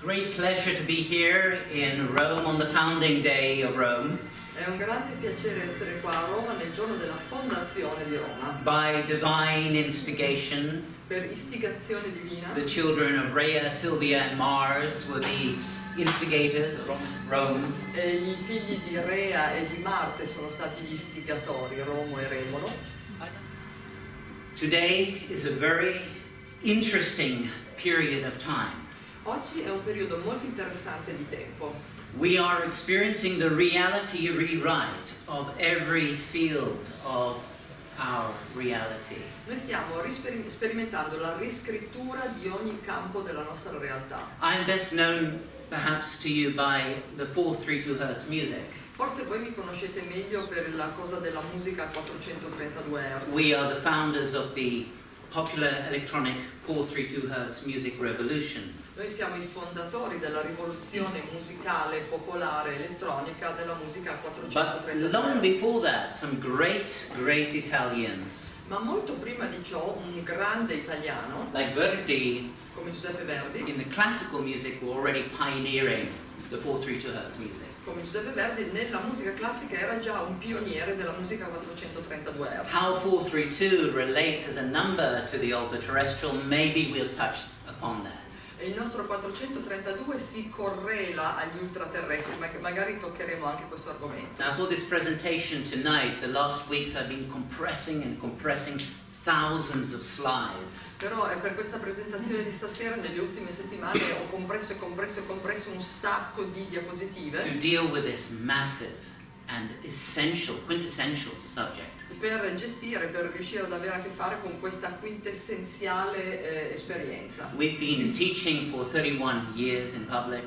Great pleasure to be here in Rome on the founding day of Rome. È un grande piacere essere qua a Roma nel giorno della fondazione di Roma. By divine instigation, Per istigazione divina, the children of Rhea, Sylvia, and Mars were the instigators of Rome. e i figli di Rea e di Marte sono stati gli istigatori, Romo e Remolo. Today is a very interesting period of time. Oggi è un periodo molto interessante di tempo. We are experiencing the reality rewrite of every field of our reality. Noi stiamo sperimentando la riscrittura di ogni campo della nostra realtà. I'm best known perhaps to you by the 432 Hertz music. Forse voi mi conoscete meglio per la cosa della musica a 432 Hz. We are the founders of the popular electronic 432 Hertz music revolution. Noi siamo i fondatori della rivoluzione musicale popolare elettronica della musica a But 432 long Hz. before that, some great, great Italians, Ma molto prima di ciò un grande italiano, like Verdi, come Giuseppe Verdi, in the classical music were already pioneering the 432 Hertz music. come Giuseppe Verdi nella musica classica era già un pioniere della musica a 432 Hz. How 432 relates as a number to the ultra terrestrial, maybe we'll touch upon that. Il nostro 432 si correla agli ultraterrestri, ma che magari toccheremo anche questo argomento. Now, for this presentation tonight, the last weeks I've been compressing and compressing thousands of slides. Però per questa presentazione di stasera, nelle ultime settimane, ho compresso e compresso e compresso un sacco di diapositive to deal with this massive and essential, quintessential subject. Per gestire, per riuscire ad avere a che fare con questa quintessenziale eh, esperienza. We've been teaching for 31 years in public,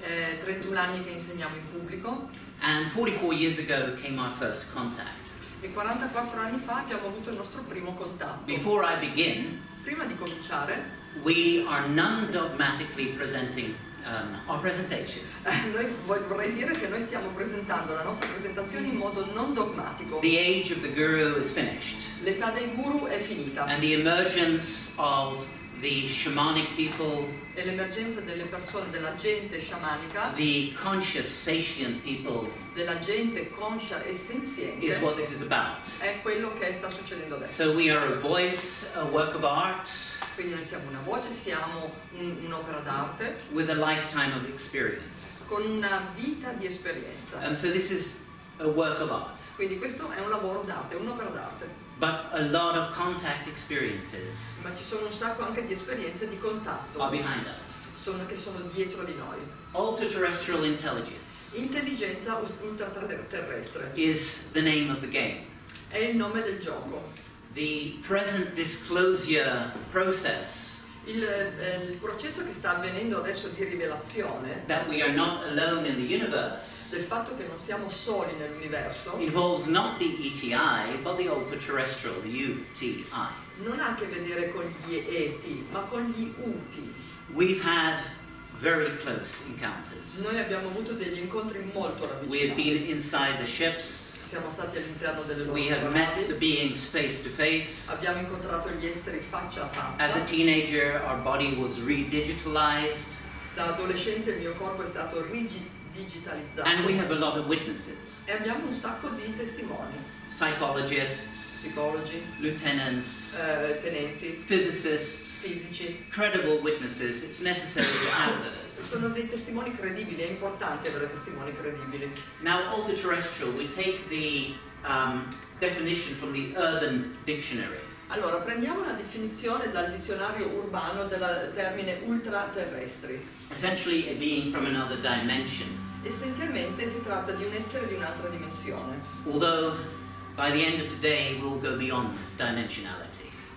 Eh, 31 anni che insegniamo in pubblico and 44 years ago came our first contact. e 44 anni fa abbiamo avuto il nostro primo contatto. Before I begin, Prima di cominciare, we are non dogmatically presenting um, our presentation. noi vo- vorrei dire che noi stiamo presentando la nostra presentazione in modo non dogmatico. The age of the guru is finished, L'età dei guru è finita and the emergence of the shamanic people, e l'emergenza delle persone, della gente sciamanica, the conscious, sapient people, della gente conscia e is senziente what this is about. è quello che sta succedendo adesso. So we are a voice, a work of art, Quindi noi siamo una voce, siamo un- un'opera d'arte with a lifetime of experience. con una vita di esperienza. Um, so this is a work of art, Quindi questo è un lavoro d'arte, un'opera d'arte. But a lot of contact experiences Ma ci sono un sacco anche di esperienze di are contatto behind us. sono- che sono dietro di noi. Ultra terrestrial intelligence Intelligenza ultraterrestre is the name of the game. è il nome del gioco. The present disclosure process Il, eh, il processo che sta avvenendo adesso di rivelazione that we are not alone in the universe del fatto che non siamo soli nell'universo involves not the ETI, but the ultra terrestrial, the UTI. non ha a che vedere con gli eti, ma con gli uti. We've had very close encounters. Noi abbiamo avuto degli incontri molto ravvicinati. been inside the ships, Siamo stati all'interno delle loro we have met the beings face to face. abbiamo incontrato gli esseri faccia a As a faccia. teenager, our body was re-digitalized, Da adolescenza il mio corpo è stato digitalizzato and we have a lot of witnesses e abbiamo un sacco di testimoni, psychologists, psicologi, lieutenants, eh, tenenti, physicists, fisici. credible witnesses. It's necessary to have those. Sono dei testimoni credibili, è importante avere testimoni credibili. Now, ultra terrestrial, we take the um, definition from the Urban Dictionary. Allora, prendiamo la definizione dal dizionario urbano del termine ultraterrestri. Essentially, a being from another dimension. Essenzialmente si tratta di un essere di un'altra dimensione, Although, by the end of today, we'll go beyond dimensionality.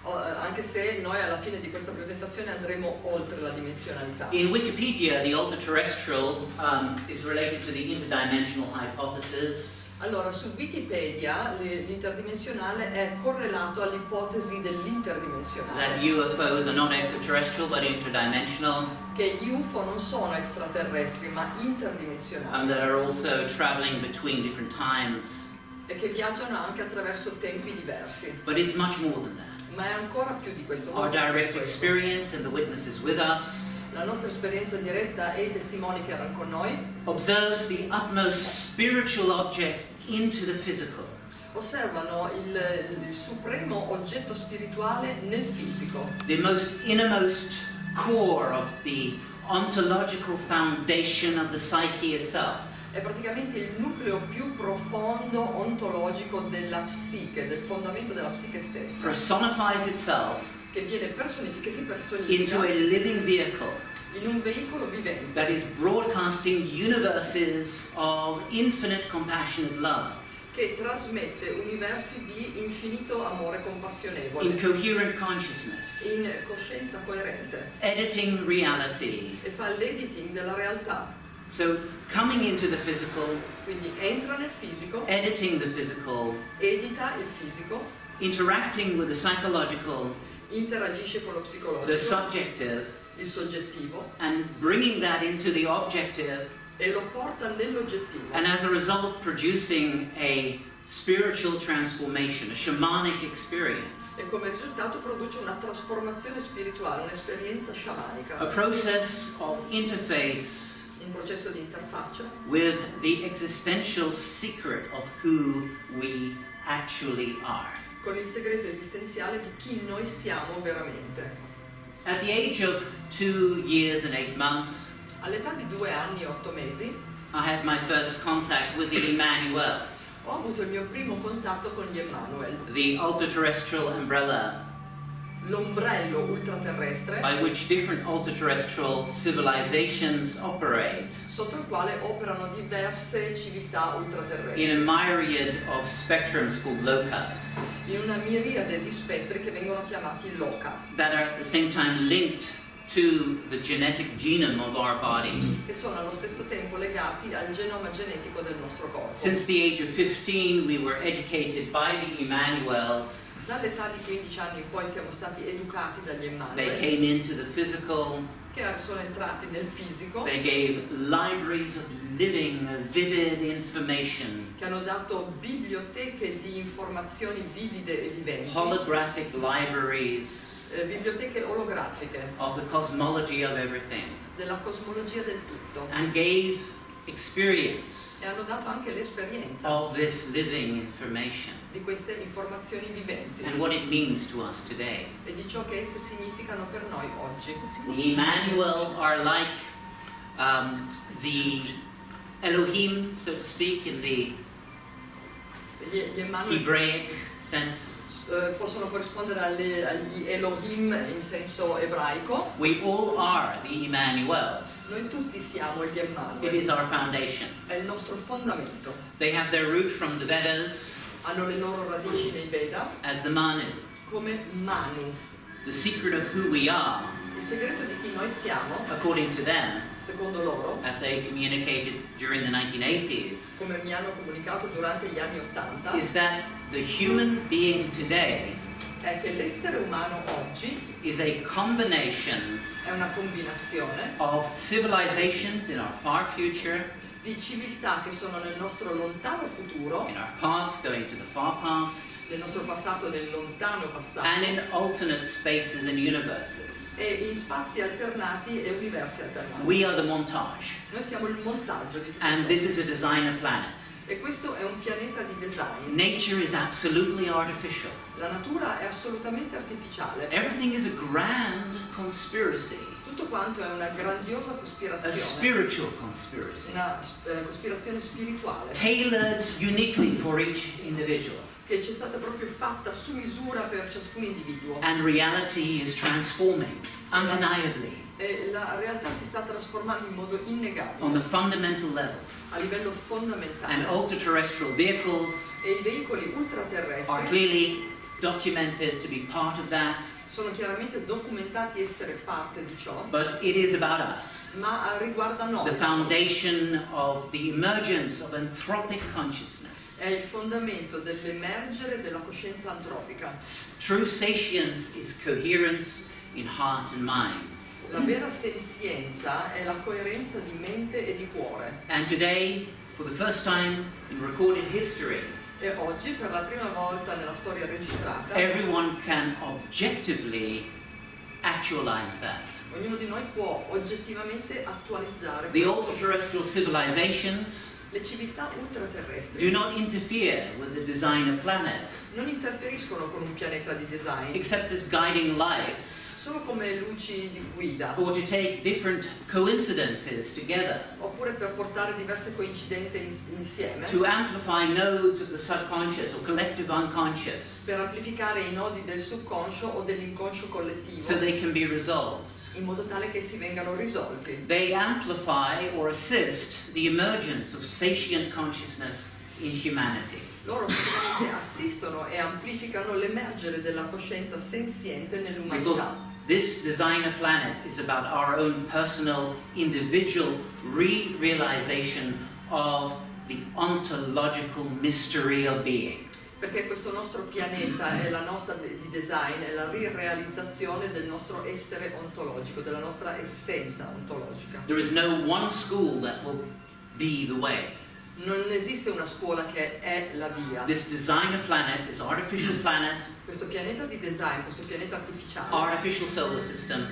O- eh, anche se noi alla fine di questa presentazione andremo oltre la dimensionalità. In Wikipedia, the ultra terrestrial um, is related to the interdimensional hypothesis. Allora, su Wikipedia l'interdimensionale è correlato all'ipotesi That dell'interdimensionale, UFOs are not extraterrestrial but interdimensional, che gli UFO non sono extraterrestri ma interdimensionali and that are also traveling between different times. e che viaggiano anche attraverso tempi diversi. But it's much more than that. Ma è ancora più di questo. Our direct experience and the witnesses with us La nostra esperienza diretta e i testimoni che erano con noi observes the utmost spiritual object into the physical. osservano il, il supremo oggetto spirituale nel fisico, the most innermost core of the ontological foundation of the psyche itself. È praticamente il nucleo più profondo ontologico della psiche, del fondamento della psiche stessa, Personifies itself che, viene personifi- che si into personifica a living vehicle in un veicolo vivente. that is broadcasting universes of infinite compassionate love. Che trasmette universi di infinito amore compassionevole, in coherent consciousness, in coscienza coerente. Editing reality. e fa l'editing della realtà. So, coming into the physical, Quindi entra nel fisico, editing the physical, edita il fisico, interacting with the psychological, interagisce con lo the psicologico, subjective, il soggettivo and bringing that into the objective. e lo porta nell'oggettivo. and as a result producing a spiritual transformation, a shamanic experience, E come risultato produce una trasformazione spirituale, un'esperienza a sciamanica, process of interface un processo di interfaccia with the existential secret of who we actually are. con il segreto esistenziale di chi noi siamo veramente. At the age of two years and eight months, All'età di due anni e otto mesi I had my first contact with the Emmanuels, ho avuto il mio primo contatto con gli Emmanuel, the ultra-terrestrial umbrella l'ombrello ultraterrestre by which different ultra-terrestrial civilizations operate sotto il quale operano diverse civiltà in a ultraterrestri, myriad of spectrums called locus in una miriade di spettri che vengono chiamati loca, that are at the same time linked to the genetic genome of our body. che sono allo stesso tempo legati al genoma genetico del nostro corpo. Since the age of 15, we were educated by the Emmanuels. Dall'età di 15 anni poi siamo stati educati dagli They Emmanuel, came into the physical, che sono entrati nel fisico, they gave libraries of living, vivid information, che hanno dato biblioteche di informazioni vivide e viventi, holographic libraries eh, biblioteche olografiche. of the cosmology of everything, della cosmologia del tutto. And gave experience e hanno dato anche l'esperienza of this living information di queste informazioni viventi and what it means to us today. e di ciò che esse significano per noi oggi. The Emmanuel are like um, the Elohim, so to speak, in the Gli, Emmanuel Hebraic sense. Eh, possono corrispondere alle- agli Elohim in senso ebraico. We all are the Emmanuels. Noi tutti siamo gli It Emmanuel, is our foundation. è il nostro fondamento. They have their root from the Vedas Hanno le loro radici nei Veda as the Manu. come Manu. The secret of who we are, Il segreto di chi noi siamo, according to them, secondo loro, as they communicated during the 1980s, come mi hanno comunicato durante gli anni Ottanta, is that the human being today è che l'essere umano oggi is a combination è una combinazione of civilizations in our far future, di civiltà che sono nel nostro lontano futuro, in our past, going to the far past, nel nostro passato, nel lontano passato, and in alternate spaces and universes. E in spazi alternati e universi alternati. We are the montage, Noi siamo il montaggio di tutto and this is a designer planet. E questo è un pianeta di design. Nature is absolutely artificial. La natura è assolutamente artificiale. Everything is a grand conspiracy, Tutto quanto è una grandiosa a cospirazione. spiritual conspiracy, Una eh, cospirazione spirituale tailored uniquely for each individual. Che ci è stata proprio fatta su misura per ciascun individuo. And reality is transforming undeniably E la realtà si sta trasformando in modo on innegabile the fundamental level. a livello And fondamentale. ultra terrestrial vehicles E i veicoli are ultraterrestri clearly documented to be part of that, sono chiaramente documentati essere parte di ciò, but it is about us. ma riguarda noi. The foundation of the emergence of anthropic consciousness. È il fondamento dell'emergere della coscienza antropica. True satience is coherence in heart and mind. La vera senzienza è la coerenza di mente e di cuore. And today, for the first time in recorded history, E oggi, per la prima volta nella storia registrata, everyone can objectively actualize that. Ognuno di noi può oggettivamente attualizzare The questo. ultra-terrestrial civilizations Le civiltà ultraterrestri do not interfere with the design of planet, non interferiscono con un pianeta di design, except as guiding lights, solo come luci di guida, or to take different coincidences together. oppure per portare diverse coincidenze ins- insieme, to amplify nodes of the subconscious or collective unconscious. per amplificare i nodi del subconscio o dell'inconscio collettivo, so they can be resolved. In modo tale che si vengano risolti. They amplify or assist the emergence of sentient consciousness in humanity. Loro praticamente assistono e amplificano l'emergere della coscienza senziente Because nell'umanità. this designer planet is about our own personal, individual re realization of the ontological mystery of being. Perché questo nostro pianeta è la nostra di design, è la rirealizzazione del nostro essere ontologico, della nostra essenza ontologica. There is no one school that will be the way. Non esiste una scuola che è la via. This design of planet, this artificial planet, Questo pianeta di design, questo pianeta artificiale, artificial solar system,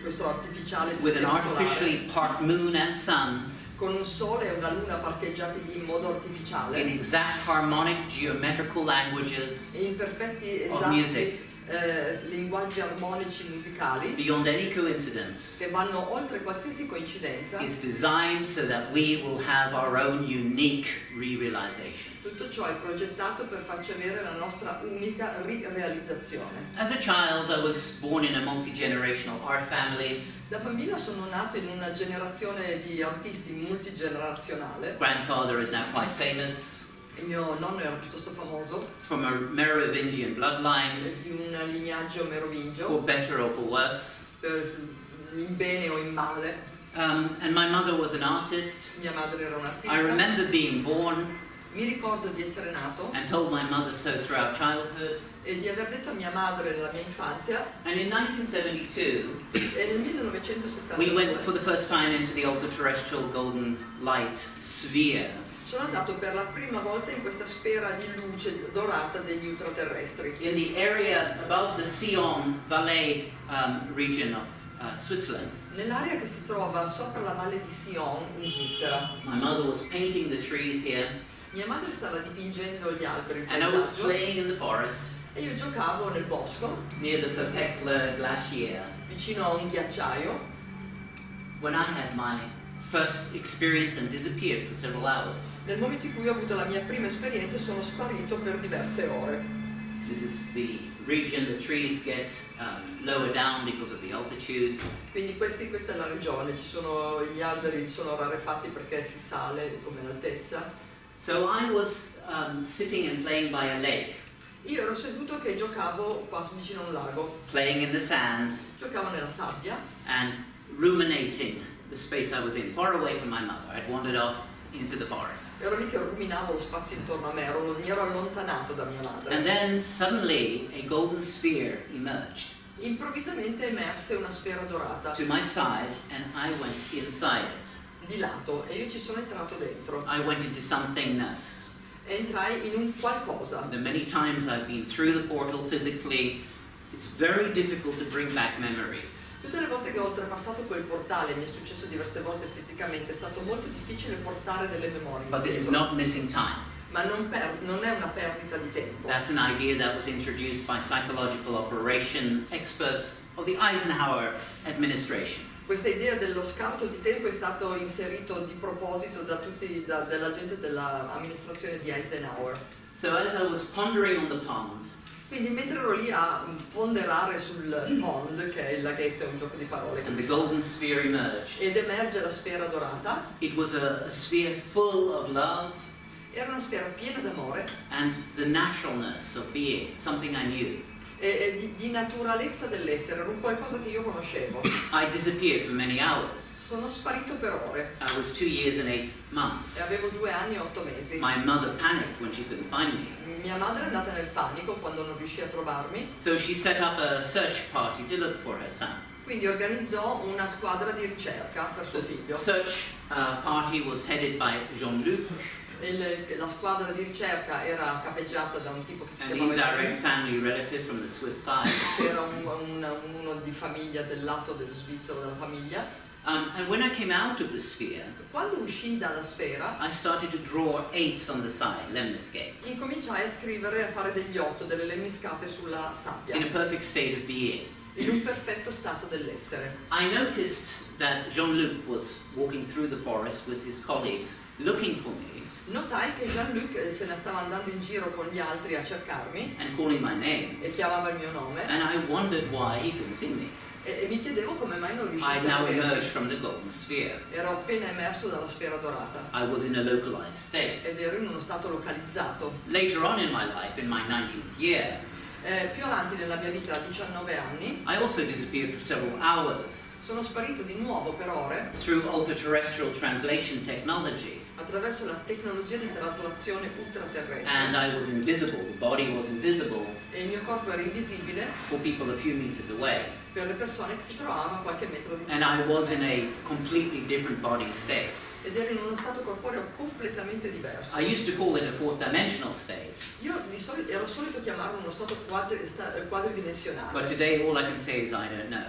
questo artificiale with an sistema solare, artificially part moon and sun, con un sole e una luna parcheggiati lì in modo artificiale, in exact harmonic geometrical languages, in perfetti esatti eh, linguaggi armonici musicali beyond any coincidence, che vanno oltre qualsiasi coincidenza. is designed so that we will have our own unique re realization. Tutto ciò è progettato per farci avere la nostra unica rirealizzazione. As a child, I was born in a multi generational art family. Da bambino sono nato in una generazione di artisti multigenerazionale. Grandfather is now quite famous, Il mio nonno era piuttosto famoso, from a Merovingian bloodline, di un lignaggio merovingio, for better or for worse. per- in bene o in male. Um, and my mother was an artist. Mia madre era I un'artista. remember being born Mi ricordo di essere nato and told my mother so throughout childhood. E di aver detto a mia madre nella mia infanzia. And in 1972, e nel 1972 we went for the first time into the ultra terrestrial golden light sphere. sono andato per la prima volta in questa sfera di luce dorata degli ultraterrestri. In the area above the Sion Valais um, region of uh, Switzerland, Nell'area che si trova sopra la valle di Sion in Svizzera, my mother was painting the trees here, mia madre stava dipingendo gli alberi, il and I was playing in the forest e io giocavo nel bosco near the Verpekler Glacier vicino a un ghiacciaio when I had my first experience and disappeared for several hours. nel momento in cui ho avuto la mia prima esperienza sono sparito per diverse ore. This is the region the trees get um, lower down because of the altitude. Quindi questi- questa è la regione, ci sono, gli alberi sono rarefatti perché si sale come l'altezza. So I was um, sitting and playing by a lake, Io ero seduto che giocavo qua vicino a un lago, playing in the sand, giocavo nella sabbia and ruminating the space I was in, far away from my mother. I'd wandered off into the forest. Ero lì che ruminavo lo spazio intorno a me, ero, mi ero allontanato da mia madre. And then suddenly a golden sphere emerged Improvvisamente emerse una sfera dorata to my side, and I went inside it. di lato e io ci sono entrato dentro. I went into somethingness. Entrai in un qualcosa. The many times I've been through the portal physically, it's very difficult to bring back memories. Tutte le volte che ho oltrepassato quel portale, mi è successo diverse volte fisicamente, è stato molto difficile portare delle memorie. But this is not missing time. Ma non, per- non è una perdita di tempo. That's an idea that was introduced by psychological operation experts of the Eisenhower administration. Questa idea dello scarto di tempo è stato inserito di proposito da tutti, da- dalla gente dell'amministrazione di Eisenhower. So as I was pondering on the pond, Quindi mentre ero lì a ponderare sul pond, che è il laghetto, è un gioco di parole, and the golden sphere emerged, ed emerge la sfera dorata, it was a, a sphere full of love era una sfera piena d'amore. and the naturalness of being, something I knew. E, e di, di naturalezza dell'essere, era un qualcosa che io conoscevo. I disappeared for many hours. Sono sparito per ore I was two years and eight e months. avevo due anni e otto mesi. My mother panicked when she couldn't find me. Mia madre è andata nel panico quando non riuscì a trovarmi, So she set up a search party to look for her son. quindi organizzò una squadra di ricerca per suo The figlio. search uh, party was headed by Jean-Luc, Il- la squadra di ricerca era capeggiata da un tipo che si an chiamava che era un- un- uno di famiglia del lato del svizzero della famiglia. Um, and when I came out of the sphere, Quando uscii dalla sfera, I started to draw eights on the side, lemniscates, incominciai a scrivere e a fare degli otto, delle lemniscate sulla sabbia, in a perfect state of being. In un perfetto stato dell'essere. I noticed that Jean-Luc was walking through the forest with his colleagues, looking for me Notai che Jean-Luc eh, se ne stava andando in giro con gli altri a cercarmi and calling my name. e chiamava il mio nome And I wondered why he couldn't see me. e, e mi chiedevo come mai non I riuscissi a vedermi. Ero appena emerso dalla sfera dorata I was in a localized state. ed ero in uno stato localizzato. Later on in my life, in my 19th year, Eh, più avanti nella mia vita, a 19 anni, I also disappeared for several hours sono sparito di nuovo per ore through ultra-terrestrial translation technology. attraverso la tecnologia di traslazione And ultraterrestre I was invisible, the body was invisible e il mio corpo era invisibile for people a few meters away. per le persone che si trovavano a qualche metro di And I distanza. was da in a completely different body state. Ed ero in uno stato corporeo completamente diverso. I used to call it a fourth dimensional state, Io di solito ero solito chiamarlo uno stato quadri- sta- quadridimensionale, but today all I can say is I don't know.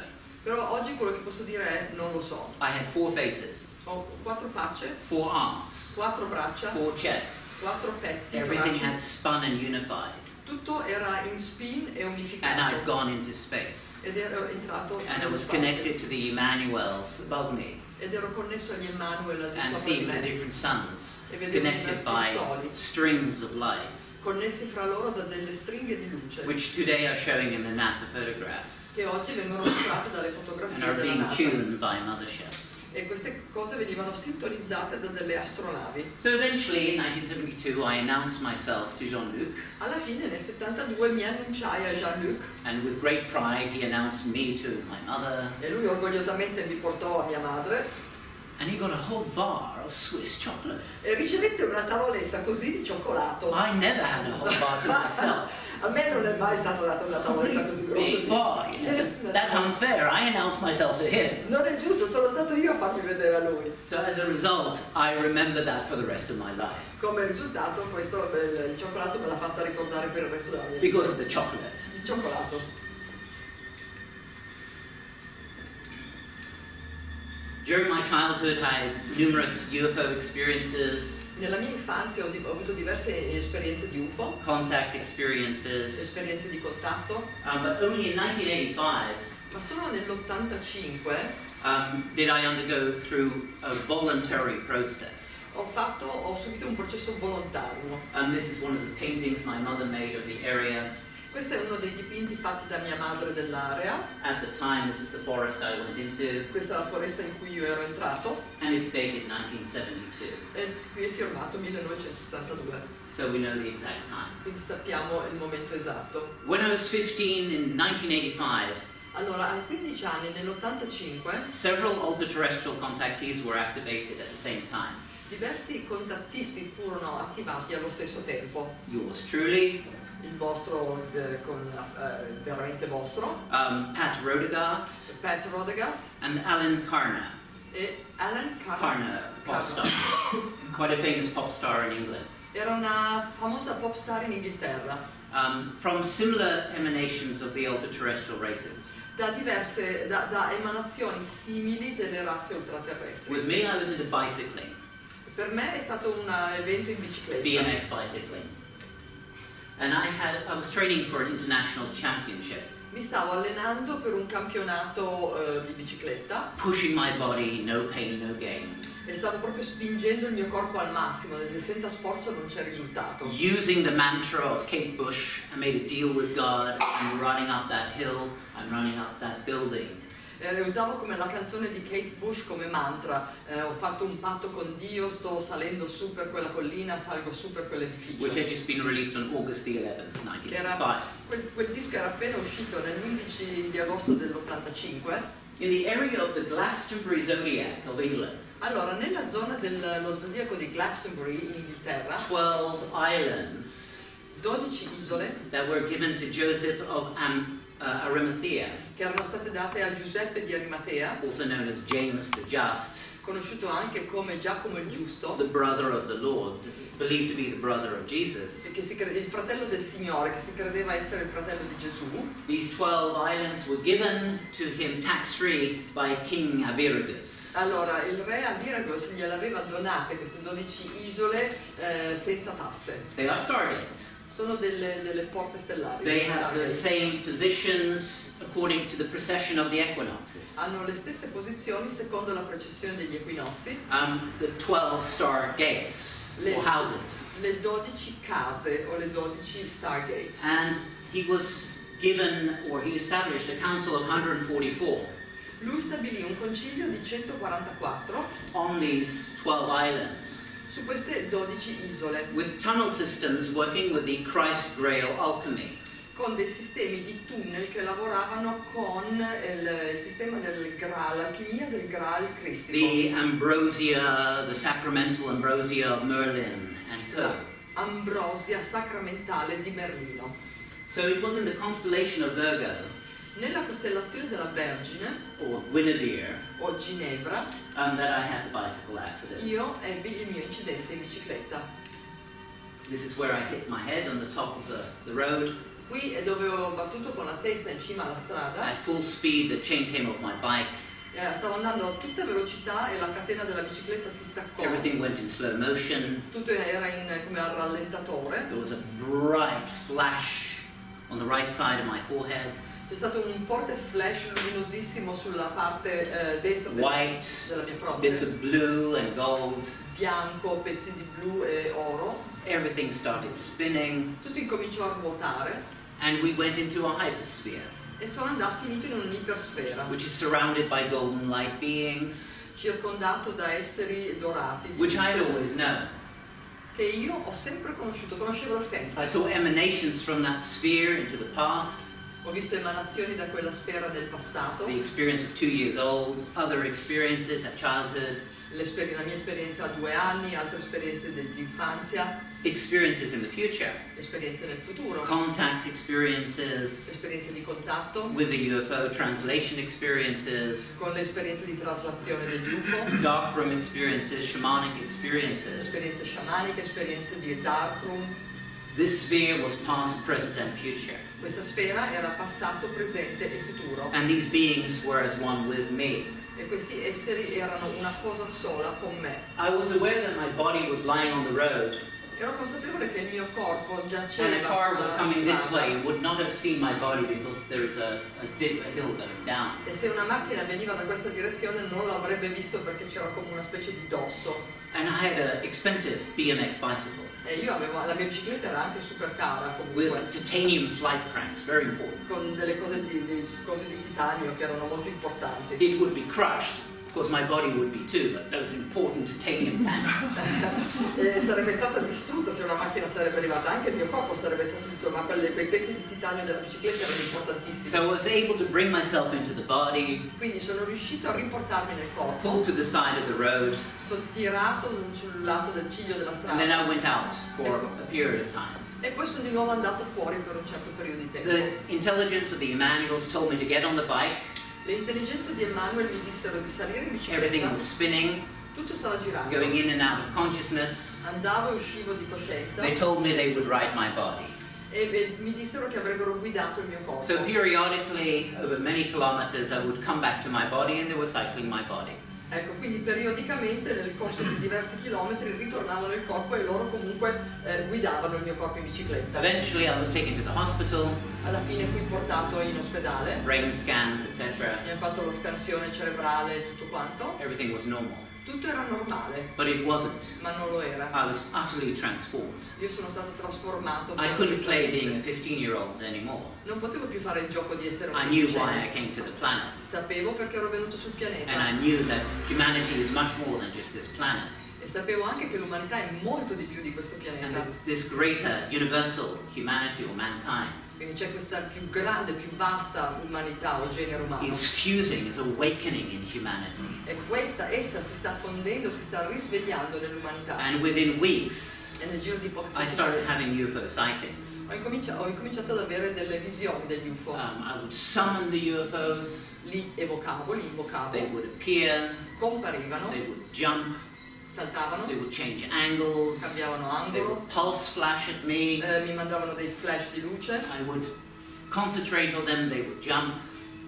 però oggi quello che posso dire è non lo so. I had four faces, Ho quattro facce, four arms, quattro braccia, four chests. quattro petti, Everything toraci. had spun and unified, Tutto era in spin e and I'd unificato. gone into space. Ed ero entrato And I nello was spazio. connected to the Emmanuels above me, Ed ero connesso agli Emmanuel al di and sopra di seeing the me, different suns, e vedevo connected diversi by soli, strings of light, connessi fra loro da delle stringhe di luce, which today are showing in the NASA photographs che oggi vengono mostrate dalle and fotografie are della being NASA. tuned by motherships. E queste cose venivano sintonizzate da delle astronavi. So eventually, in 1972, I announced myself to Jean-Luc, Alla fine nel 72 mi annunciai a Jean-Luc and with great pride, he announced me to my mother, e lui orgogliosamente mi portò a mia madre and he got a whole bar of Swiss chocolate. e ricevette una tavoletta così di cioccolato. I never had a whole bar to myself. A me non è mai stata data una A tavoletta così big bar. That's unfair. I announced myself to him. Non è giusto, sono stato io a farmi vedere a lui. So as a result, I remember that for the rest of my life Come risultato questo, eh, il cioccolato me l'ha fatta ricordare per il resto della mia vita. because of the chocolate. Il cioccolato. During my childhood, I had numerous UFO experiences, Nella mia infanzia ho, ho avuto diverse esperienze di UFO, contact experiences, esperienze di contatto, um, but only in 1985 ma solo nell'85 um, did I undergo through a voluntary process. ho, fatto, ho subito un processo volontario. Um, this is one of the paintings my mother made of the area. Questo è uno dei dipinti fatti da mia madre dell'area, At the time, this is the forest I went into, questa è la foresta in cui io ero entrato and it's dated 1972, e qui è firmato 1972, so we know the exact time. quindi sappiamo il momento esatto. When I was 15 in 1985, Allora, a 15 anni, nell'85, several ultra-terrestrial contactees were activated at the same time. diversi contattisti furono attivati allo stesso tempo. Yours truly, Il vostro, eh, con, eh, veramente vostro, um, Pat Rodegast, Pat Rodegast and Alan Carner. e Alan Carr. Carner, pop star. Quite a famous pop star in England. Era una famosa pop star in Inghilterra, Um, from similar emanations of the ultra-terrestrial races. da diverse, da, da emanazioni simili delle razze ultraterrestri. With me, I was into bicycling, Per me è stato un evento in bicicletta. BMX bicycling. And I had I was training for an international championship, Mi stavo allenando per un campionato eh, di bicicletta pushing my body, no pain, no gain, e stavo proprio spingendo il mio corpo al massimo, perché senza sforzo non c'è risultato. using the mantra of Kate Bush. I made a deal with God. I'm running up that hill. I'm running up that building. E le usavo come la canzone di Kate Bush come mantra. Eh, ho fatto un patto con Dio, sto salendo su per quella collina, salgo su per quell'edificio. which had just been released on August the 11th, 1985. Quel, quel disco era appena uscito nell'11 di agosto dell'85. In the area of the Glastonbury Zodiac of England, Allora, nella zona dello zodiaco di Glastonbury, in Inghilterra, 12 islands 12 isole that were given to Joseph of Am- uh, Arimathea, che erano state date a Giuseppe di Arimatea, also known as James the Just, conosciuto anche come Giacomo il Giusto, the brother of the Lord, believed to be the brother of Jesus. che si crede- il fratello del Signore, che si credeva essere il fratello di Gesù, These 12 islands were given to him tax free by King Aviragus. allora il re Abiragos gliel'aveva donate queste 12 isole eh, senza tasse. They are stargates. Sono delle, delle porte stellari. They have the same positions according to the precession of the equinoxes. Hanno le stesse posizioni secondo la precessione degli equinozi. Um, the 12 star gates or houses. le 12 case o le 12 Stargate. And he was given, or he established, a council of 144 Lui stabilì un concilio di 144 on these 12 islands su queste 12 isole with tunnel systems working with the Christ Grail alchemy. con dei sistemi di tunnel che lavoravano con il sistema del Graal, l'alchimia del Graal cristico. The ambrosia, the sacramental ambrosia of Merlin and Co. ambrosia sacramentale di Merlino. So it was in the constellation of Virgo, Nella costellazione della Vergine or Guinevere, o Ginevra um, that I had the bicycle accident. io ebbi il mio incidente in bicicletta. This is where I hit my head on the top of the, the road. Qui è dove ho battuto con la testa in cima alla strada At full speed, the chain came off my bike. Eh, stavo andando a tutta velocità e la catena della bicicletta si staccò. Everything went in slow motion. Tutto era in, come al rallentatore. There was a bright flash on the right side of my forehead, C'è stato un forte flash luminosissimo sulla parte eh, destra white, della mia bits fronte, of blue and gold. bianco, pezzi di blu e oro. Everything started spinning, Tutto incominciò a ruotare and we went into a hypersphere, e sono andato finito in un'ipersfera, which is surrounded by golden light beings, circondato da esseri dorati, which I'd always known. che io ho sempre conosciuto, conoscevo da sempre. I saw emanations from that sphere into the past, Ho visto emanazioni da quella sfera nel passato, the experience of two years old, other experiences at childhood, la mia esperienza a due anni, altre esperienze dell'infanzia, experiences in the future, esperienze nel futuro, contact experiences. Esperienze di contatto, with the UFO, translation experiences, con le esperienze di traslazione degli UFO, darkroom experiences, shamanic experiences. esperienze sciamaniche, esperienze di darkroom. This sphere was past, present, and future. Questa sfera era passato, presente e futuro And these beings were as one with me. e questi esseri erano una cosa sola con me. I was aware that my body was lying on the road, Ero consapevole che il mio corpo and a car was coming this way and would not have seen my body because there is a, a, dip, a hill going down. e se una macchina veniva da questa direzione non l'avrebbe visto perché c'era come una specie di dosso. And I had an expensive BMX bicycle E io avevo, la mia bicicletta era anche super cara with comunque, titanium flight cranks, very important. con delle cose di, di- cose di titanio che erano molto importanti. It would be crushed, of course my body would be too, but those important titanium tanks. e sarebbe stata distrutta se una macchina sarebbe arrivata, anche il mio corpo sarebbe stato distrutto, ma quelle- quei pezzi di titanio della bicicletta erano importantissimi. So I was able to bring myself into the body, Quindi sono riuscito a riportarmi nel corpo, pull to the side of the road, sono tirato sul lato del ciglio della and then strada I went out for a period of time. e poi sono di nuovo andato fuori per un certo periodo di tempo. The intelligence of the Emmanuels told me to get on the bike. Le intelligenze di Emmanuel mi dissero di salire in Everything bicicletta, was spinning, tutto stava girando, going in and out of consciousness. andavo e uscivo di coscienza They told me they would ride my body. e e mi dissero che avrebbero guidato il mio corpo. So periodically, over many kilometers, I would come back to my body and they were cycling my body. Ecco, quindi periodicamente nel corso di diversi chilometri ritornavo nel corpo e loro comunque eh, guidavano il mio corpo in bicicletta. Eventually, I was taken to the hospital, Alla fine fui portato in ospedale, brain scans, etc. mi hanno fatto la scansione cerebrale e tutto quanto. Everything was normal. Tutto era normale, But it wasn't. ma non lo era. I was utterly transformed. Io sono stato trasformato. I couldn't play being a 15 year old anymore. Non potevo più fare il gioco di essere un I knew why I came to the planet. Sapevo perché ero venuto sul pianeta And I knew that humanity is much more than just this planet. e sapevo anche che l'umanità è molto di più di questo And pianeta. that this greater universal humanity or mankind Quindi c'è questa più grande, più vasta umanità o genere umano. is fusing, is awakening in humanity. E questa, essa si sta fondendo, si sta risvegliando nell'umanità. And within weeks, E nel giro di poche I started having UFO sightings. ho incominciato, ho incominciato ad avere delle visioni degli UFO. Um, I would summon the UFOs, Li evocavo, li invocavo. they would appear, comparivano, they would jump, saltavano, they would change angles, cambiavano angolo, pulse flash at me. eh, mi mandavano dei flash di luce, I would concentrate on them, they would jump,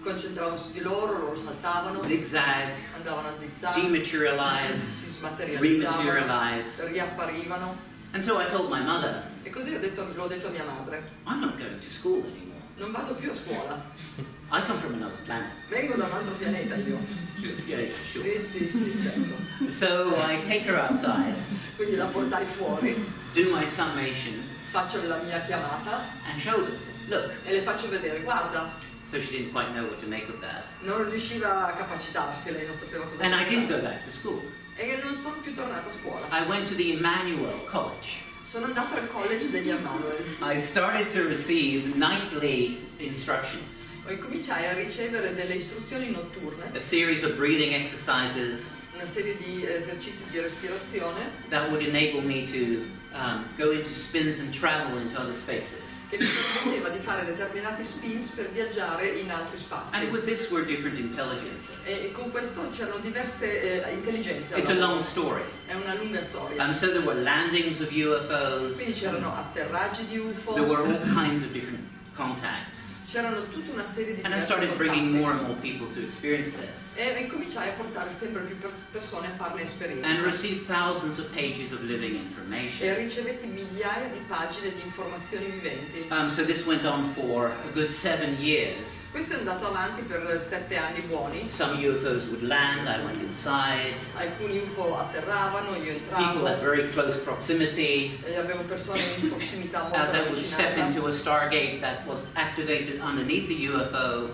concentravano su di loro, loro saltavano, zigzag, andavano a zigzag, dematerialize. si smaterializzavano, rematerialize. riapparivano. And so I told my mother, E così ho detto- l'ho detto a mia madre, I'm not going to school anymore. non vado più a scuola, I come from another planet. vengo da un altro pianeta io. Sure. Sì, sì, sì, certo. So I take her outside, Quindi la portai fuori, do my summation, faccio la mia chiamata and show them. Look. e le faccio vedere, guarda, So she didn't quite know what to make of that. non riusciva a capacitarsi, lei non sapeva cosa And I didn't pensare. go back to school. E non sono più tornato a scuola. I went to the Emmanuel College. Sono andato al college degli Emmanuel. I started to receive nightly instructions, Ho incominciai a ricevere delle istruzioni notturne, a series of breathing exercises una serie di esercizi di respirazione that would enable me to um, go into spins and travel into other spaces. che mi permetteva di fare determinati spins per viaggiare in altri spazi. And with this were different intelligences. E con questo c'erano diverse eh, intelligenze. It's a long story. È una lunga storia. Um, so there were landings of UFOs. Quindi c'erano atterraggi di UFO, There were all kinds of different contacts. C'erano tutta una serie di And I started bringing more and more people to experience this. E incominciai a portare sempre più pers- persone a farne esperienza. And received thousands of pages of living E ricevetti migliaia di pagine di informazioni viventi. Um, so this went on for a good seven years. Questo è andato avanti per sette anni buoni. Some UFOs would land, I went inside. Alcuni UFO atterravano, io People entravo, at very close proximity. e avevo persone in prossimità molto As I would step into a stargate that was activated underneath the UFO,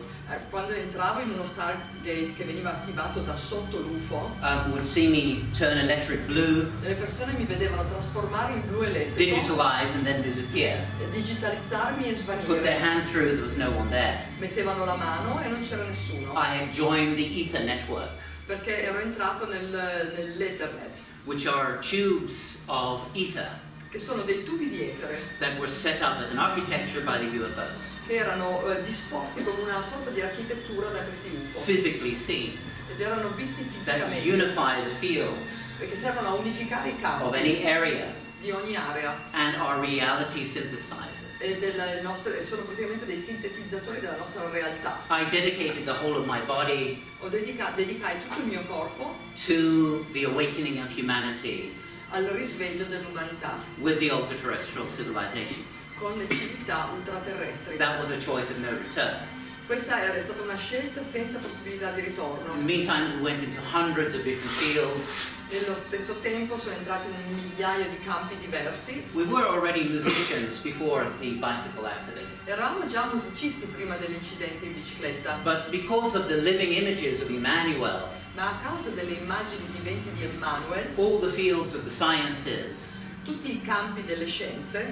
Quando entravo in uno Stargate che veniva attivato da sotto l'UFO, um, would see me turn electric blue, le persone mi vedevano trasformare in blu elettrico, digitalize, and then disappear. digitalizzarmi e Put their svanire. hand through, there was no one there. Mettevano la mano e non c'era nessuno, I had joined the Ether network, perché ero entrato nel- nell'Ethernet, which are tubes of ether che sono dei tubi di etere that were set up as an architecture by the UFOs, erano eh, disposti come una sorta di architettura da questi UFO physically seen, ed erano visti that fisicamente unify the fields che servono a unificare i of campi any area di ogni area and are reality synthesizers. e delle nostre, sono praticamente dei sintetizzatori della nostra realtà. I dedicated the whole of my body Ho dedica- dedicai tutto il mio corpo to the awakening of humanity al risveglio dell'umanità with the ultra-terrestrial civilizations. Con le civiltà ultraterrestri. That was a choice of no return. Questa era stata una scelta senza possibilità di In ritorno. the meantime, we went into hundreds of different fields. Nello stesso tempo sono entrati in migliaia di campi diversi. We were already musicians before the bicycle accident. Eravamo già musicisti prima dell'incidente in bicicletta, But because of the living images of Emmanuel, ma a causa delle immagini viventi di Emmanuel, all the fields of the sciences tutti i campi delle scienze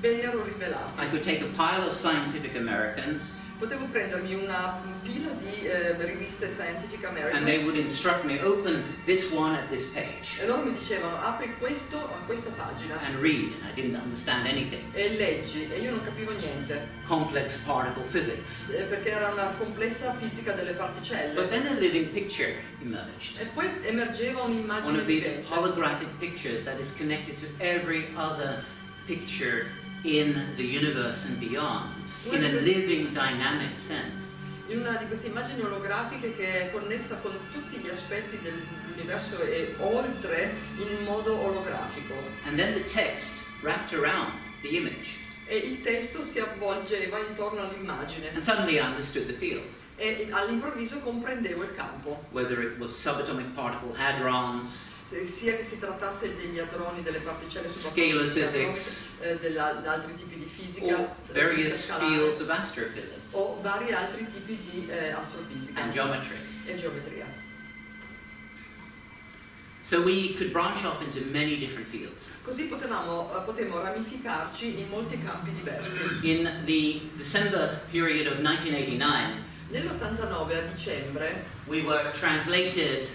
vennero I rivelati. could take a pile of Scientific Americans Potevo prendermi una pila di eh, riviste Scientific and they would instruct me open this one at this page e loro mi dicevano apri questo a questa pagina and read. And I didn't understand anything. e leggi e io non capivo niente Complex particle physics. eh, perché era una complessa fisica delle particelle. But then a living picture emerged. e poi emergeva One of these vivente holographic pictures that is connected to every other picture in the universe and beyond, in a living, dynamic sense. in una di queste immagini olografiche che è connessa con tutti gli aspetti dell'universo e oltre in modo olografico And then the text wrapped around the image. e il testo si avvolgeva intorno all'immagine And suddenly I understood the field. e all'improvviso comprendevo il campo Whether it was subatomic particle hadrons, sia che si trattasse degli hadroni, delle particelle Scalar physics. eh, della- da altri tipi di fisica, scalare, o vari altri tipi di eh, astrofisica e geometria. So we could branch off into many different fields. Così potevamo, eh, potemmo ramificarci in molti campi diversi. In the December period of 1989, Nell'89 a dicembre we were translated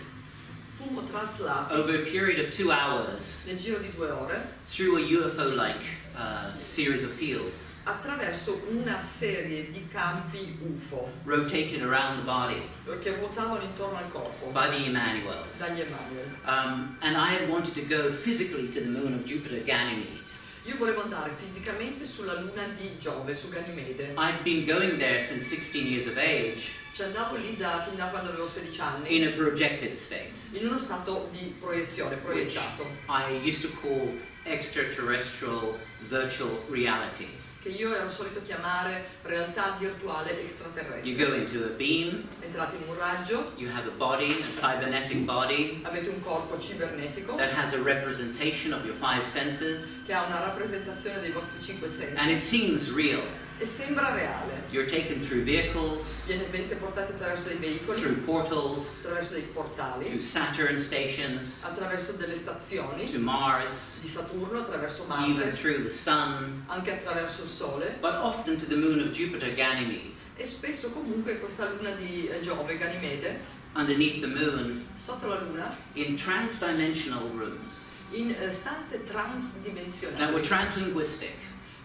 fummo traslati over a period of two hours nel giro di due ore through a UFO like uh, series of fields, attraverso una serie di campi UFO rotated around the body che ruotavano intorno al corpo by the Emmanuels. dagli Emanuel. Um, and I had wanted to go physically to the moon of Jupiter Ganymede. Io volevo andare fisicamente sulla luna di Giove, su Ganimede. I'd been going there since 16 years of age Ci andavo lì da, fin da quando avevo 16 anni. In a projected state, in uno stato di proiezione, proiettato, I used to call extraterrestrial virtual reality. che io ero solito chiamare realtà virtuale You extraterrestre. go into a beam, Entrate in un raggio, you have a body, a cybernetic body. Avete un corpo cibernetico. That has a representation of your five senses, che ha una rappresentazione dei vostri cinque and it sensi seems real. E sembra reale. You're taken through vehicles, Viene- portati attraverso dei veicoli, through portals, attraverso dei portali, to Saturn stations, attraverso delle stazioni to Mars, di Saturno, attraverso even Marte, through the Sun, anche attraverso il Sole but often to the moon of Jupiter Ganymede. e spesso comunque questa luna di eh, Giove, Ganimede, Underneath the moon, sotto la luna, in trans-dimensional rooms in eh, stanze that were transdimensionali. translinguistic.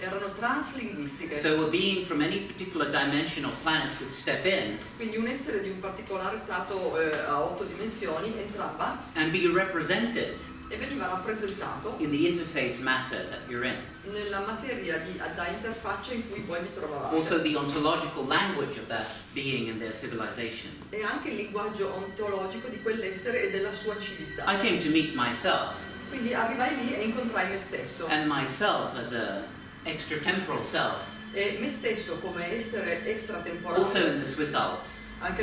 Erano translinguistiche, So a being from any particular dimension or planet could step in quindi un essere di un particolare stato eh, a otto dimensioni entrava and be represented e veniva rappresentato in the interface matter that you're in. nella materia di, da interfaccia in cui voi vi trovavate. Also the ontological language of that being and their civilization. e anche il linguaggio ontologico di quell'essere e della sua civiltà. I came to meet myself Quindi arrivai lì e incontrai me stesso. and myself as a extratemporal self, E me stesso come essere also extratemporale, in the Swiss Alps. Anche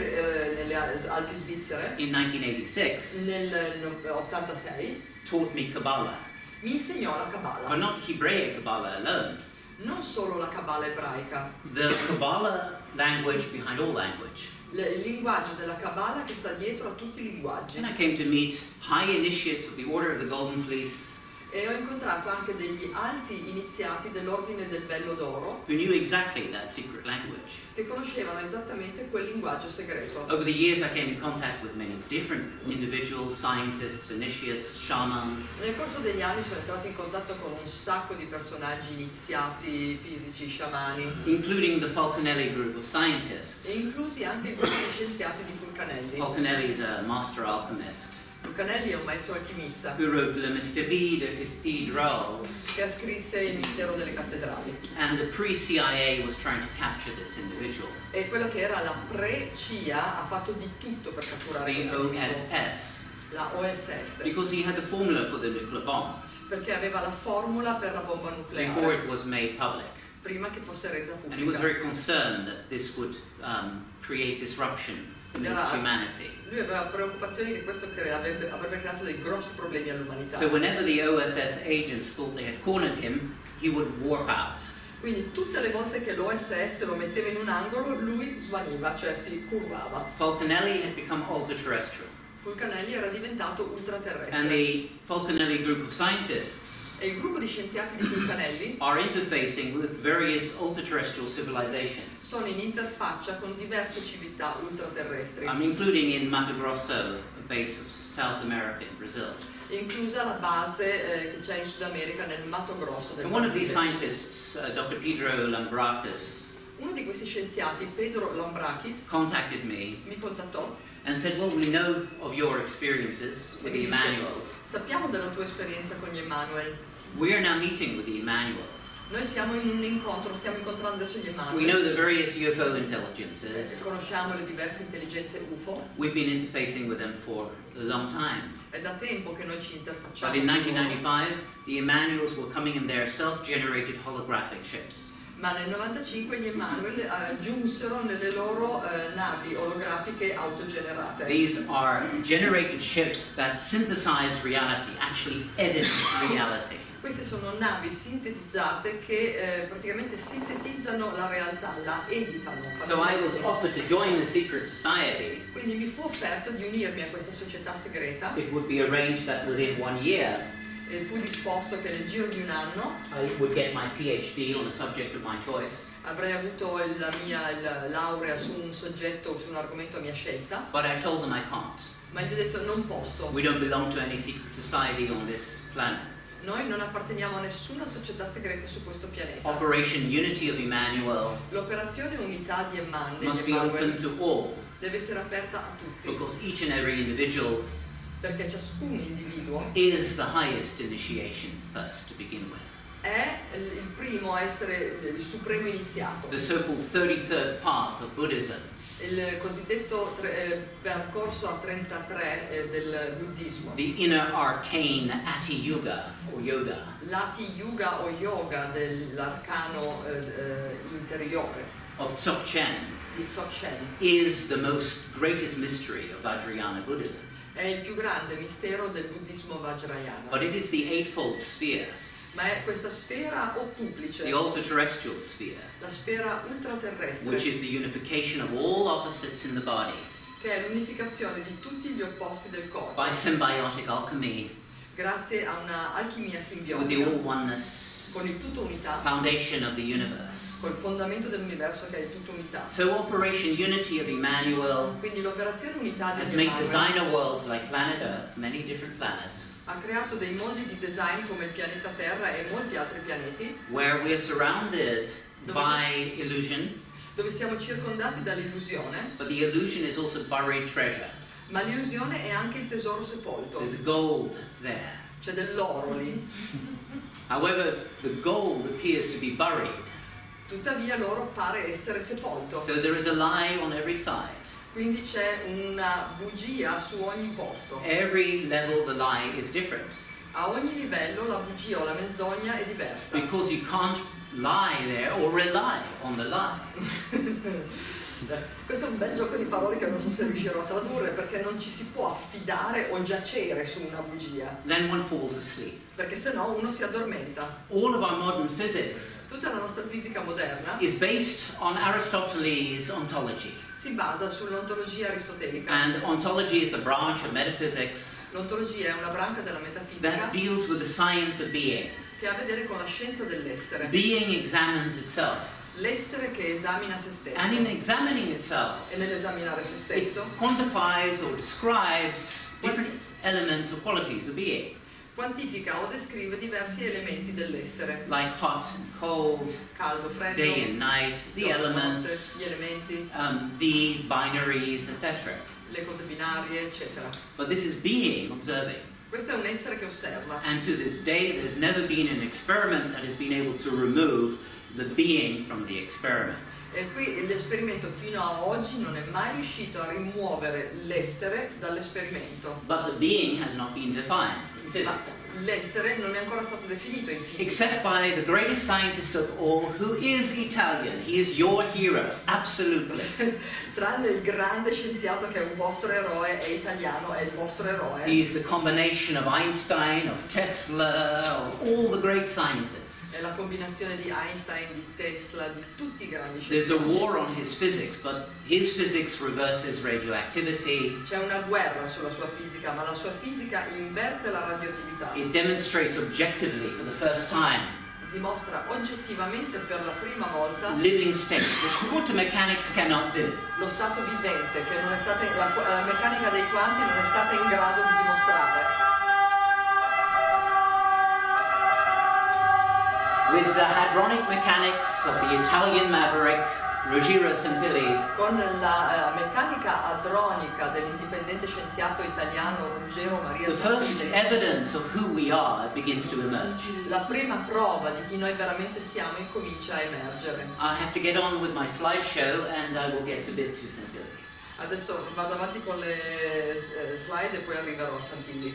eh, nelle Alpi svizzere, in 1986, nel no- 86, taught me Kabbalah, mi insegnò la but Kabbalah. not Hebraic Kabbalah alone. Non solo la Kabbalah ebraica, The Kabbalah language behind all language. il linguaggio della Kabbalah che sta dietro a tutti i linguaggi. And I came to meet high initiates of the Order of the Golden Fleece E ho incontrato anche degli alti iniziati dell'Ordine del Bello d'Oro who knew exactly that secret language. che conoscevano esattamente quel linguaggio segreto. Over the years, I came in contact with many different individuals, scientists, initiates, shamans, Nel corso degli anni sono entrato in contatto con un sacco di personaggi iniziati, fisici, sciamani, including the Falconelli group of scientists. e inclusi anche i gruppi di scienziati di Fulcanelli. Falconelli is a master alchemist Fulcanelli è un maestro alchimista who wrote Le Mystère de Cathedrals, che scrisse Il mistero delle cattedrali. and the pre-CIA was trying to capture this individual. E quella che era la pre-CIA ha fatto di tutto per catturare The questo OSS, la OSS, because he had the formula for the nuclear bomb perché aveva la formula per la bomba before nucleare it was made public. prima che fosse resa And he was pubblica. very concerned that this would um, create disruption. Lui aveva preoccupazioni che questo crea- avrebbe, avrebbe creato dei grossi problemi all'umanità. So whenever the OSS agents thought they had cornered him, he would warp out. Quindi tutte le volte che l'OSS lo metteva in un angolo, lui svaniva, cioè si curvava. Falconelli had become ultra-terrestrial, Fulcanelli era diventato and ultraterrestre. the Falconelli group of scientists E il gruppo di scienziati di Fulcanelli are interfacing with various ultra-terrestrial civilizations, sono in interfaccia con diverse civiltà ultraterrestri, um, including in Mato Grosso, a base of South America in Brazil. inclusa la base eh, che c'è in Sud America nel Mato Grosso del And one of these Brasile. scientists, uh, Dr. Pedro Lambrakis, Uno di questi scienziati, Pedro Lambrakis, contacted me mi contattò and said, Well, we know of your experiences with the Emmanuels. sappiamo della tua esperienza con gli Emanuel, We are now meeting with the Emmanuels. noi siamo in un incontro, stiamo incontrando adesso gli We know the various UFO Eh, intelligences. Conosciamo le diverse intelligenze UFO, We've been interfacing with them for a long time. è da tempo che noi ci interfacciamo. But in con loro. 1995, the Emmanuels were coming in their self-generated holographic ships. Ma nel 95 gli Emanuel eh, giunsero nelle loro eh, navi olografiche autogenerate. These are generated ships that synthesize reality, actually edit reality. Queste sono navi sintetizzate che eh, praticamente sintetizzano la realtà, la editano. So I una was cosa. offered to join the secret society. Quindi mi fu offerto di unirmi a questa società segreta It would be arranged that within one year, e fu disposto che nel giro di un anno I would get my PhD on a subject of my choice. avrei avuto la mia il- laurea su un soggetto, su un argomento a mia scelta, But I told them I can't. ma gli ho detto non posso. We don't belong to any secret society on this planet. Noi non apparteniamo a nessuna società segreta su questo pianeta. Operation Unity of Emmanuel L'operazione unità di Emman di must be open Emmanuel to all deve essere aperta a tutti, because each and every individual perché ciascun individuo is the highest initiation first to begin with. è il primo a essere il supremo iniziato. The so called 33rd path of Buddhism Il cosiddetto eh, percorso a 33 eh, del buddismo, the inner arcane Ati Yuga or yoga. L'ati yuga o yoga dell'arcano eh, eh, interiore. Of Dzogchen di Sochen is the most greatest mystery of Vajrayana Buddhism. è il più grande mistero del buddismo vajrayana. But it is the eightfold sphere, Ma è questa sfera ottuplice, the ultra terrestrial sphere, la sfera ultraterrestre, which is the unification of all opposites in the body che è l'unificazione di tutti gli opposti del corpo, by symbiotic alchemy grazie a una alchimia with the simbiotica, all oneness con il tutto unità, foundation of the universe. col fondamento dell'universo che è il tutto unità. So Operation Unity of Emmanuel Quindi l'operazione unità di has made Emmanuel designer worlds like planet Earth, many different planets, ha creato dei mondi di design come il pianeta Terra e molti altri pianeti, where we are surrounded by illusion, dove siamo circondati dall'illusione, but the illusion is also buried treasure. ma l'illusione è anche il tesoro sepolto. There's gold there. C'è dell'oro lì. However, the gold appears to be buried, Tuttavia l'oro pare essere sepolto. so there is a lie on every side. Quindi c'è una bugia su ogni posto. Every level, the lie is different A ogni livello la bugia o la menzogna è diversa. because you can't lie there or rely on the lie. Questo è un bel gioco di parole che non so se riuscirò a tradurre perché non ci si può affidare o giacere su una bugia, Then one falls asleep. perché se no uno si addormenta. All of our modern physics Tutta la nostra fisica moderna is based on Aristotle's ontology. Si basa sull'ontologia aristotelica. And ontology is the branch of metaphysics L'ontologia è una branca della metafisica that deals with the science of being. che ha a vedere con la scienza dell'essere. Being examines itself. L'essere che esamina se And in stesso. examining itself, E nell'esaminare se it stesso quantifies or describes different elements or qualities of being, quantifica o descrive diversi elementi dell'essere. like hot cold, Caldo, freddo, day and night, the giorno, notte, elements, gli elementi, um, the binaries, etc. le cose binarie, eccetera. But this is being observing. Questo è un essere che osserva. And to this day, there's never been an experiment that has been able to remove the being from the experiment. E qui l'esperimento fino a oggi non è mai riuscito a rimuovere l'essere dall'esperimento. But the being has not been defined in Ma l'essere non è ancora stato definito in fisica. Except by the greatest scientist of all, who is Italian. He is your hero, absolutely. Tranne il grande scienziato che è un vostro eroe, è italiano, è il vostro eroe. He's the combination of Einstein, of Tesla, of all the great scientists. È la combinazione di Einstein, di Tesla, di tutti i grandi There's a war on his physics, but his physics reverses radioactivity. C'è una guerra sulla sua fisica, ma la sua fisica inverte la radioattività. It demonstrates objectively for the first time Dimostra oggettivamente per la prima volta living state, which quantum mechanics cannot do. lo stato vivente che non è stata, la, la meccanica dei quanti non è stata in grado di dimostrare. With the hadronic mechanics of the Italian maverick Ruggiero Santilli, Con la eh, meccanica adronica dell'indipendente scienziato italiano Ruggero Maria the first Santilli, evidence of who we are begins to emerge. la prima prova di chi noi veramente siamo incomincia a emergere. I have to get on with my slideshow and I will get a bit to Santilli. Adesso vado avanti con le eh, slide e poi arriverò a.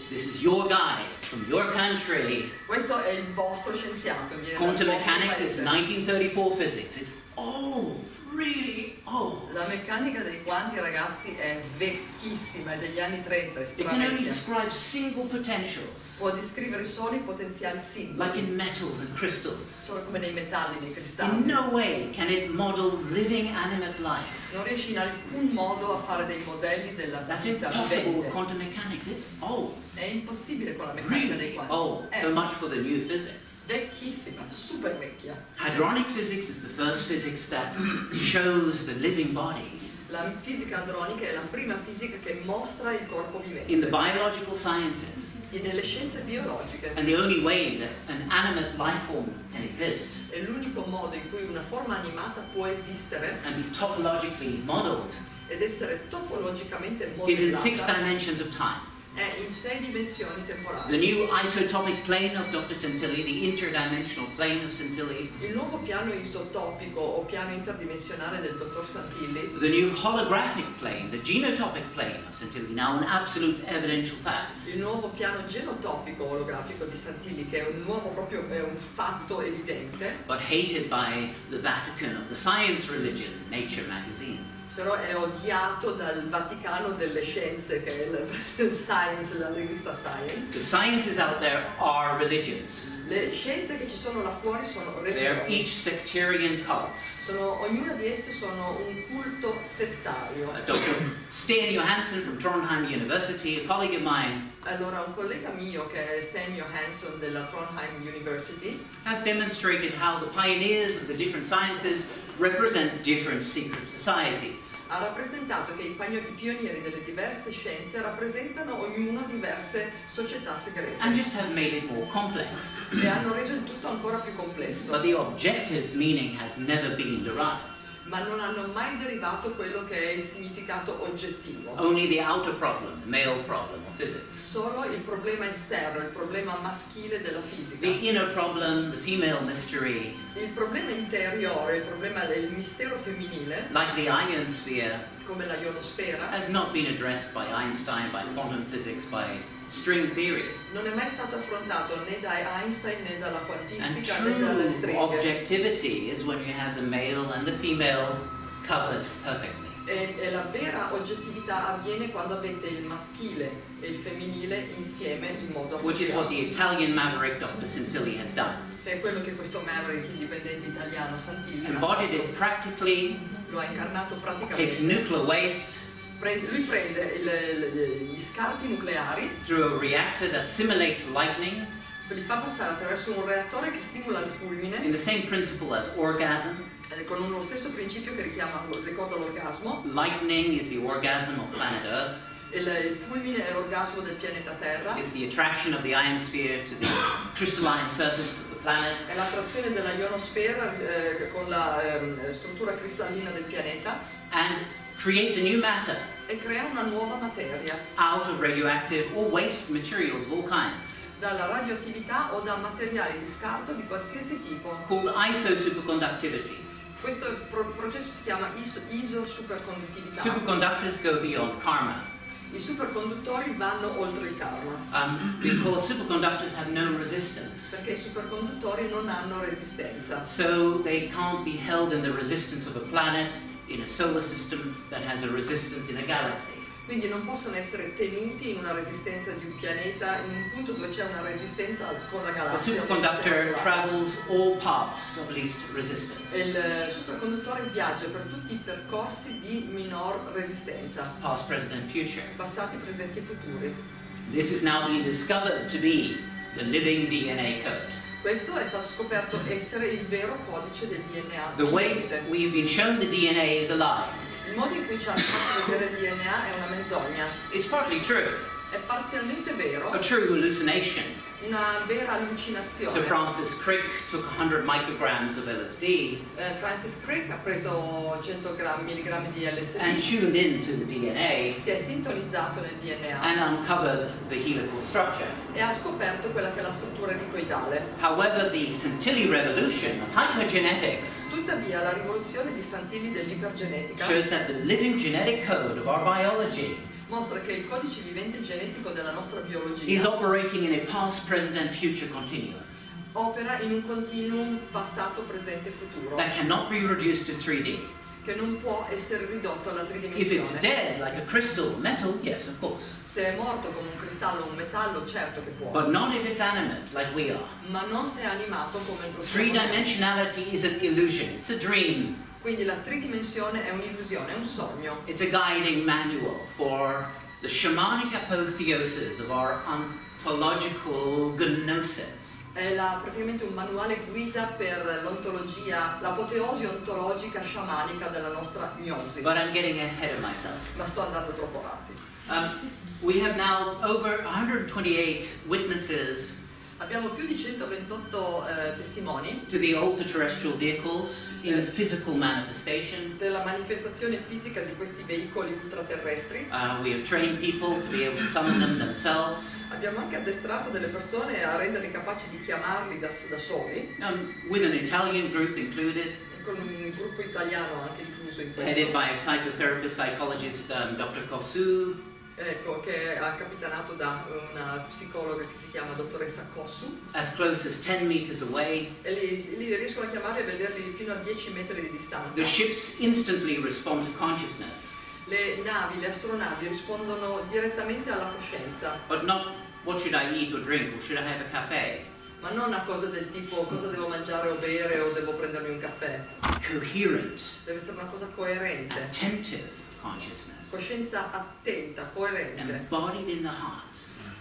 This is your guy, it's from your country. Questo è il vostro scienziato, Quantum mechanics is 1934 physics. It's old, really old. La meccanica dei quanti ragazzi è vecchissima, è degli anni 30, è It can only describe single potentials, Può descrivere solo i potenziali singoli, like in metals and crystals. solo come nei metalli, nei In cristalli. no way can it model living animate life. Non riesce in alcun modo a fare dei modelli della That's vita impossible with quantum mechanics. It's old, È impossibile con la meccanica dei really quanti. old. È So much for the new physics. Vecchissima, super vecchia. Hadronic physics is the first physics that shows the living body. La fisica andronica è la prima fisica che mostra il corpo vivente. In the biological sciences, E nelle scienze biologiche And the only way that an animate life form can exist è l'unico modo in cui una forma animata può esistere and be topologically modeled ed essere topologicamente is in six dimensions of time. È in sei dimensioni The temporali. new isotopic plane of Dr. Santilli, the interdimensional plane of Santilli, Il nuovo piano isotopico o piano interdimensionale del dottor Santilli, the new holographic plane, the genotopic plane of Santilli, now an absolute evidential fact. il nuovo piano genotopico olografico di Santilli, che è un nuovo proprio è un fatto evidente, but hated by the Vatican of the science religion, Nature magazine. Però è odiato dal Vaticano delle Scienze, che è il Science, la rivista The Science. sciences out there are religions. Le scienze che ci sono là fuori sono They're religioni. each sectarian cults. Sono, ognuna di esse sono un culto settario. Uh, Dr. Sten Johansson from Trondheim University, a colleague of mine, Allora, un collega mio che è Stan Johansson della Trondheim University has demonstrated how the pioneers of the different sciences represent different secret societies. ha rappresentato che i pionieri delle diverse scienze rappresentano ognuno diverse società segrete and just have made it more complex. e hanno reso il tutto ancora più complesso, But the objective meaning has never been derived. Ma non hanno mai derivato quello che è il significato oggettivo. Only the outer problem, male problem of physics. Solo il problema esterno, il problema maschile della fisica. The inner problem, the female mystery, Il problema interiore, il problema del mistero femminile, like the ionosphere, come la ionosfera, has not been addressed by Einstein, by quantum physics, by string theory. non è mai stato affrontato né da Einstein né dalla And quantistica né dalle true stringhe. objectivity is when you have the male and the female covered perfectly. E, e la vera oggettività avviene quando avete il maschile e il femminile insieme in modo Which is what the. Italian maverick Dr. Santilli has done. È quello che questo Maverick indipendente italiano Santilli ha Embodied it practically, lo ha incarnato takes praticamente. nuclear waste Prende- lui prende il- gli scarti nucleari, through a reactor that simulates lightning. Li fa passare attraverso un reattore che simula il in fulmine the same principle as orgasm. eh, con uno stesso principio che richiama, ricorda l'orgasmo. Lightning is the orgasm of planet Earth, Il, il fulmine è l'orgasmo del pianeta Terra, is the attraction of the ionosphere to the crystalline surface of the planet, è l'attrazione della ionosfera eh, con la ehm, struttura cristallina del pianeta. And creates a new matter e crea una nuova materia out of radioactive or waste materials of all kinds, dalla radioattività o da materiali di scarto di qualsiasi tipo. called isosuperconductivity. Questo pro- processo si chiama iso, isosuperconduttività. Superconductors go beyond karma I superconduttori vanno oltre il karma, um, because superconductors have no resistance. perché i superconduttori non hanno resistenza. So they can't be held in the resistance of a planet in a solar system that has a resistance in a galaxy. Quindi non possono essere tenuti in una resistenza di un pianeta, in un punto dove c'è una resistenza con la galassia. un superconductor travels all paths of least resistance. Il eh, superconduttore viaggia per tutti i percorsi di minor resistenza, Past, present, future. passati, presenti e futuri. This is now being discovered to be the living DNA code. Questo è stato scoperto essere il vero codice del DNA. The way vivente. we have been shown the DNA is a lie. Il modo in cui ci hanno fatto vedere il DNA è una menzogna. It's partly true, È parzialmente vero, a true hallucination. Una vera allucinazione. So Francis Crick took 100 micrograms of LSD Eh, Francis Crick ha preso 100 gram- milligrammi di LSD, and tuned into the DNA si è sintonizzato nel DNA and uncovered the helical structure. e ha scoperto quella che è la struttura elicoidale. However, the Santilli revolution of hypergenetics Tuttavia la rivoluzione di Santilli dell'ipergenetica shows that the living genetic code of our biology mostra che il codice vivente genetico della nostra is biologia operating in a past, present, future continuum opera in un continuum passato, presente e futuro that cannot be reduced to 3D. che non può essere ridotto alla If it's tridimensione. dead, like a crystal, metal, yes, of course. Se è morto come un cristallo o un metallo, certo che può, But not if it's animate, like we are. ma non se è animato come il Three possiamo noi. dimensionality is an illusion, it's a dream, Quindi la tridimensione è un'illusione, è un sogno. it's a guiding manual for the shamanic apotheosis of our ontological gnosis. È la- praticamente un manuale guida per l'ontologia, l'apoteosi ontologica sciamanica della nostra gnosi. But I'm getting ahead of myself. Ma sto andando troppo avanti. Um, we have now over 128 witnesses Abbiamo più di 128 eh, testimoni to the ultra-terrestrial vehicles in Yes. physical manifestation. della manifestazione fisica di questi veicoli ultraterrestri. Uh, we have trained people to be able to summon them themselves. Abbiamo anche addestrato delle persone a renderli capaci di chiamarli da, da soli, Um, with an Italian group included, con un gruppo italiano anche incluso in headed questo, by a psychotherapist, psychologist, um, Dr. Kosu. Ecco, che è capitanato da una psicologa che si chiama dottoressa Kossu, as close as 10 meters away. e li, li riescono a chiamare e vederli fino a 10 metri di distanza. The ships instantly respond to consciousness, Le navi, le astronavi rispondono direttamente alla coscienza, but not what should I eat or drink or should I have a cafe? ma non a cose del tipo cosa devo mangiare o bere o devo prendermi un caffè. Coherent, Deve essere una cosa coerente, attentive coscienza attenta, coerente,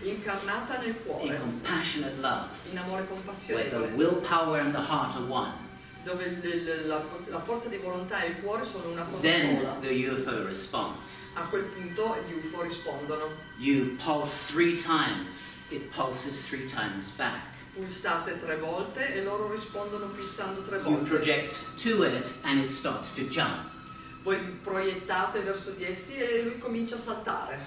incarnata nel in cuore, compassionate love, in amore where the compassionevole, willpower and the heart are one. dove il- la, la forza di volontà e il cuore sono una cosa Then sola. the UFO responds. A quel punto gli UFO rispondono. You pulse three times, it pulses three times back. Pulsate tre volte e loro rispondono pulsando tre You volte. project to it and it starts to jump. Voi vi proiettate verso di essi e lui comincia a saltare.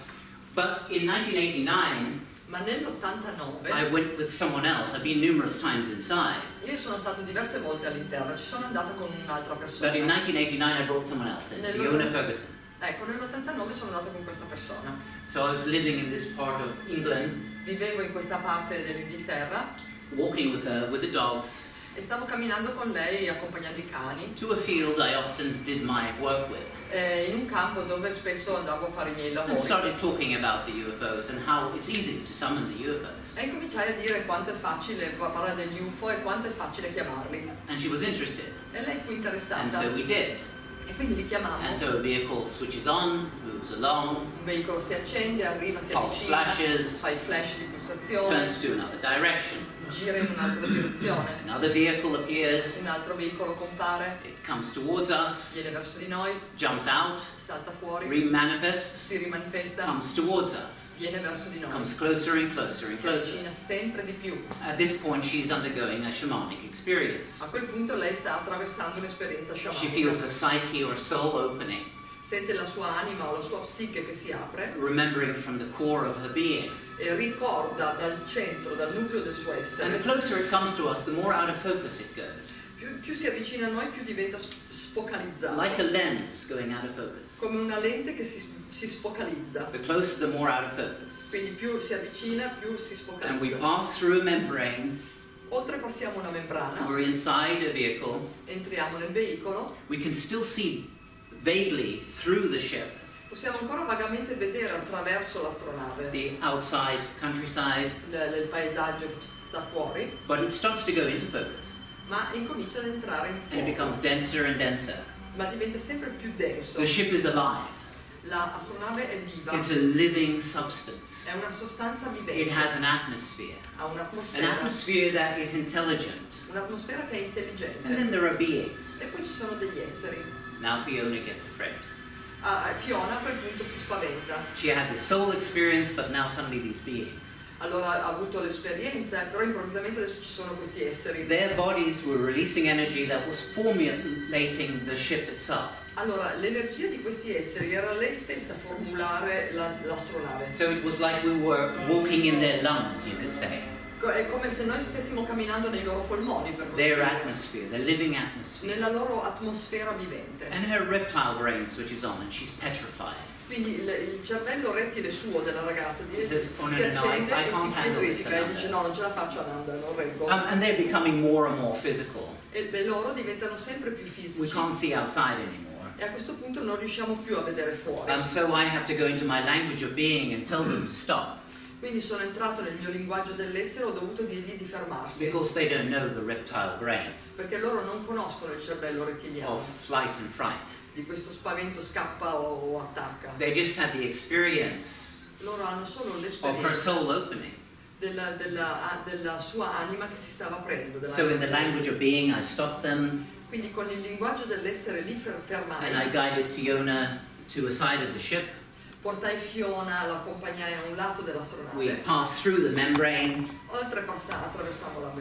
But in 1989, Ma nell'89 I went with someone else. I've been numerous times inside. io sono stato diverse volte all'interno, ci sono andata con un'altra persona. But in 1989, I brought someone else in, Fiona Ferguson. Ecco, nell'89 sono andata con questa persona. So I was living in this part of England, Vivevo in questa parte dell'Inghilterra walking with her, with the dogs, e stavo camminando con lei accompagnando i cani to a field I often did my work with, eh, in un campo dove spesso andavo a fare i miei and lavori. started talking about the UFOs and how it's easy to summon the UFOs. E incominciai a dire quanto è facile parlare degli UFO e quanto è facile chiamarli. And she was interested, E lei fu and interessata so we did. e quindi li chiamammo. And so a vehicle switches on, moves along, Un veicolo si accende, arriva, si pulse avvicina, flashes, fa i flash di pulsazione, turns to another direction. Gira in un'altra direzione. Another vehicle appears, Un altro veicolo compare, it comes towards us, viene verso di noi, jumps out, salta fuori, remanifests, si rimanifesta, comes towards us, viene verso di noi. comes closer and closer and Si closer. avvicina sempre di più. At this point, she's undergoing a shamanic experience. A quel punto lei sta attraversando un'esperienza She feels sciamanica. her psyche or soul opening, Sente la sua anima o la sua psiche che si apre remembering from the core of her being. Ricorda dal centro, dal nucleo del suo And the essere. closer it comes to us, the more out of focus it goes. Più, più si avvicina a noi, più diventa sfocalizzato. Like a lens going out of focus. Come una lente che si, si sfocalizza. The closer, the more out of focus. Quindi più si avvicina, più si And we sfocalizza. pass through a membrane, Oltrepassiamo una membrana, we're inside a vehicle, entriamo nel veicolo, we can still see vaguely through the ship possiamo ancora vagamente vedere attraverso l'astronave the outside countryside, il, il paesaggio che sta fuori, but it starts to go into focus ma incomincia ad entrare in and it becomes fuoco, denser and denser. ma diventa sempre più denso. The ship is alive, La astronave è viva, it's a living substance. è una sostanza It vivente, has an atmosphere, ha an un'atmosfera, atmosphere that is intelligent. un'atmosfera che è And then intelligente. there are beings. E poi ci sono degli esseri. Now Fiona gets afraid. Ah, Fiona a quel punto si spaventa. She had the soul experience, but now suddenly these beings. Allora ha avuto l'esperienza, però improvvisamente adesso ci sono questi esseri. Their bodies were releasing energy that was formulating the ship itself. Allora, l'energia di questi esseri era lei stessa a formulare la- l'astronave. So it was like we were walking in their lungs, you could say. È come se noi stessimo camminando nei loro polmoni, per così Their atmosphere, their living atmosphere. nella loro atmosfera vivente. And her reptile brain switches on and she's petrified. Quindi il, il cervello rettile suo della ragazza di- says, "Oh, no, si no, no, accende I- I e si this, e dice no, non ce la faccio Ananda, non reggo. Um, and they're becoming more and more physical. E e loro diventano sempre più We fisici. can't see outside anymore. E a questo punto non riusciamo più a vedere fuori. Um, so I have to go into my language of being and tell them to stop Quindi sono entrato nel mio linguaggio dell'essere, ho dovuto dirgli di fermarsi. because they don't know the reptile brain Perché loro non conoscono il cervello rettiliano. of flight and fright. Di questo spavento scappa o, o attacca. They just had the experience Loro hanno solo of her l'esperienza soul opening. della, della- della sua anima che si stava aprendo. So in the language of being, I stopped them Quindi con il linguaggio dell'essere lì fer- and I fermai. guided Fiona to a side of the ship Portai Fiona, l'accompagnai a un lato We passed through the membrane, la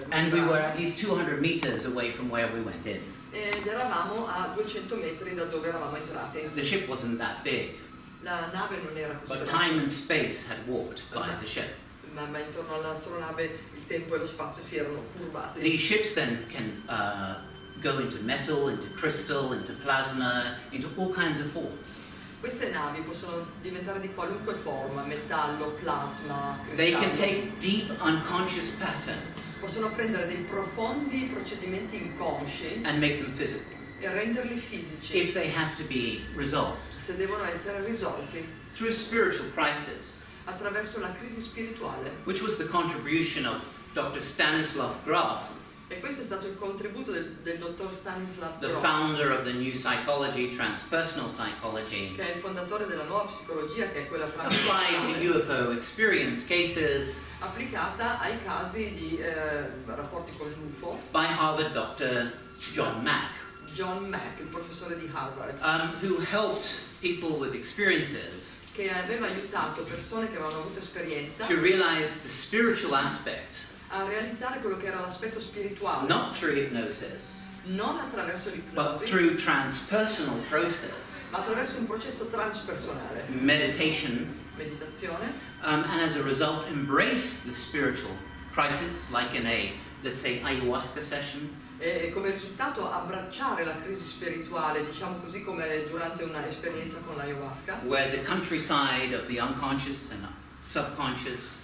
and we were at least 200 meters away from where we went in. ed eravamo a 200 metri da dove eravamo entrati. The ship wasn't that big, La nave non era così but time and space had walked by the ship. ma, ma intorno all'astronave il tempo e lo spazio si erano curvati. These ships then can uh, go into metal, into crystal, into plasma, into all kinds of forms. Queste navi possono diventare di qualunque forma, metallo, plasma, They can take deep unconscious patterns Possono prendere dei profondi procedimenti inconsci and make them physical e renderli fisici if they have to be resolved. se devono essere risolti Through spiritual crisis, attraverso una crisi spirituale. which was the contribution of Dr. Stanislav Graf, E questo è stato il contributo del, del dottor Stanislav the Grof, founder of the new psychology, transpersonal psychology, che è il fondatore della nuova psicologia, che è quella applied to UFO experience cases applicata ai casi di eh, rapporti con l'UFO. by Harvard Dr. John Mack, John Mack, il professore di Harvard, um, who helped people with experiences che aveva aiutato persone che avevano avuto esperienza to realize the spiritual aspect, a realizzare quello che era l'aspetto spirituale, not through hypnosis, non attraverso but l'ipnosi, through transpersonal process, ma attraverso un processo transpersonale, meditation, meditazione, um, and as a result embrace the spiritual crisis, like in a, let's say, ayahuasca session, e come risultato abbracciare la crisi spirituale, diciamo così come durante un'esperienza con l'ayahuasca, where the countryside of the unconscious and subconscious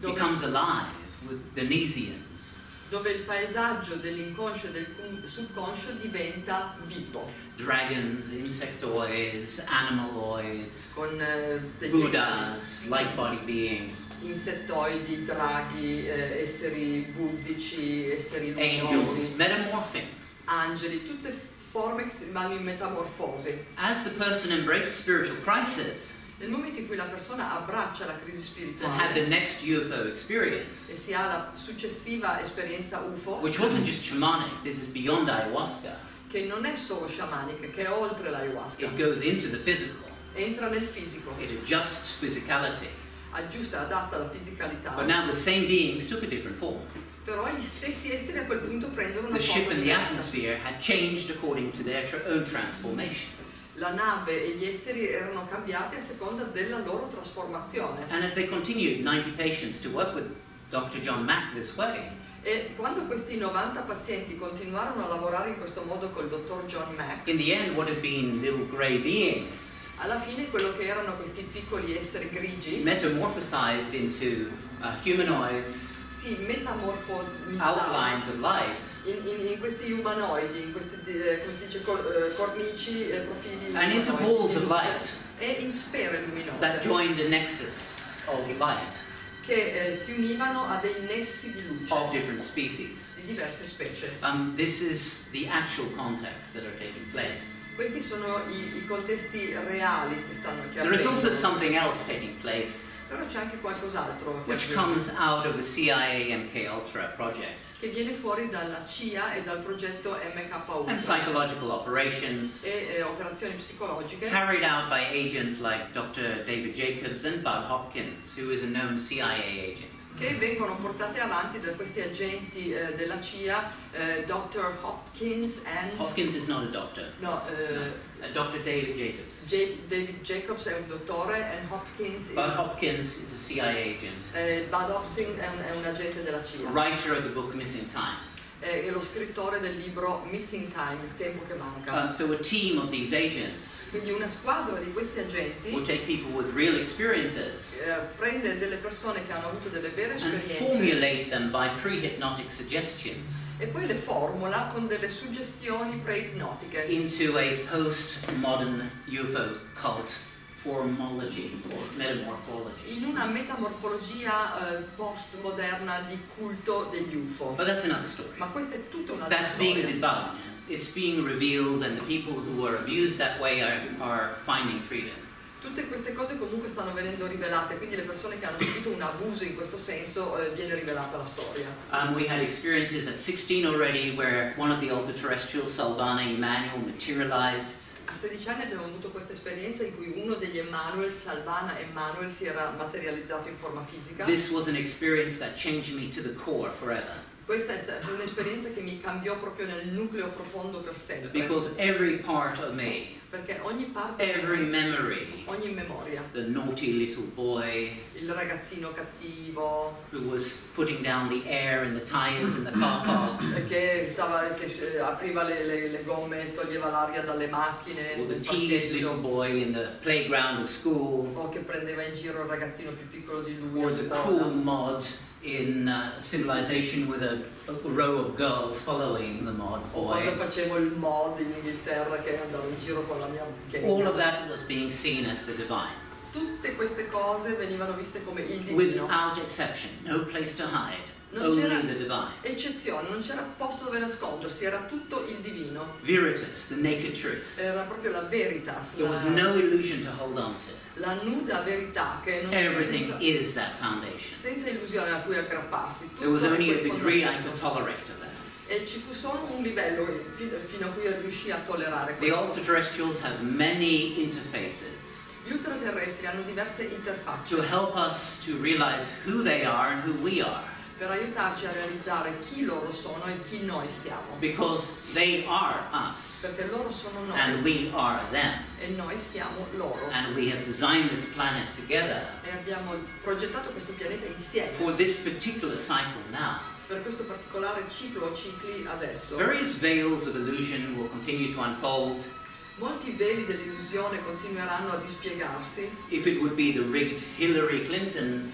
becomes alive with Denisians, dove il paesaggio dell'inconscio e del subconscio diventa vivo, dragons, insectoids, animaloids, con eh, Buddhas, like body beings, insettoidi, draghi, eh, esseri buddici, esseri angels, luminosi, metamorphing. angeli, tutte forme che vanno in metamorfosi. As the person embraced spiritual crisis Nel momento in cui la persona abbraccia la crisi spirituale next UFO experience, e si ha la successiva esperienza UFO, which wasn't just shamanic, this is beyond ayahuasca, che non è solo sciamanica, che è oltre l'ayahuasca, it goes into the physical, entra nel fisico, it adjusts physicality. aggiusta, adatta la fisicalità, But now the same beings took a different form. però gli stessi esseri a quel punto prendono una The ship forma and the diversa. atmosphere had changed according to their own transformation. La nave e gli esseri erano cambiati a seconda della loro trasformazione. And as they continued, 90 patients, to work with Dr. John Mack this way, E quando questi 90 pazienti continuarono a lavorare in questo modo col dottor John Mack, in the end, what had been little grey beings alla fine quello che erano questi piccoli esseri grigi metamorphosized into uh, humanoids, si metamorfosizzavano outlines of light, in, in- in questi umanoidi, in questi eh, come si dice, cor- eh, cornici e profili and into balls of light e in sfere luminose that joined the nexus of light che eh, si univano a dei nessi di luce of different species. di diverse specie. Um, this is the actual context that are taking place. Questi sono i, i contesti reali che stanno che There is also something else taking place Però c'è anche qualcos'altro which comes out of the CIA MK Ultra project che viene fuori dalla CIA e dal progetto MK and Ultra psychological operations e eh, operazioni psicologiche carried out by agents like Dr. David Jacobs and Bud Hopkins, who is a known CIA agent. che vengono portate avanti da questi agenti eh, della CIA, eh, Dr. Hopkins and Hopkins is not a doctor. no, eh, Uh, Dr. David Jacobs. J- David Jacobs è un dottore e Hopkins is, Bud Hopkins is a CIA agent, eh, Bud Hopkins è un, è un agente della CIA. writer of the book Missing Time. È è lo scrittore del libro Missing Time, il tempo che manca. Um, so a team of these agents Quindi una squadra di questi agenti eh, prende delle persone che hanno avuto delle vere esperienze formulate them by pre-hypnotic suggestions e poi le formula con delle suggestioni pre-ipnotiche into a post-modern UFO cult. In una metamorfologia eh, postmoderna di culto degli UFO. But that's another story. Ma questa è tutta un'altra That's being storia. debunked. It's being revealed, and the people who are abused that way are, are finding freedom. Tutte queste cose comunque stanno venendo rivelate, quindi le persone che hanno subito un abuso in questo senso eh, viene rivelata la storia. Um, we had experiences at 16 already where one of the ultra-terrestrials, Salvana Emanuel, materialized. A 16 anni abbiamo avuto questa esperienza in cui uno degli Emanuel, Salvana Emanuel, si era materializzato in forma fisica. This was an experience that changed me to the core forever. Questa è stata un'esperienza che mi cambiò proprio nel nucleo profondo per sempre. Because every part of me, Perché ogni parte, every memory, ogni memoria, the naughty little boy il ragazzino cattivo. who was putting down the air in the tires in the car park, che, stava, che apriva le, le- le gomme e toglieva l'aria dalle macchine or the teased little boy in the playground of school, o che prendeva in giro il ragazzino più piccolo di lui. or the cool mod in uh, Civilization with a, a row of girls following the mod quando boy. facevo il mod in Inghilterra che andavo in giro con la mia gang. All of that was being seen as the divine, Tutte queste cose venivano viste come il divino. without exception, no place to hide, Non c'era the eccezione, non c'era posto dove nascondersi, era tutto il divino. Veritas, the naked truth. Era proprio la veritas, There was la, no illusion to hold on to. la nuda verità che non Everything senza, is that foundation. senza illusione a cui aggrapparsi. Tutto There was only a degree I could tolerate of that. E ci fu solo un livello fi- fino a cui riuscì a tollerare The questo. ultra-terrestrials have many interfaces Gli ultraterrestri hanno diverse interfacce to help us to realize who they are and who we are. Per aiutarci a realizzare chi loro sono e chi noi siamo. Because they are us Perché loro sono noi and we are them. e noi siamo loro. And we have designed this planet together E abbiamo progettato questo pianeta insieme for this particular cycle now. per questo particolare ciclo o cicli adesso. Various veils of illusion will continue to unfold. Molti veli dell'illusione continueranno a dispiegarsi If it would be the rigged Hillary Clinton,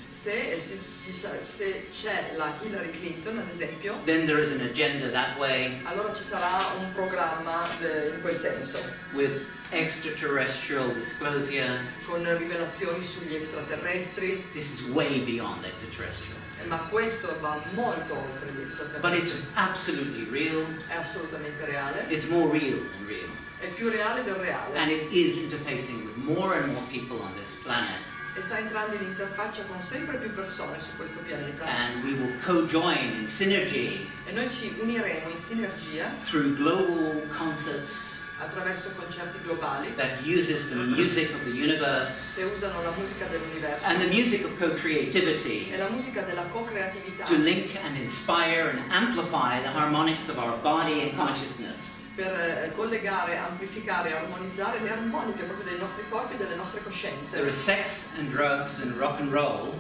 se, c'è la Hillary Clinton, ad esempio, then there is an agenda that way allora ci sarà un programma in quel senso, with extraterrestrial disclosure. con rivelazioni sugli extraterrestri, This is way beyond extraterrestrial. eh, ma questo va molto oltre gli But it's extraterrestri. absolutely real. È assolutamente reale, It's more real than real. è più reale del reale And it is interfacing with more and more people on this planet. E sta entrando in interfaccia con sempre più persone su questo pianeta. And we will co-join in synergy. E noi ci uniremo in sinergia through global concerts attraverso concerti globali that uses the music of the universe che usano la musica dell'universo and the music of co-creativity e la musica della co-creatività. to link and inspire and amplify the harmonics of our body and consciousness. Per eh, collegare, amplificare e armonizzare le armoniche proprio dei nostri corpi e delle nostre coscienze. There is sex and drugs and rock and roll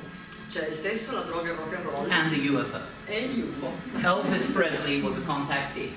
C'è il sesso, la droga, il rock and roll and the UFO. e gli UFO. Elvis Presley was a contactee.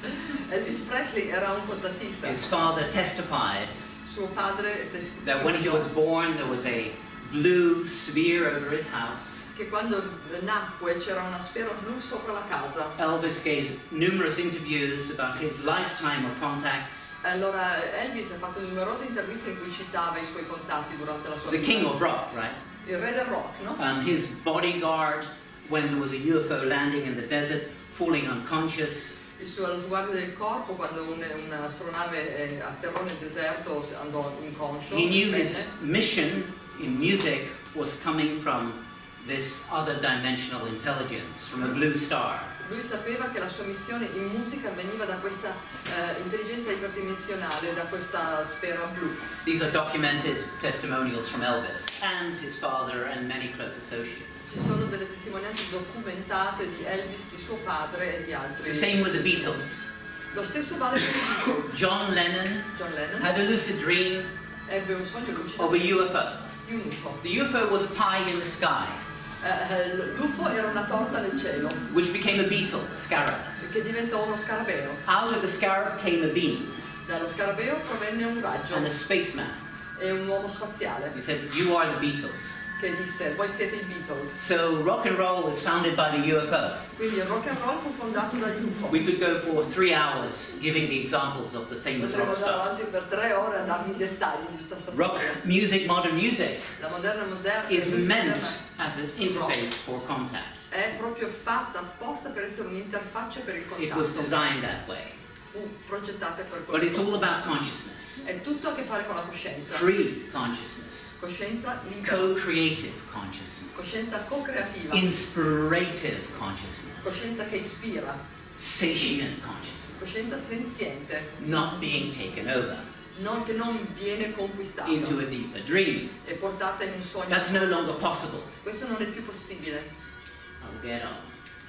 Elvis Presley era un contattista. His father testified Suo padre tes- that when he was born there was a blue sphere over his house. Che quando nacque c'era una sfera blu sopra la casa. Elvis gave numerous interviews about his lifetime of contacts. Allora Elvis ha fatto numerose interviste in cui citava i suoi contatti durante la sua The vita. king of rock, right? Il re del rock, no? Um, his bodyguard when there was a UFO landing in the desert, falling unconscious. Il suo guardia del corpo quando un- un'astronave eh, atterrò nel deserto andò inconscio. He knew his mission in music was coming from this other dimensional intelligence, from a blue star. Lui sapeva che la sua missione in musica veniva da questa eh, intelligenza iperdimensionale, da questa sfera blu. These are documented testimonials from Elvis and his father and many close associates. Ci sono delle testimonianze documentate di Elvis, di suo padre e di It's altri. the same with the Beatles. Lo stesso vale per i Beatles. John Lennon John Lennon had a lucid dream ebbe un sogno lucido of a UFO. un UFO. The UFO was a pie in the sky, Eh, eh, L'UFO era una torta nel cielo which became a beetle, a scarab. che diventò uno scarabeo. Out of the scarab came a beam Dallo scarabeo provenne un raggio and a spaceman. e un uomo spaziale He said, You are the Beatles. Che disse voi siete i Beatles. So rock and roll was founded by the UFO. Quindi il rock and roll fu fondato dagli UFO. We could go for three hours giving the examples of the famous rock stars. per tre ore a darvi i dettagli di tutta Rock music, modern music, La moderna moderna is meant as an interface for contact. è proprio fatta apposta per essere un'interfaccia per il It was designed that way. Fu progettata per But it's all about consciousness. È tutto a che fare con la coscienza. Free consciousness. Co-creative consciousness. Inspirative consciousness. coscienza che ispira, Sentient consciousness. coscienza senziente, Not being taken over. non, che non viene conquistata, into a deeper dream. è portata in un sogno. That's no longer possible. Questo non è più possibile. I'll get on.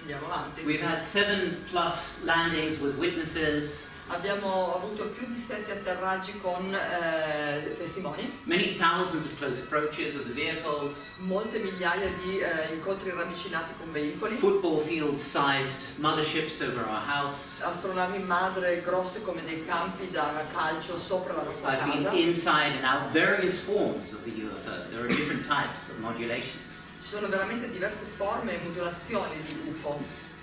Andiamo avanti. We've had seven plus landings with witnesses, Abbiamo avuto più di sette atterraggi con eh, testimoni, many thousands of close approaches of the vehicles, molte migliaia di eh, incontri ravvicinati con veicoli, football field sized motherships over our house. astronavi madre grosse come dei campi da calcio sopra la nostra I've been casa. inside and out various forms of the UFO. There are different types of modulations. Ci sono veramente diverse forme e modulazioni di UFO,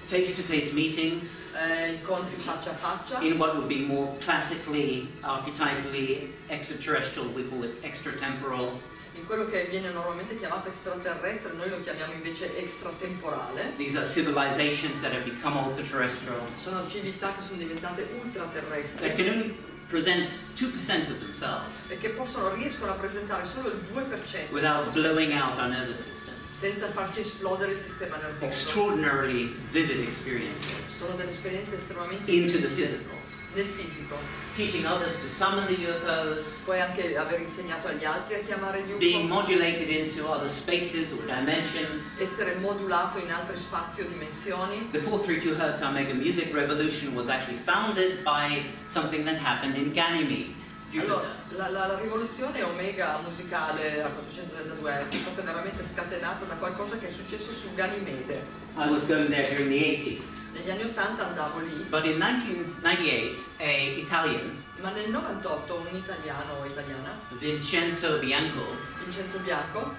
Face to face meetings uh, incontri faccia a faccia, in what would be more classically, archetypally extraterrestrial, we call it extratemporal. in quello che viene normalmente chiamato extraterrestre, noi lo chiamiamo invece extratemporale. These are civilizations that have become ultra-terrestrial, Sono civiltà che sono diventate ultraterrestri. that can only present 2% of themselves e che possono, riescono a presentare solo il 2% without blowing out our nervous. Senza farci esplodere il sistema nervoso. Extraordinarily vivid experiences Sono delle esperienze estremamente into the physical. nel fisico. Teaching others to summon the UFOs, Puoi anche aver insegnato agli altri a chiamare gli being modulated into other spaces or dimensions. essere modulato in altri spazi o dimensioni. The 432 Hertz Omega Music Revolution was actually founded by something that happened in Ganymede, Allora, la, la- la rivoluzione omega musicale a 432 Hz è stata veramente scatenata da qualcosa che è successo su Ganimede. I was going there during the 80s. Negli anni 80 andavo lì, But in 1998, a Italian, ma nel 98 un italiano o italiana, Vincenzo Bianco, Vincenzo Bianco,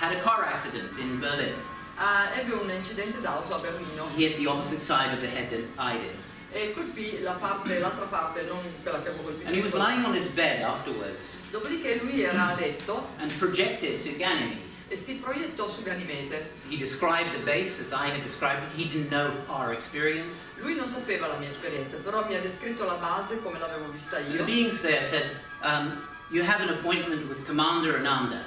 had a car accident in Berlin. ah, ebbe un incidente d'auto a Berlino He hit the opposite side of the head that I did. E colpì la parte, l'altra parte, non quella che avevo colpito. And he was lying on his bed afterwards Dopodiché lui era a letto and projected to Ganymede. e si proiettò su Ganimede. He described the base as I had described it. He didn't know our experience. Lui non sapeva la mia esperienza, però mi ha descritto la base come l'avevo vista The io. beings there said, um, You have an appointment with Commander Ananda.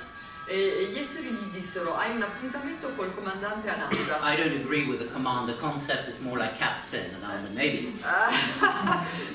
E, gli esseri gli dissero: Hai un appuntamento col comandante Ananda. I don't agree with the commander concept, it's more like captain, and I'm a Navy.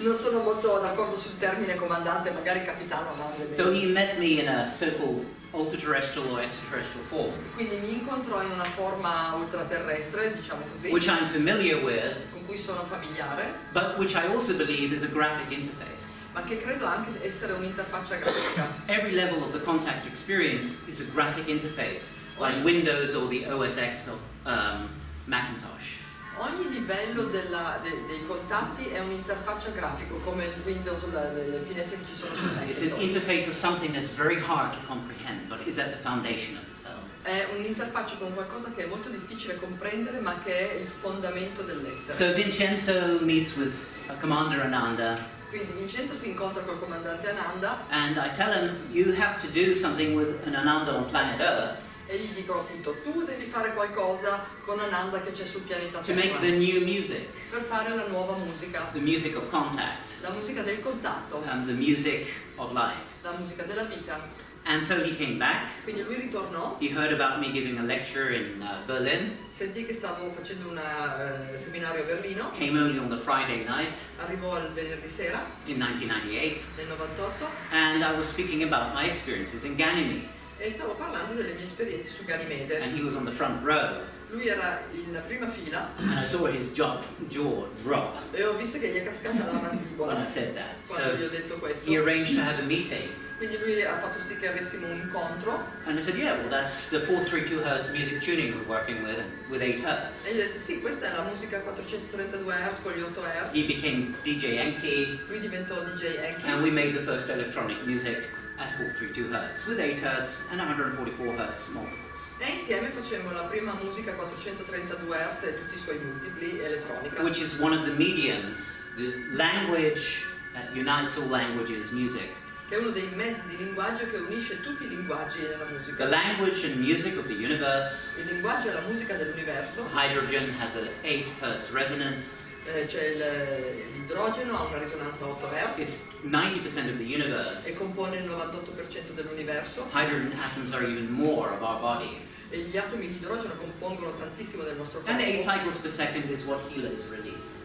Non sono molto d'accordo sul termine comandante, magari capitano Ananda. So he met me in a so called ultra-terrestrial or extraterrestrial form, Quindi mi incontrò in una forma ultraterrestre, diciamo così, which I'm familiar with, con cui sono familiare, but which I also believe is a graphic interface. Ma che credo anche essere un'interfaccia grafica. Every level of the contact experience is a graphic interface, like Windows or the OS X of um, Macintosh. Ogni livello della- de- dei contatti è un'interfaccia grafica, come il Windows, le, finestre che ci sono sul It's an Macintosh. interface of something that's very hard to comprehend, but is at the foundation of the self. È un'interfaccia con qualcosa che è molto difficile comprendere, ma che è il fondamento dell'essere. So Vincenzo meets with Commander Ananda, Quindi Vincenzo si incontra col comandante Ananda. And I tell him, you have to do something with an Ananda on planet Earth. E gli dicono appunto tu devi fare qualcosa con Ananda che c'è sul pianeta to make Terra. the new music, per fare la nuova musica, the music of contact, la musica del contatto, um, the music of life. la musica della vita. And so he came back. Quindi lui ritornò, He heard about me giving a lecture in uh, Berlin. sentì che stavo facendo un eh, seminario a Berlino, Came only on the Friday night arrivò il venerdì sera in 1998, nel 98 and I was speaking about my experiences in Ganymede. e stavo parlando delle mie esperienze su Ganimede. And he was on the front row, Lui era in prima fila and I saw his jaw, jaw drop e ho visto che gli è cascata la when mandibola I said that. quando gli So ho detto questo. he arranged to have a meeting. Quindi lui ha fatto sì che avessimo un incontro And I said, yeah, well, that's the 432 hertz music tuning we're working with, with 8 hertz. e gli ho detto sì, questa è la musica a 432 Hz con gli 8 Hz. He became DJ Enki, Lui diventò DJ Enki and we made the first electronic music at 432 hertz with 8 hertz and 144 hertz multiples, e insieme facemmo la prima musica a 432 Hz e tutti i suoi multipli elettronica. which is one of the mediums, the language that unites all languages, music. Che è uno dei mezzi di linguaggio che unisce tutti i linguaggi nella musica. The language and music of the universe. Il linguaggio è la musica dell'universo, Hydrogen has an 8 hertz resonance. eh, il- l'idrogeno, ha una risonanza a 8 Hz It's 90% of the universe. e compone il 98% dell'universo Hydrogen atoms are even more of our body. e gli atomi di idrogeno compongono tantissimo del nostro And 8 corpo cycles per second is what healers release.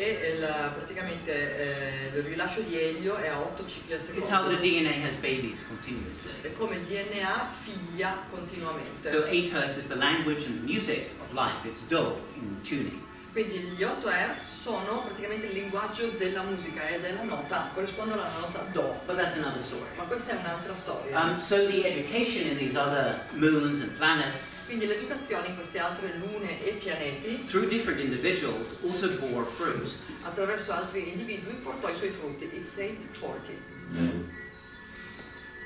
E il- praticamente eh, il rilascio di elio è a 8 cicli al It's how the secondo. DNA has babies continuously. È come il DNA figlia continuamente. So 8 hertz is the language and music of life. It's do in tuning. Quindi gli 8 Hz sono praticamente il linguaggio della musica e della nota, corrispondono alla nota Do. But that's another story. Ma questa è un'altra storia. Um, so the education in these other moons and planets Quindi l'educazione in queste altre lune e pianeti, through different individuals also bore fruit. attraverso altri individui, portò i suoi frutti, il Saint 40.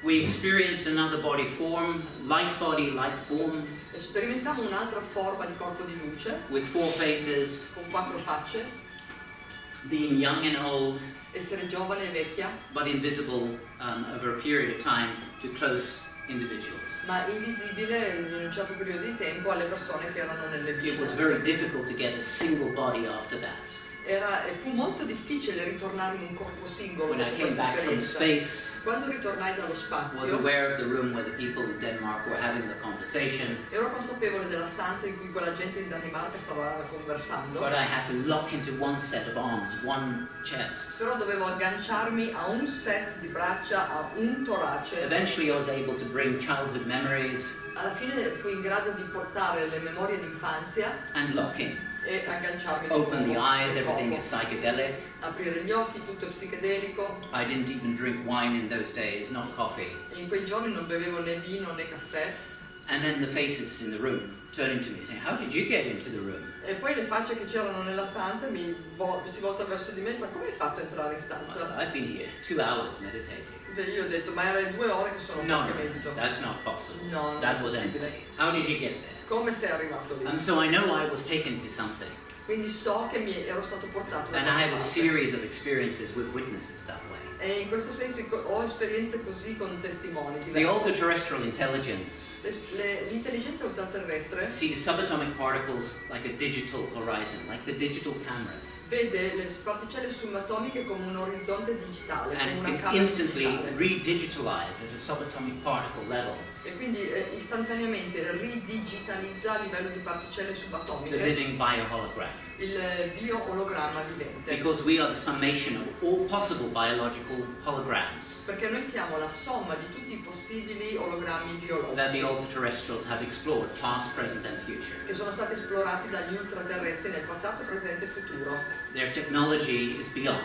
We experienced another body form, light body, light form, Sperimentammo un'altra forma di corpo di luce, with four faces, con quattro facce, being young and old, essere giovane e vecchia, but invisible um, over a period of time to close individuals. ma invisibile in un certo periodo di tempo alle persone che erano nelle It was very difficult to get a single body after that. Era, fu molto difficile ritornare in un corpo singolo When I came back from space, Quando ritornai dallo was spazio, aware of the room where the people in Denmark were having the conversation, ero consapevole della stanza in cui quella gente in Danimarca stava conversando, but I had to lock into one set of arms, one chest. però dovevo agganciarmi a un set di braccia, a un torace. Eventually, I was able to bring childhood memories Alla fine fui in grado di portare le memorie d'infanzia and lock in. E agganciarmi Open the eyes, everything is psychedelic. Aprire gli occhi, tutto è psichedelico. I didn't even drink wine in those days, not coffee. E in quei giorni non bevevo né vino né caffè. And then the faces in the room turning to me saying, How did you get into the room? E poi le facce che c'erano nella stanza mi vo- si volta verso di me e fa come hai fatto a entrare in stanza? I've been here two hours meditating. Io ho detto ma erano due ore che sono No, no, that's not possible. No, That was possibile. empty. How did you get there? Come sei arrivato lì? Um, so I know I was taken to something. Quindi so che mi ero stato portato da And I have a series of experiences with witnesses that way. E in questo senso ho esperienze così con testimoni The ultra-terrestrial intelligence. L'intelligenza ultraterrestre sees subatomic particles like a digital horizon, like the digital cameras, vede le particelle subatomiche come un orizzonte digitale, come and una can camera instantly digitale. redigitalize at a subatomic particle level. E quindi eh, istantaneamente ridigitalizza a livello di particelle the subatomiche living biohologram. Il bio-ologramma vivente. Because we are the summation of all possible biological holograms Perché noi siamo la somma di tutti i possibili ologrammi that the biologici ultra-terrestrials have explored, past, present, and future. che sono stati esplorati dagli ultraterrestri nel passato, presente e futuro. Their technology is beyond,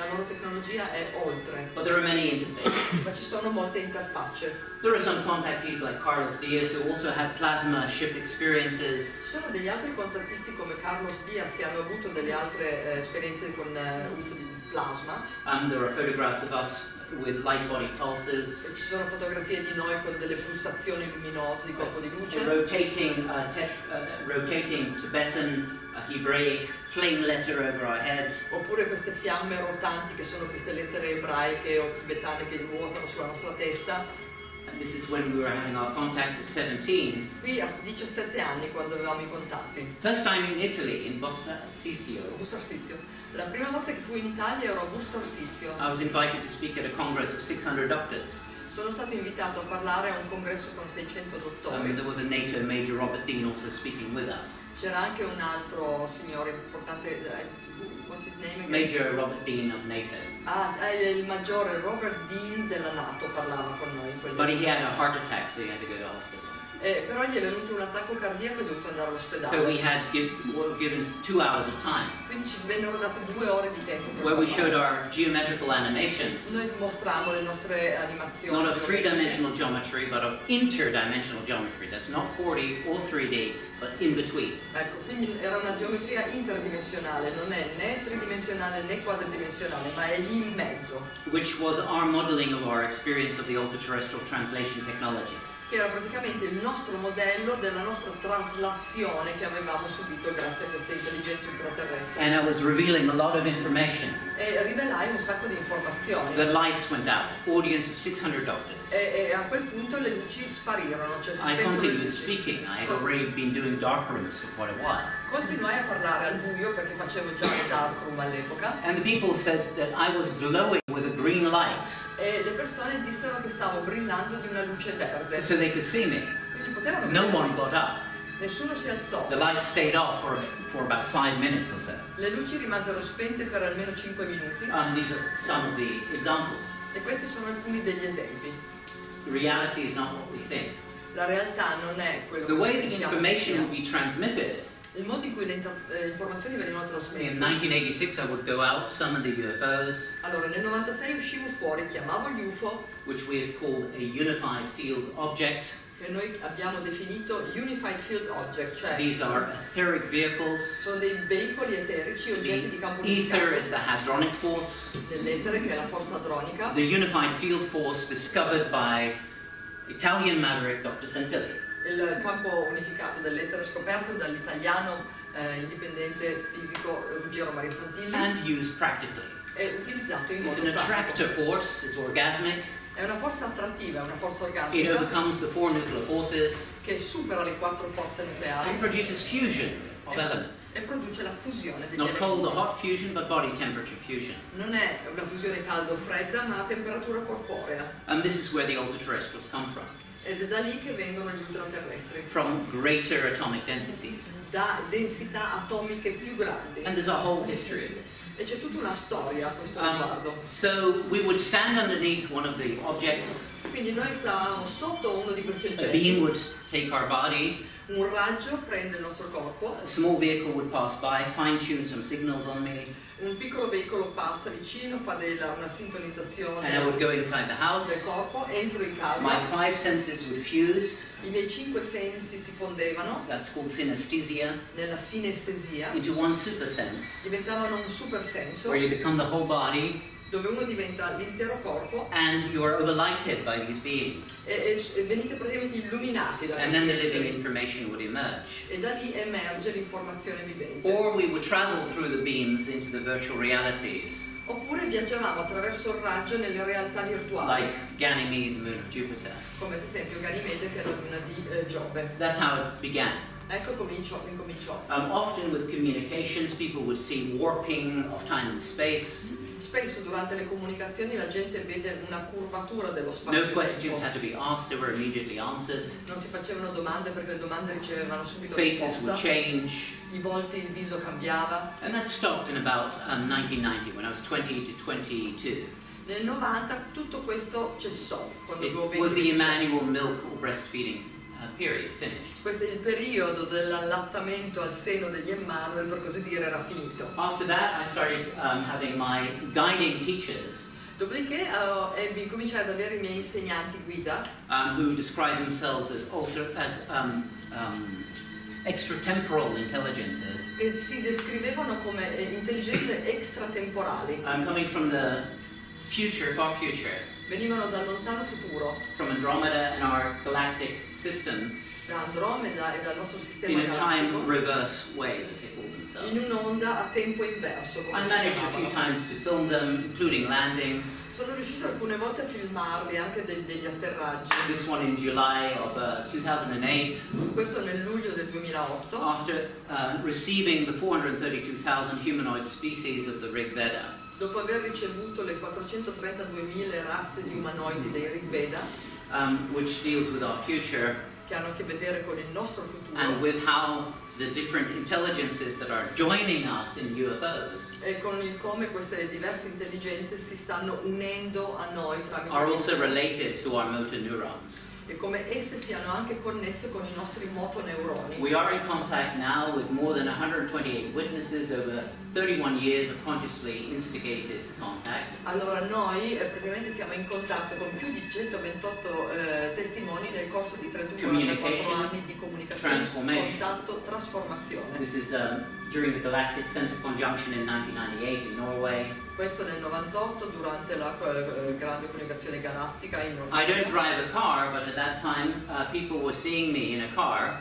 La loro tecnologia è oltre, but there are many interfaces. ma ci sono molte interfacce. There are some contactees like Carlos Diaz who also had plasma ship experiences. Ci sono degli altri contattisti come Carlos Diaz che hanno avuto delle altre eh, esperienze con eh, uso di plasma. Um, there are photographs of us with light body E pulses, ci sono fotografie di noi con delle pulsazioni luminose di corpo di a luce. rotating, uh, uh, rotating Tibetan, Hebraic flame letter over our head. Oppure queste fiamme rotanti che sono queste lettere ebraiche o tibetane che ruotano sulla nostra testa. And this is when we were having our contacts at 17. Qui a 17 anni quando avevamo i contatti. First time in Italy, in. Busto Arsizio. La prima volta che fui in Italia ero a Busto Arsizio. I was invited to speak at a congress of 600 doctors. Sono stato invitato a parlare a un congresso con 600 Um, dottori. there was a NATO Major Robert Dean also speaking with us. C'era anche un altro signore importante, eh, what's his name? again? Major Robert Dean of NATO. Ah, eh, il maggiore Robert Dean della Nato parlava con noi in quel But he had a heart attack, so he had to go to hospital. Eh, però gli è venuto un attacco cardiaco e è dovuto andare all'ospedale. So we had give, given two hours of time Quindi ci vennero date due ore di tempo where we showed our geometrical animations, Noi mostravamo le nostre animazioni. not of three-dimensional geometry, but of interdimensional geometry. That's not 4D or 3D, but in between. Ecco, quindi era una geometria interdimensionale, non è né tridimensionale né quadridimensionale, ma è lì in mezzo, which was our modeling of our experience of the ultra-terrestrial translation technologies. che era praticamente il nostro modello della nostra traslazione che avevamo subito grazie a queste intelligenze ultraterrestri. And I was revealing a lot of information. E rivelai un sacco di informazioni. The lights went out, audience of 600 doctors. E, e a quel punto le luci sparirono, cioè si I continued speaking. I had already been doing dark rooms for quite a while. Continuai a parlare al buio perché facevo già le darkroom all'epoca And the people said that I was glowing with a green light e le persone dissero che stavo brillando di una luce verde. so they could see me. Quindi potevano No vedere. one got up. Nessuno si alzò. The lights stayed off for, for about five minutes or so. Le luci rimasero spente per almeno 5 minuti Um, these are some of the examples. e questi sono alcuni degli esempi. Reality is not what we think. La realtà non è quello The way che the information will be transmitted Il modo in cui le eh, informazioni venivano In trasmesse. 1986, I would go out, summon the UFOs, Allora, nel 96 uscivo fuori, chiamavo gli UFO, which we have called a unified field object. Che noi abbiamo definito Unified Field Object, cioè These are etheric vehicles. sono dei veicoli eterici, oggetti di The campo ether is unificato the hadronic force. dell'etere, che è la forza adronica, The unified field force discovered by Italian maverick Dr. Santilli. il campo unificato dell'etere scoperto dall'italiano eh, indipendente fisico Ruggero Maria Santilli and used practically. è utilizzato in It's modo an pratico. attractor force, it's orgasmic, È una forza attrattiva, è una forza it orgasmica overcomes the four nuclear forces, che supera le quattro forze nucleari and produces fusion of elements. e produce la fusione degli Not cold or elementi. hot fusion, but body temperature fusion. Non è una fusione caldo-fredda, ma a temperatura corporea. And this is where the ultra-terrestrials come from, Ed è da lì che vengono gli ultraterrestri, from greater atomic densities. da densità atomiche più grandi. And there's a whole history of this. E c'è tutta una storia a questo Um, riguardo. so we would stand underneath one of the objects, Quindi noi stavamo sotto uno di questi a oggetti, beam would take our body, un raggio prende il nostro corpo, a small vehicle would pass by, fine-tune some signals on me, un piccolo veicolo passa vicino, fa della- una sintonizzazione and I would go inside the del house. corpo, entro in casa, My five senses would fuse, i miei cinque sensi si fondevano that's called synesthesia, nella sinestesia, into one super sense, diventavano un super senso. Where you become the whole body, dove uno diventa l'intero corpo and you are overlighted by these beings. e, e- venite praticamente illuminati da And then the living information would emerge. E da lì emerge l'informazione vivente. Or we would travel through the beams into the virtual realities, Oppure viaggiavamo attraverso il raggio nelle realtà virtuali, like Ganymede, the moon of Jupiter. come ad esempio Ganimede che è la luna di eh, Giove. That's how it began. Ecco cominciò, incominciò. Um, often with communications, people would see warping of time and space. Spesso durante le comunicazioni la gente vede una curvatura dello spazio. No questions had to be asked, they were immediately answered. Non si facevano domande perché le domande ricevevano subito Faces would risposta. change. I volti, il viso cambiava. And that stopped in about um, 1990 when I was 20 to 22. Nel 90 tutto questo cessò, quando It avevo was 20 the Emmanuel milk or breastfeeding period finished. Questo è il periodo dell'allattamento al seno degli Emmanuel, per così dire, era finito. After that, I started um, having my guiding teachers Dopodiché eh, ebbi, cominciai ad avere i miei insegnanti guida um, who describe themselves as, alter, as um, um, extratemporal intelligences. che si descrivevano come eh, intelligenze extratemporali. I'm coming from the future, far future, Venivano dal lontano futuro, from Andromeda and our galactic system, da Andromeda e dal nostro in sistema a time reverse way, as they call in themselves. un'onda a tempo inverso, I managed a few times to film them, including landings. Sono riuscito alcune volte a filmarli, anche del- degli atterraggi. This one in July of uh, 2008. Questo nel luglio del 2008. After uh, receiving the 432,000 humanoid species of the Rig Veda, Dopo aver ricevuto le 432.000 razze di umanoidi dei Rig Veda, um, which deals with our future che hanno a che vedere con il nostro futuro, and with how the different intelligences that are joining us in UFOs e con il come queste diverse intelligenze si stanno unendo a noi tramite are also related to our motor neurons. e come esse siano anche connesse con i nostri motoneuroni. We are in contact now with more than 128 witnesses over 31 years of consciously instigated contact. Allora noi eh, praticamente siamo in contatto con più di 128 eh, testimoni nel corso di 31 Communication, anni di comunicazione, contatto, trasformazione. This is um, during the Galactic Center Conjunction in 1998 in Norway. Questo nel 98 durante la eh, grande comunicazione galattica in I don't Norvegia. drive a car, but at that time uh, people were seeing me in a car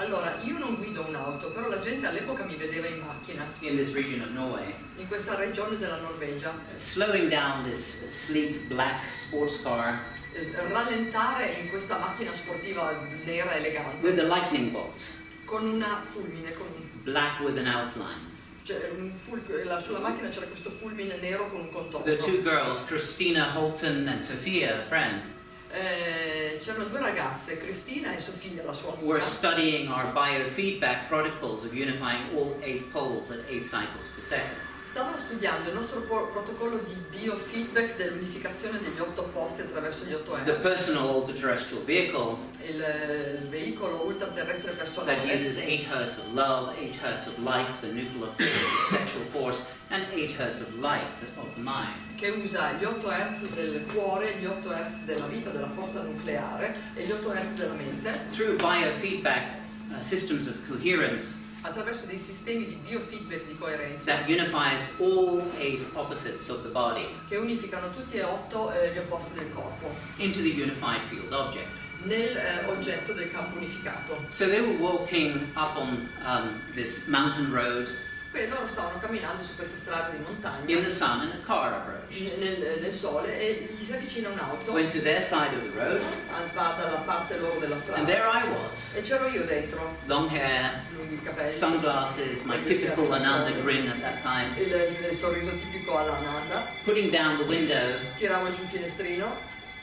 Allora, io non guido un'auto, però la gente all'epoca mi vedeva in macchina, in this region of Norway, in questa regione della Norvegia. slowing down this sleek black sports car Rallentare in questa macchina sportiva nera elegante, with a lightning bolt, con una fulmine, con un- black with an outline. cioè la- sulla macchina c'era questo fulmine nero con un contorno. The two girls, Christina Holton and Sophia, a friend, eh, c'erano due ragazze, Cristina e Sofia, la sua were studying our biofeedback protocols of unifying all eight poles at eight cycles per second. stavano studiando il nostro protocollo di biofeedback dell'unificazione degli otto opposti attraverso gli otto The personal ultra-terrestrial vehicle il, veicolo ultraterrestre that personale uses 8 hertz of love, 8 hertz of life, the nuclear force, the sexual force, and 8 hertz of light of the mind. Che usa gli 8 Hz del cuore, gli 8 Hz della vita, della forza nucleare e gli 8 Hz della mente Through biofeedback uh, systems of coherence attraverso dei sistemi di biofeedback di coerenza that unifies all eight opposites of the body che unificano tutti e otto eh, gli opposti del corpo into the unified field object. nel eh, oggetto del campo unificato. So they were walking up on um, this mountain road Poi loro stavano camminando su queste strade di montagna. In the sun, and a car approached. nel, nel sole e gli si avvicina un'auto. Went to their side of the road, va dalla parte loro della and strada there I was. e c'ero io dentro, Long hair, lunghi capelli, sunglasses, my typical Ananda grin at that time, il, il sorriso tipico alla Nanda, putting down the window. Tiravo giù il finestrino,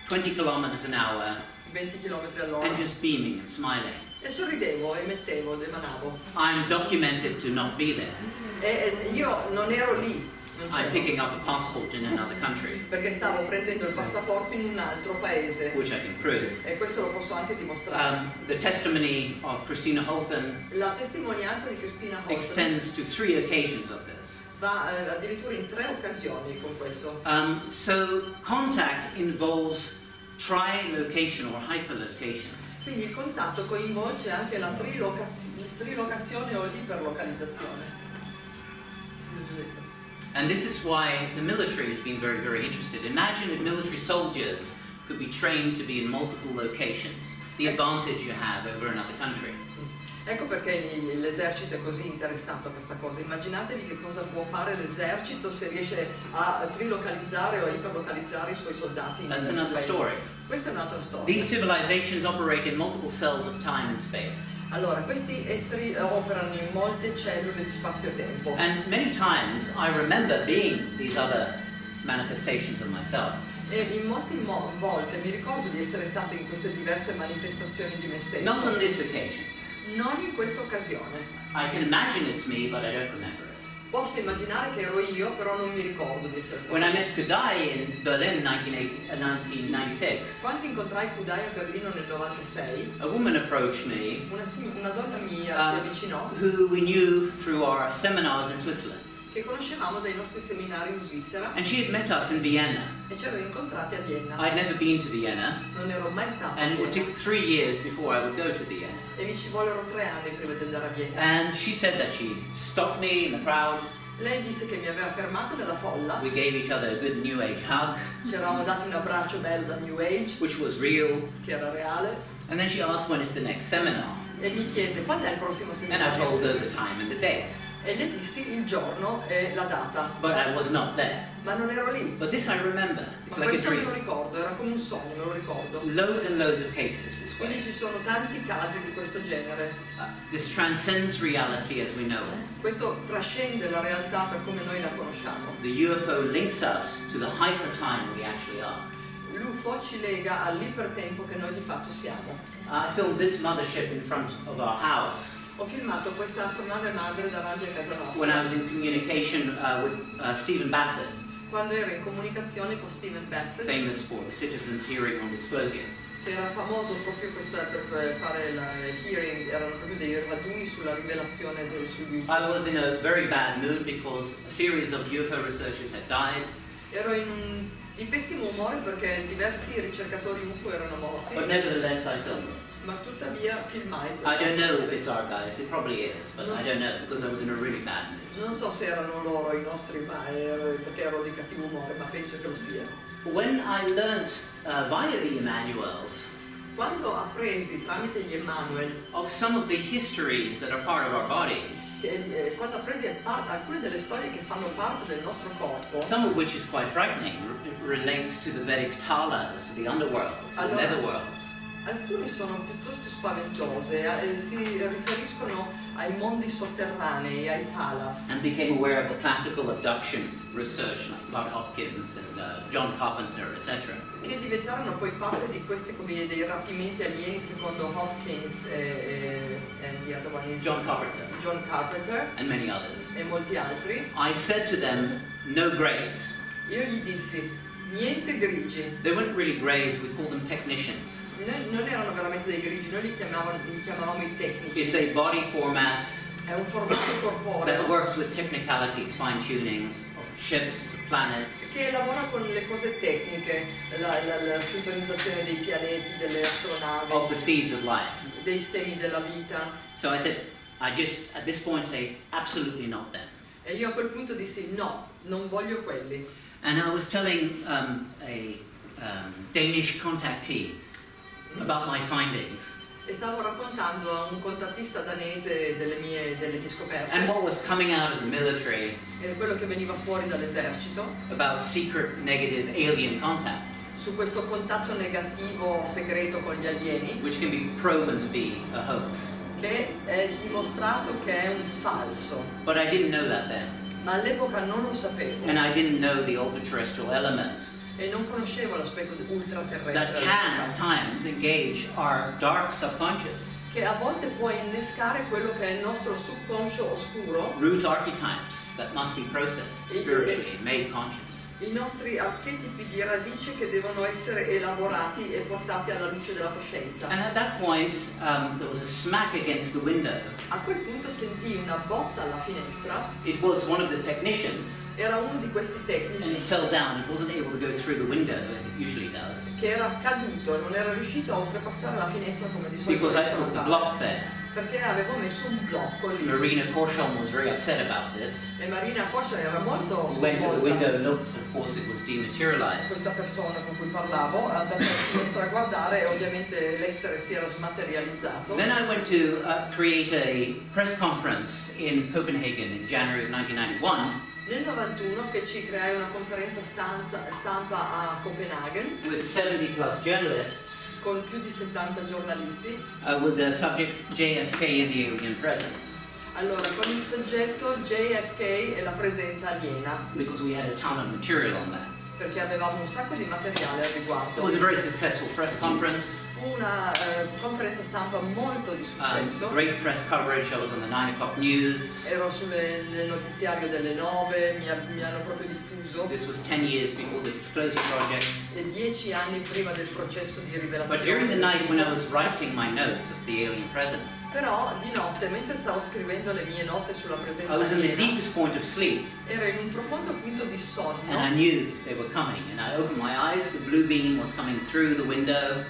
20 kilometers an hour. 20 km all'ora. And just beaming and smiling. E sorridevo, emettevo, emanavo. I'm documented to not be there. E, e io non ero lì, non I'm picking up a passport in another country, perché stavo prendendo il passaporto in un altro paese which I can prove. e questo lo posso anche dimostrare. Um, the testimony of Christina Holton La testimonianza di Cristina Holton extends to three occasions of this. va eh, addirittura in tre occasioni con questo. Um, so contact involves trilocation or hyperlocation. Quindi il contatto coinvolge anche la trilocaz- trilocazione o l'iperlocalizzazione. And this is why the military has been very, very interested. Imagine if military soldiers could be trained to be in multiple locations, the advantage you have over another country. Ecco perché l'esercito è così interessato a questa cosa. Immaginatevi che cosa può fare l'esercito se riesce a trilocalizzare o a iperlocalizzare i suoi soldati in That's another story. Questa è un'altra storia. These civilizations operate in multiple cells of time and space. Allora, questi esseri operano in molte cellule di spazio e tempo. And many times I remember being these other manifestations of myself. E in molte mo- volte mi ricordo di essere stato in queste diverse manifestazioni di me stesso. Not on this occasion. Non in questa occasione. I can imagine it's me, but I don't remember it. Posso immaginare che ero io, però non mi ricordo di essere stato. When I met Kudai in Berlin in 1980 uh, 1996, Quando incontrai Kudai a Berlino nel 96, a woman approached me una, una donna mia Ah. si avvicinò who we knew through our seminars in Switzerland. Che conoscevamo dai nostri seminari in Svizzera And she had met us in Vienna. e ci aveva incontrati a Vienna. I'd never been to Vienna, Non ero mai stato and it took three years before I would go to Vienna. e mi ci vollero tre anni prima di andare a Vienna. And she said that she stopped me in the crowd. Lei disse che mi aveva fermato nella folla, We gave each other a good New Age hug, ci eravamo dati un abbraccio bello da New Age, which was real. che era reale, And then she asked when is the next seminar. e mi chiese quando è il prossimo seminario. And I told her the time and the date. E le dissi il giorno e la data, But I was not there. ma non ero lì. But this I remember. It's Ma like questo me lo ricordo, era come un sogno, me lo ricordo. Loads and loads of cases this Quindi way. ci sono tanti casi di questo genere. Uh, this transcends reality as we know it. Questo trascende la realtà per come noi la conosciamo. The UFO links us to the hyper time we actually are. L'UFO ci lega all'ipertempo che noi di fatto siamo. I filmed this mothership in front of our house Ho filmato questa astronave madre davanti a casa when I nostra was in communication uh, with uh, Stephen Bassett, quando ero in comunicazione con Steven Bassett, famous for the Citizens Hearing on Disclosure. che era famoso proprio questa- per fare il hearing, erano proprio dei raduni sulla rivelazione del, UFO. I was in a very bad mood because a series of UFO researchers had died, Ero in un- di pessimo umore perché diversi ricercatori UFO erano morti, but nevertheless I filmed it. Ma tuttavia filmai I don't know if it's our guys, it probably is, but I don't know because I was in a really bad mood. Non so se erano loro i nostri, ma ero, perché ero di cattivo umore, ma penso che lo siano. When I learnt uh, via the Emmanuels Quando appresi tramite gli Emanuel, of some of the histories that are part of our body, eh, quando appresi alcune delle storie che fanno parte del nostro corpo, some of which is quite frightening, relates to the Vedic talas, the underworld, the netherworlds. Alcune sono piuttosto spaventose eh, e si riferiscono ai mondi sotterranei, ai talas. and became aware of the classical abduction research like Bart Hopkins and uh, John Carpenter, etc. che diventarono poi parte di questi come dei rapimenti alieni secondo Hopkins e, e, is John Carpenter John Carpenter and many others. e molti altri. I said to them, no greys. Io gli dissi, niente grigi, They weren't really greys, we call them technicians. noi non erano veramente dei grigi, noi li chiamavamo, li chiamavamo i tecnici. It's a body format È un formato that corporeo works with technicalities, fine tunings of ships, of planets, che lavora con le cose tecniche, la, la- la sintonizzazione dei pianeti, delle of astronavi, the seeds of life. dei semi della vita. So I said, I just at this point say, absolutely not them. E io a quel punto dissi no, non voglio quelli. And I was telling um, a um, Danish contactee about my findings. E stavo raccontando a un contattista danese delle mie, delle mie and scoperte, what was coming out of the military e quello che veniva fuori dall'esercito, about secret negative alien contact, su questo contatto negativo segreto con gli alieni, which can be proven to be a hoax. che è dimostrato che è un falso. But I didn't know that then, Ma all'epoca non lo sapevo. And I didn't know the ultra-terrestrial element e non conoscevo l'aspetto that can at times engage our dark subconscious, che a volte può innescare quello che è il nostro subconscio oscuro, root archetypes that must be processed spiritually and made conscious. I nostri archetipi di radice che devono essere elaborati e portati alla luce della coscienza. And at that point, um, there was a smack against the window. A quel punto sentii una botta alla finestra, It was one of the technicians, era uno di questi and tecnici it fell down. It wasn't able to go through the window as it usually does che era caduto e non era riuscito a oltrepassare la finestra come di solito because I put the block there. Perché avevo messo un blocco lì Marina Korshon was very upset about this. e Marina Coscia era molto We went to the window sconvolta and looked. Of course, it was dematerialized. questa persona con cui parlavo è andata alla finestra a guardare e ovviamente l'essere si era smaterializzato Then I went to uh, create a press conference in Copenhagen in January of 1991 nel 91 feci creare una conferenza stanza- stampa a Copenaghen with 70 plus journalists con più di 70 giornalisti uh, with the subject JFK and the alien presence allora con il soggetto JFK e la presenza aliena because we had a ton of material on that. perché avevamo un sacco di materiale al It riguardo. was a very successful press conference. Una eh, conferenza stampa molto di Um, successo. great press coverage. I was on the 9 o'clock news. Ero sul nel notiziario delle 9, mi, mi hanno proprio diffuso. This was 10 years before the Disclosure Project. E dieci anni prima del processo di rivelazione. But during the night when I was writing my notes of the alien presence, Però di notte, mentre stavo scrivendo le mie note sulla presenza I was in the aliena, deepest point of sleep ero in un profondo punto di and I sonno knew they were coming. And I opened my eyes, the blue beam was coming through the window,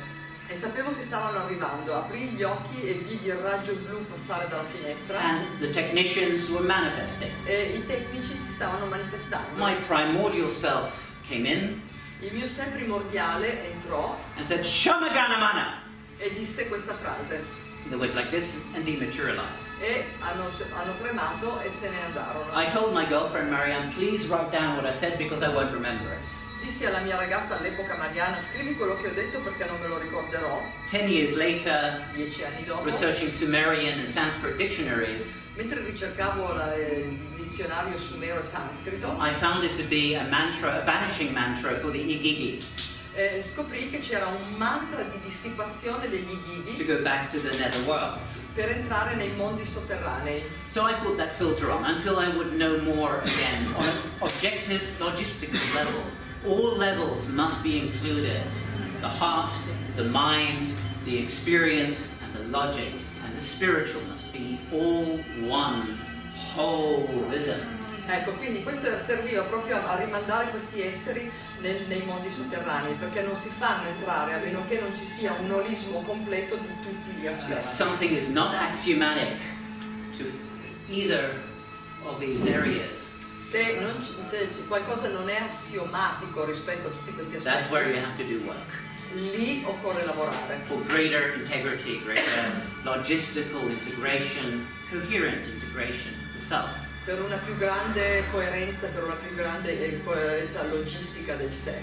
e sapevo che stavano arrivando. Aprì gli occhi e vidi il raggio blu passare dalla finestra and the technicians were manifesting. e i tecnici si stavano manifestando. My primordial self came in Il mio sé primordiale entrò and said, Shamaganamana! e disse questa frase They went like this and dematerialized. e hanno, hanno tremato e se ne andarono. I told my girlfriend Marianne, please write down what I said because I won't remember it. Dissi alla mia ragazza all'epoca Mariana, scrivi quello che ho detto perché non me lo ricorderò. Ten years later, Dieci anni dopo, researching Sumerian and Sanskrit dictionaries, mentre ricercavo la- il dizionario sumero e sanscrito, I found it to be a mantra, a banishing mantra for the Igigi, eh, scoprì che c'era un mantra di dissipazione degli to ghidi go back to the netherworlds. per entrare nei mondi sotterranei. So I put that filter on until I would know more again on an objective, logistical level. All levels must be included the heart, the mind, the experience, and the logic, and the spiritual must be all one holism. Ecco, quindi questo serviva proprio a, rimandare questi esseri nel- nei mondi sotterranei, perché non si fanno entrare a meno che non ci sia un olismo completo di tutti gli aspetti. something is not axiomatic to either of these areas, Se, non se qualcosa non è assiomatico rispetto a tutti questi that's where you aspetti, have to do work. lì occorre lavorare. for greater integrity, greater logistical integration, coherent integration the self. per una più grande coerenza, per una più grande eh, coerenza logistica del sé.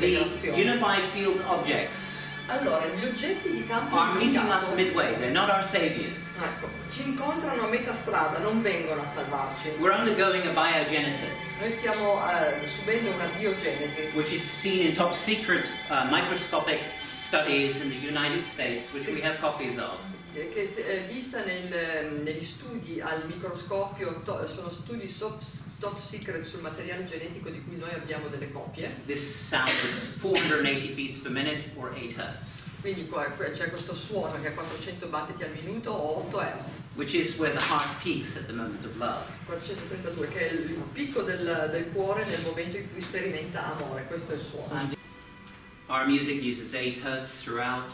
The unified field objects Allora, gli oggetti di campo are meeting us midway. They're not our saviors. ecco, ci incontrano a metà strada, non vengono a salvarci. We're undergoing a biogenesis, Noi stiamo eh, subendo una biogenesi which is seen in top secret uh, microscopic studies in the United States, which we have copies of. Eh, che è vista nel- negli studi al microscopio, to- sono studi top, top secret sul materiale genetico di cui noi abbiamo delle copie. This sound is 480 beats per minute or 8 hertz, Quindi c'è questo suono che è 400 battiti al minuto o 8 Hz. which is where the heart peaks at the moment of love. 432, che è il picco del, del cuore nel momento in cui sperimenta amore, questo è il suono. And our music uses 8 hertz throughout.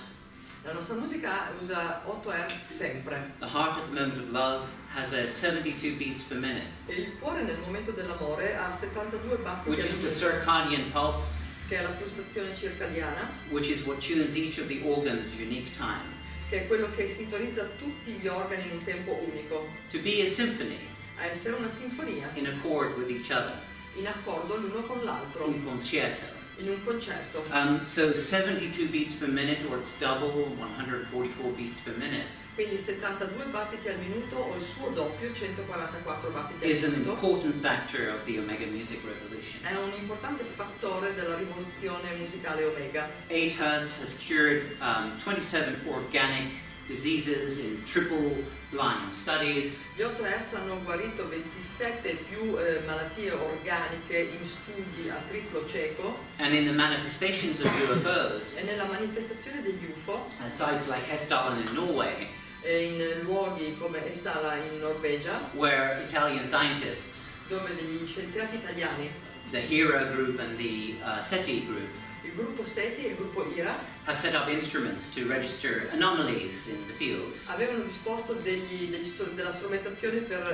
La nostra musica usa 8 Hz sempre. The heart at the moment of love has a 72 beats per minute, e il cuore nel momento dell'amore ha 72 battiti which is the circadian pulse, che è la pulsazione circadiana, which is what tunes each of the organs' unique time. che è quello che sintonizza tutti gli organi in un tempo unico, To be a symphony a essere una sinfonia, in accord with each other, in accordo l'uno con l'altro, un concerto. In un concerto. Um, so 72 beats per minute, or it's double, 144 beats per minute, Quindi 72 battiti al minuto o il suo doppio, 144 battiti is al an minuto. important factor of the Omega Music Revolution. È un importante fattore della rivoluzione musicale Omega. 8 Hertz has cured um, 27 organic diseases in triple blind studies. Gli 8 Hz hanno guarito 27 più eh, malattie organiche in studi a triplo cieco. And in the manifestations of UFOs e nella manifestazione degli UFO at sites like Hessdalen in Norway, e in luoghi come Estala in Norvegia, where Italian scientists, dove degli scienziati italiani, the HERA group and the uh, SETI group, il gruppo SETI e il gruppo IRA, have set up instruments to register anomalies in the fields. avevano disposto degli- degli della strumentazione per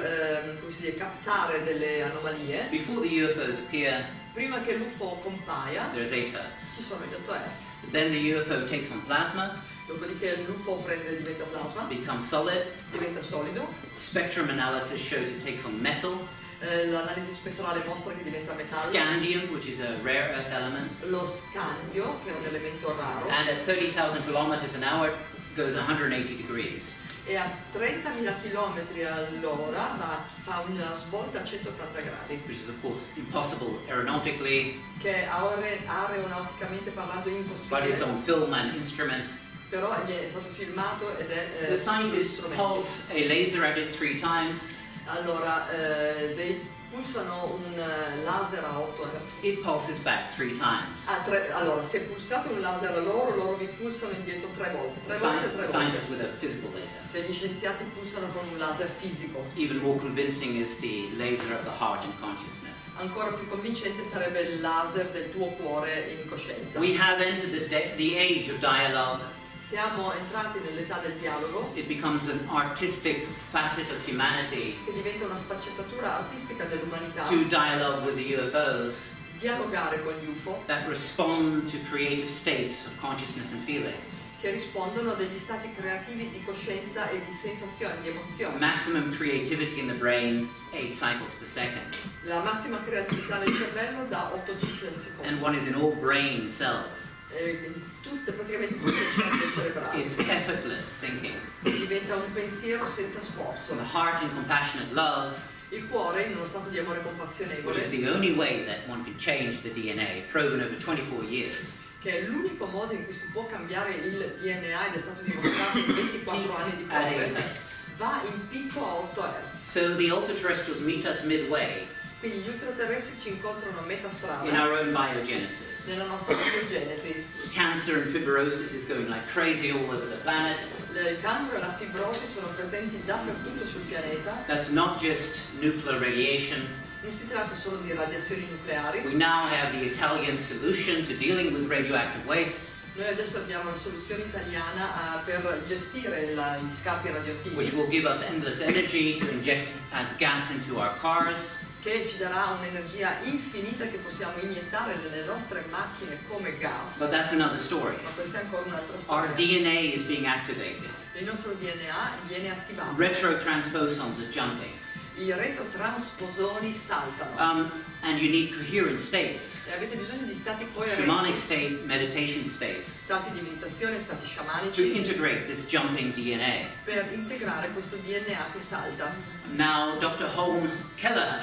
ehm, come si dice, captare delle anomalie. Before the UFOs appear, Prima che l'UFO compaia, there's 8 Hertz. ci sono gli 8 Hz. Then the UFO takes on plasma, Dopodiché l'UFO prende, diventa plasma, becomes solid. diventa solido, Spectrum analysis shows it takes on metal. Eh, l'analisi spettrale mostra che diventa metallo, Scandium, which is a rare earth element. lo scandio, che è un elemento raro, And at 30,000 kilometers an hour, goes 180 degrees. e a 30.000 km all'ora va- fa una svolta a 180 gradi, which is of course impossible aeronautically, che è aeronauticamente parlando but impossibile, it's on film and instrument. però è stato filmato ed è eh, The strumenti. pulse a laser at it three times. Allora, eh, dei pulsano un eh, laser a 8 Hz. It pulses back three times. Ah, tre- allora, se pulsate un laser a loro, loro vi pulsano indietro tre volte, tre volte, tre scientists with a physical laser. Se gli scienziati pulsano con un laser fisico, Even more convincing is the laser of the heart and consciousness. ancora più convincente sarebbe il laser del tuo cuore in coscienza. We have entered the, the age of dialogue. Siamo entrati nell'età del dialogo, It becomes an artistic facet of humanity che diventa una sfaccettatura artistica dell'umanità, to dialogue with the UFOs dialogare con gli UFO, that respond to creative states of consciousness and feeling. che rispondono a degli stati creativi di coscienza e di sensazione, di emozione. Maximum creativity in the brain, 8 cycles per second. La massima creatività nel cervello da 8 cicli al And secondo. one is in all brain cells. In tutte, praticamente tutte le cellule cerebrali. It's effortless thinking. Diventa un pensiero senza sforzo. The heart in compassionate love, Il cuore, in uno stato di amore compassionevole. which is the only way that one can change the DNA, proven over 24 years, che è l'unico modo in cui si può cambiare il DNA ed è stato dimostrato in 24 anni di peaks at 8 prove, va in picco a 8 Hz. So the ultra-terrestrials meet us midway Quindi gli ultraterrestri ci incontrano a metà in strada our own biogenesis. nella nostra biogenesi. Cancer and fibrosis is going like crazy all over the planet. Il cancro e la fibrosi sono presenti dappertutto sul pianeta. That's not just nuclear radiation. Non si tratta solo di radiazioni nucleari. We now have the Italian solution to dealing with radioactive waste. Noi adesso abbiamo la soluzione italiana ah, per gestire la- gli scarti radioattivi. which will give us endless energy to inject as gas into our cars. Che ci darà un'energia infinita che possiamo iniettare nelle nostre macchine come gas. But that's another story. Ma questa è ancora un'altra Our storia. DNA is being activated. Il nostro DNA viene attivato. Retrotransposons are jumping. i retrotransposoni saltano Um, and you need coherent states. e avete bisogno di stati coerenti, Shamanic state, meditation states, stati di meditazione, stati to sciamanici, integrate this jumping DNA. per integrare questo DNA che salta. Now, Dr. Holm Kelleher,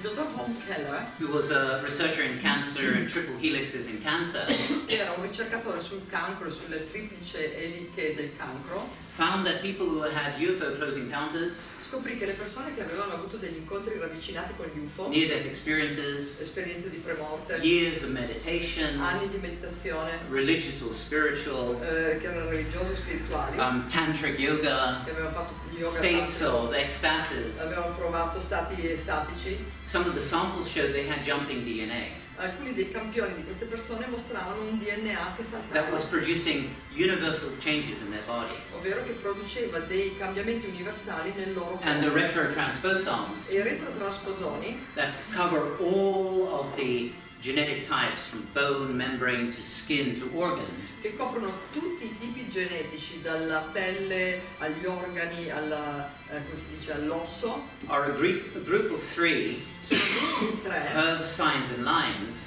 Il dottor Holm Keller who was a researcher in cancer and triple helixes in cancer, era un ricercatore sul cancro e sulle triplice eliche del cancro, found that people who had UFO close encounters, scoprì che le persone che avevano avuto degli incontri ravvicinati con gli UFO, near death experiences, esperienze di premorte, years of meditation, anni di meditazione, religious or spiritual, eh, che erano religiosi o spirituali, um, tantric yoga, che avevano fatto yoga states tantrico, of ecstasis. avevano provato stati estatici, Some of the samples showed they had jumping DNA alcuni dei campioni di queste persone mostravano un DNA che that saltava, was producing universal changes in their body. ovvero che produceva dei cambiamenti universali nel loro And the corpo. retrotransposons E i retrotrasposoni that cover all of the genetic types from bone, membrane to skin to organ che coprono tutti i tipi genetici, dalla pelle agli organi, alla, eh, come si dice, all'osso, are a group, a group of three sono tre, Herb signs and lines,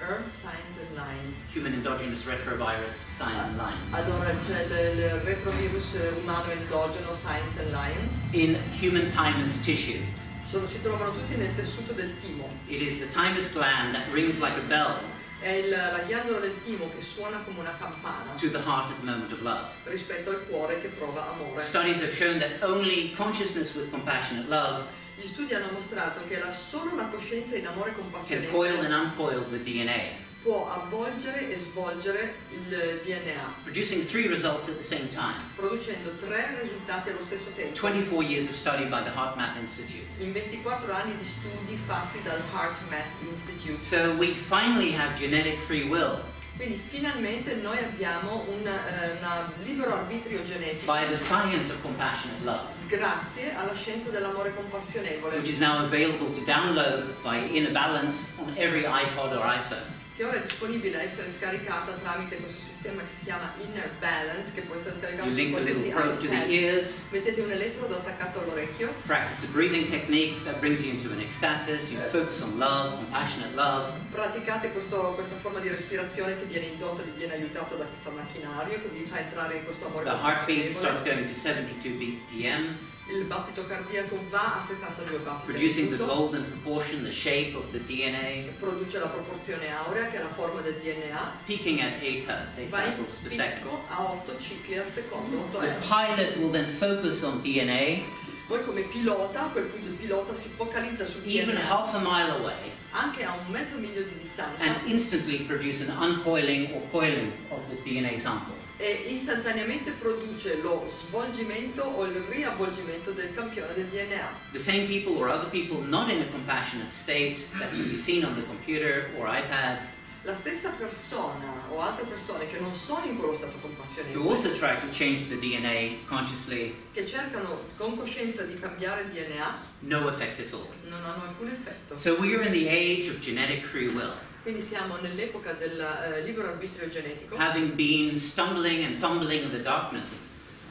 Earth Signs and Lines. human endogenous retrovirus signs and lines, Allora c'è il, il retrovirus umano endogeno Science and Lions, in human thymus tissue. Sono- si trovano tutti nel tessuto del timo. It is the thymus gland that rings like a bell È il- la ghiandola del timo che suona come una campana to the heart at the moment of love. rispetto al cuore che prova amore. Studies have shown that only consciousness with compassionate love Gli studi hanno mostrato che la- solo la coscienza in amore compassionevole coil and uncoil the DNA, può avvolgere e svolgere il DNA, producing three results at the same time. producendo tre risultati allo stesso tempo. 24 years of study by the Heart Math Institute. In 24 anni di studi fatti dal Heart Math Institute. So we finally have genetic free will Quindi finalmente noi abbiamo un una libero arbitrio genetico. By the science of compassionate love, grazie alla scienza dell'amore compassionevole. Which is now available to download by Inner Balance on every iPod or iPhone. Che ora è disponibile a essere scaricata tramite questo sistema che si chiama Inner Balance che può essere scaricato You su qualsiasi iPad. Mettete un elettrodo attaccato all'orecchio, practice a breathing technique that brings you into an ecstasis, you focus on love, compassionate love, praticate questo- questa forma di respirazione che viene indotta, vi viene aiutata da questo macchinario che vi fa entrare in questo amore the heartbeat starts going to 72 BPM, Il battito cardiaco va a 72 battiti producing the golden proportion, the shape of the DNA, produce la proporzione aurea che è la forma del DNA, peaking at 8 hertz, 8 va in cycles per second. a 8 cicli al secondo, 8 The pilot will then focus on DNA, Poi come pilota, a quel punto il pilota si focalizza sul even DNA half a mile away, anche a un mezzo miglio di distanza. And instantly produce an uncoiling or coiling of the DNA sample. E istantaneamente produce lo svolgimento o il riavvolgimento del campione del DNA. The same people or other people not in a compassionate state that can be seen on the computer or iPad La stessa persona o altre persone che non sono in quello stato who compassionevole, also try to change the DNA consciously, che cercano con coscienza di cambiare il DNA, no effect at all. non hanno alcun effetto. So we are in the age of genetic free will, Quindi siamo nell'epoca del eh, libero arbitrio genetico, having been stumbling and fumbling in the darkness of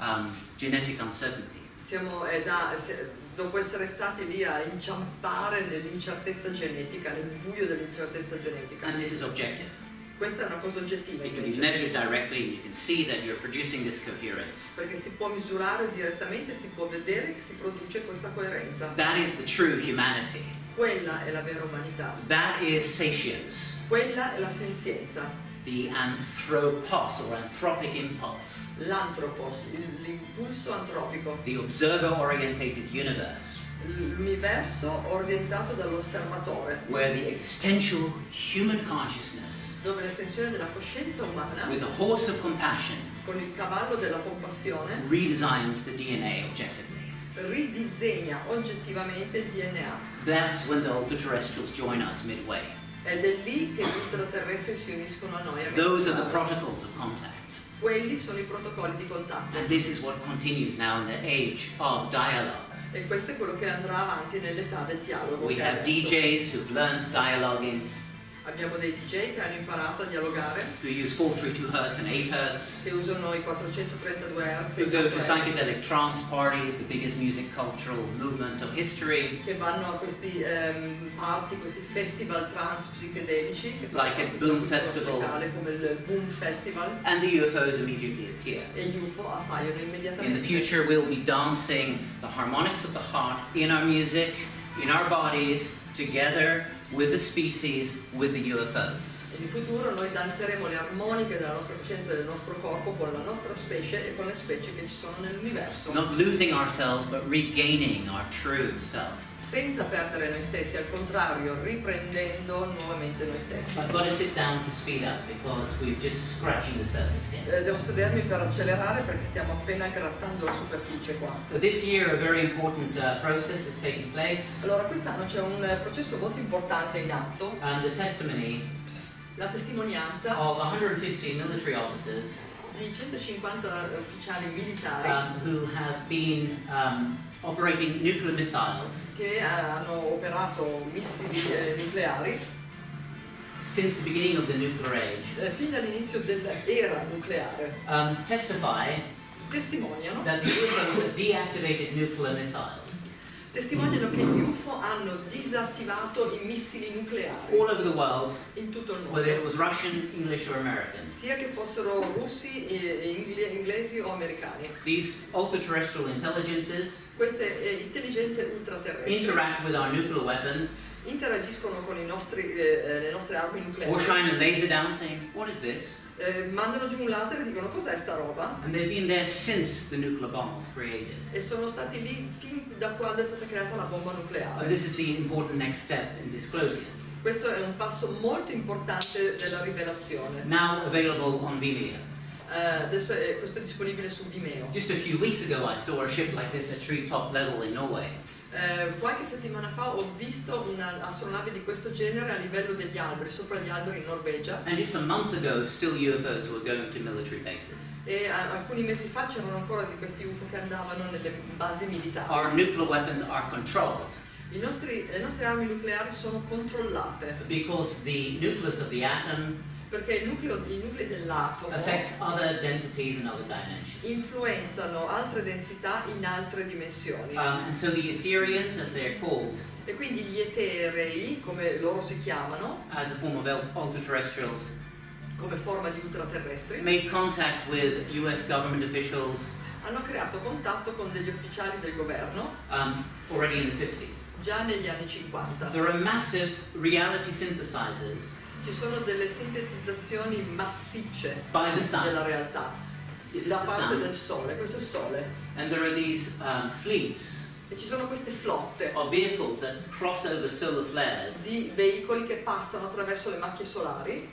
um, genetic uncertainty. siamo eh, da- se- dopo essere stati lì a inciampare nell'incertezza genetica, nel buio dell'incertezza genetica. And this is objective. Questa è una cosa oggettiva It can be measured directly and you can see that you're producing this coherence. perché si può misurare direttamente, si può vedere che si produce questa coerenza. That is the true humanity. Quella è la vera umanità, That is satience, quella è la senzienza, the anthropos or anthropic impulse, l'antropos, l'impulso antropico, the observer orientated universe, l'universo orientato dall'osservatore, where the existential human consciousness, dove l'estensione della coscienza umana, with the horse of compassion, con il cavallo della compassione, redesigns the DNA objectively. ridisegna oggettivamente il DNA. That's when the ultra-terrestrials join us midway. Ed è lì che gli ultraterrestri si uniscono a noi. a Those are the protocols of contact. Quelli sono i protocolli di contatto. And this is what continues now in the age of dialogue. E questo è quello che andrà avanti nell'età del dialogo. We have adesso. DJs who've learned dialoguing. Abbiamo dei DJ che hanno imparato a dialogare, who use 432 Hertz and 8 Hertz, che usano i 432 Hz who go to psychedelic trance parties, the biggest music cultural movement of history, che vanno a questi ehm, party, questi festival trans psichedelici, Like a Boom Festival. come il Boom Festival, and the UFOs immediately appear. e gli UFO appaiono In the future, we'll be dancing the harmonics of the heart in our music, in our bodies, together with the species, with the UFOs. In futuro noi danzeremo le armoniche della nostra coscienza del nostro corpo con la nostra specie e con le specie che ci sono nell'universo. Not losing ourselves, but regaining our true self. Senza perdere noi stessi, al contrario, riprendendo nuovamente noi stessi. I've got to sit down to speed up because we're just scratching the surface here. Eh, devo sedermi per accelerare perché stiamo appena grattando la superficie qua. So this year, a very important uh, process is taking place. Allora, quest'anno c'è un eh, processo molto importante in atto, And the testimony la testimonianza of 150 military officers di 150 ufficiali militari um, who have been um, operating nuclear missiles. Che eh, hanno operato missili eh, nucleari. Since the beginning of the nuclear age. Eh, fin dall'inizio dell'era nucleare. um, testify Testimoniano, that the have deactivated nuclear missiles testimoniano che gli UFO hanno disattivato i missili nucleari all over the world, in tutto il whether it mondo, was Russian, English, or American. sia che fossero russi, e- e ingle- inglesi o americani. These ultra-terrestrial intelligences Queste eh, intelligenze ultraterrestri interact with our nuclear weapons interagiscono con i nostri, eh, eh, le nostre armi or nucleari, shine a laser down saying, what is this? Eh, mandano giù un laser e dicono cos'è sta roba? E sono stati lì fin da quando è stata creata la bomba Uh, nucleare. Questo è un passo molto importante della rivelazione. Now available on Vimeo. Eh, adesso è- questo è disponibile su Vimeo. Just a few weeks ago, I saw a ship like this at treetop level in Norway. Eh, qualche settimana fa ho visto un'astronave di questo genere a livello degli alberi, sopra gli alberi in Norvegia And just some months ago, still UFOs were going to military bases. e a- alcuni mesi fa c'erano ancora di questi UFO che andavano nelle basi militari. Our nuclear weapons are controlled I nostri- le nostre armi nucleari sono controllate because the nucleus of the atom perché il nucleo, i nuclei dell'atomo affects other densities and other dimensions. influenzano altre densità in altre dimensioni. Um, and so the Etherians, as they're called, E quindi gli eterei, come loro si chiamano, as a form of el- ultra-terrestrials, come forma di ultraterrestri, made contact with U.S. government officials hanno creato contatto con degli ufficiali del governo um, already in the 50s. già negli anni 50. There are massive reality synthesizers Ci sono delle sintetizzazioni massicce della realtà da parte del Sole, questo è il Sole. These um, fleets E ci sono queste flotte di veicoli che passano attraverso le macchie solari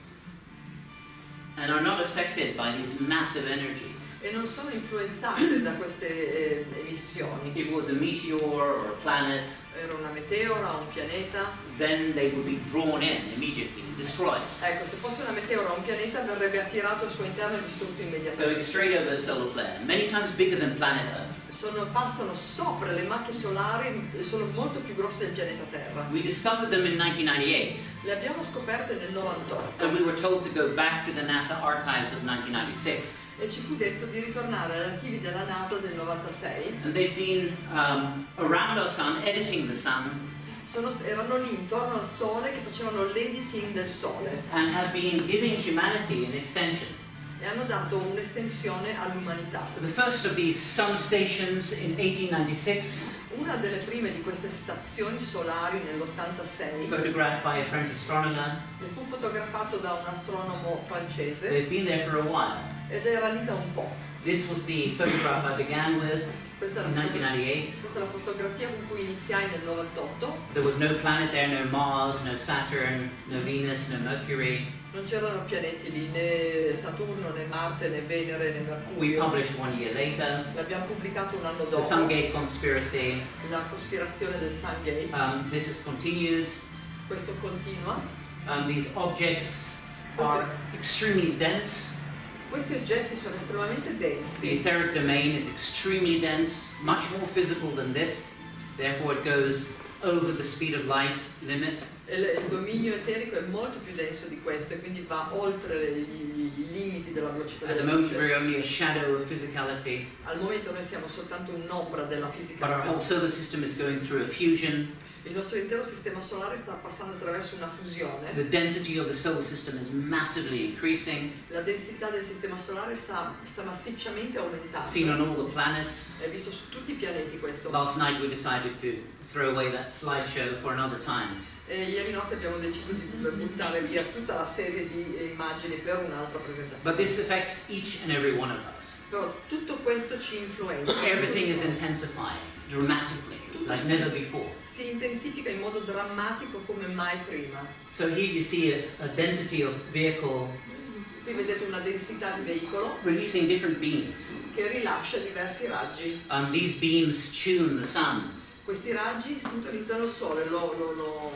e non sono influenzate da queste eh, emissioni. If it was a meteor or a planet, Era una meteora, un pianeta. then they would be drawn in immediately destroyed. Ecco, se fosse una meteora o un pianeta verrebbe attirato al suo interno e distrutto Going immediatamente. straight over a solar flare, many times bigger than planet Earth. Sono- passano sopra le macchie solari e sono molto più grosse del pianeta Terra. We discovered them in 1998, Le abbiamo scoperte nel 98 and we were told to go back to the NASA archives of 1996. E ci fu detto di ritornare agli archivi della NASA del 96. And they've been um, around our sun, editing the sun, Sono- erano lì intorno al Sole che facevano l'editing del Sole and have been giving humanity an extension. E hanno dato un'estensione all'umanità. The first of these sun stations in 1896, Una delle prime di queste stazioni solari nell'86 photographed by a French astronomer, fu fotografato da un astronomo francese they've been there for a while. ed era lì da un po'. This was the photograph I began with Questa in fotogra- 1998. questa è la fotografia con cui iniziai nel 98. There was no planet there, no Mars, no Saturn, no Venus, no Mercury. Non c'erano pianeti lì, né Saturno, né Marte, né Venere, né Mercurio. L'abbiamo pubblicato un anno The dopo, la cospirazione del Sungate. Um, this has continued. Questo continua. Um, these objects are extremely dense. Questi oggetti sono estremamente The densi. etheric domain is extremely dense, much more physical than this. Therefore, it goes over the speed of light limit. Il dominio eterico è molto più denso di questo e quindi va oltre i limiti della velocità At della luce. Al momento noi siamo soltanto un'ombra della but our whole solar system is going through a fusion. Il nostro intero sistema solare sta passando attraverso una fusione. The density of the solar system is massively increasing, La densità del sistema solare sta, sta massicciamente aumentando. seen on all the planets. È visto su tutti i pianeti questo. Last night, we decided to throw away that slideshow for another time. E ieri notte abbiamo deciso di buttare via tutta la serie di eh, immagini per un'altra But presentazione. this affects each and every one of us. Però tutto questo ci influenza. Everything is intensifying dramatically, like never before. Si intensifica in modo drammatico come mai prima. So here you see a, a density of vehicle Qui vedete una densità di veicolo releasing different beams. che rilascia diversi raggi. Um, these beams tune the sun. Questi raggi sintonizzano il sole, lo, lo, lo.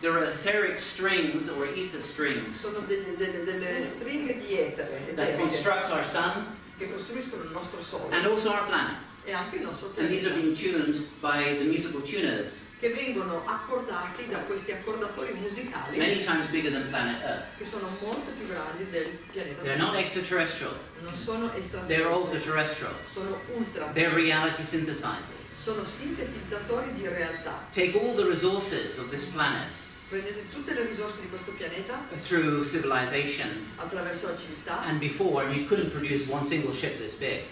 There are etheric strings or ether strings Sono delle, delle- delle stringhe di etere, that eteriche constructs our sun che costruiscono il nostro sole and also our planet. e anche il nostro And these are pianeta. being tuned by the musical tuners, che vengono accordati da questi accordatori musicali many times bigger than planet Earth. che sono molto più grandi del pianeta They're Terra. not extraterrestrial, Non sono they're extraterrestri, ultra-terrestrial. sono ultra. They're reality synthesizers. Sono sintetizzatori di realtà. Take all the resources of this planet Prendete tutte le risorse di questo pianeta through civilization, attraverso la civiltà and before you couldn't produce one single ship this big.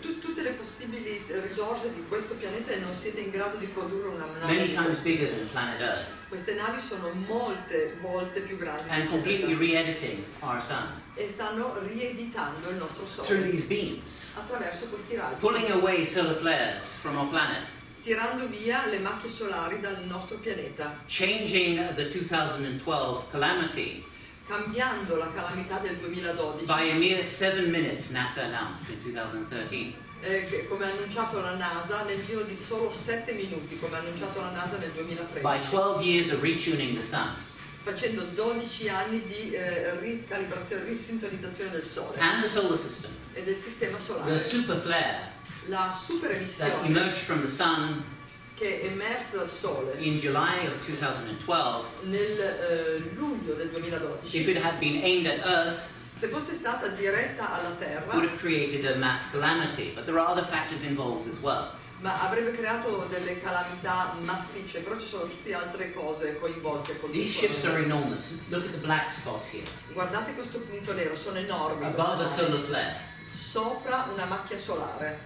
Tu- tutte le possibili risorse di questo pianeta e non siete in grado di produrre una nave. Many di times questo. bigger than planet Earth, Queste navi sono molte volte più grandi and completely re-editing our sun. E stanno rieditando il nostro through Sole these beams, attraverso questi raggi. pulling away solar flares from our planet, tirando via le macchie solari dal nostro pianeta, changing the 2012 calamity cambiando la calamità del 2012, by a mere seven minutes, NASA announced in 2013. eh, come ha annunciato la NASA, nel giro di solo 7 minuti, come ha annunciato la NASA nel By 2013, 12 years of retuning the sun facendo 12 anni di eh, ricalibrazione, risintonizzazione del Sole and the solar system. e del sistema The solare. super flare La super that emissione emerged from the sun che è emersa dal Sole in July of 2012, nel eh, luglio del if 2012, it had been aimed at Earth, se fosse stata diretta alla would Terra, have created a mass calamity. But there are other factors involved as well. ma avrebbe creato delle calamità massicce, però ci sono tutte altre cose coinvolte. col These ships are enormous. Look at the black spot here, Guardate questo punto nero, sono enormi. above a solar flare, Sopra una macchia solare,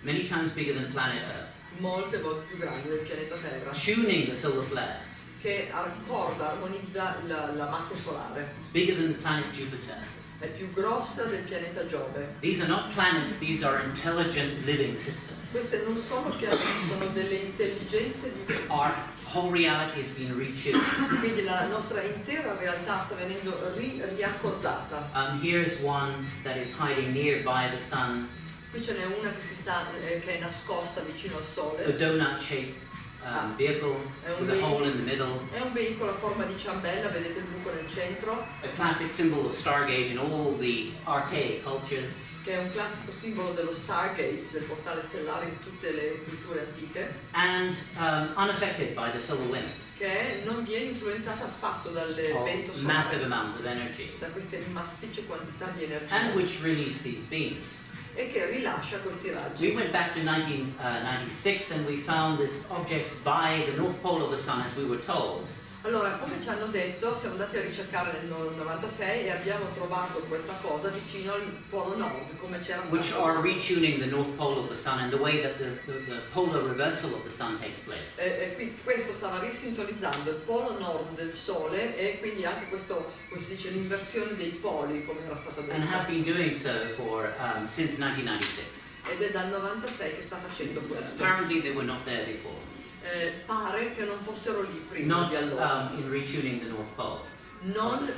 many times bigger than planet Earth, molte volte più grande del pianeta Terra, tuning the solar flare. che accorda, armonizza la, la macchia solare. It's bigger than the planet Jupiter. È più grossa del pianeta Giove. These are not planets, these are intelligent living systems. Queste non sono pianeti, sono delle intelligenze viventi. Our whole reality has been retuned. Quindi la nostra intera realtà sta venendo ri- riaccordata. Um, here's one that is hiding nearby the sun, Qui ce n'è una che, si sta, eh, che è nascosta vicino al a Sole. donut-shaped um, vehicle with a hole in the middle, È un veicolo a forma di ciambella, vedete il buco nel centro, a classic symbol of Stargate in all the archaic cultures. che è un classico simbolo dello Stargate, del portale stellare in tutte le culture antiche, and um, unaffected by the solar wind. Che non viene influenzata affatto dal vento massive solare, amounts of energy, da queste massicce quantità di and energia which release these beams. E che rilascia questi We raggi. went back to 1996 and we found this objects by the north pole of the sun as we were told. Allora, come ci hanno detto, siamo andati a ricercare nel 96 e abbiamo trovato questa cosa vicino al polo nord, come c'era which stato. are retuning the north pole of the sun and the way that the, the, the polar reversal of the sun takes place. E, e qui- questo stava risintonizzando il polo nord del Sole e quindi anche questo, come si dice, l'inversione dei poli, come era stato And have detto. been doing so for um, since 1996. Ed è dal 96 che sta facendo questo. Apparently they were not there before. Eh, pare che non fossero lì prima Not di allora. um, in retuning the north pole. non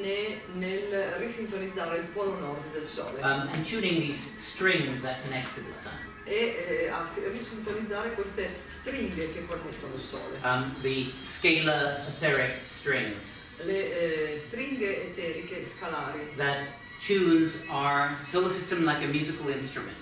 né nel risintonizzare il polo nord del Sole Um, and tuning these strings that connect to the sun. e eh, a si- risintonizzare queste stringhe che connettono il Sole. Um, the scalar etheric strings Le eh, stringhe eteriche scalari that tunes our solar system like a musical instrument.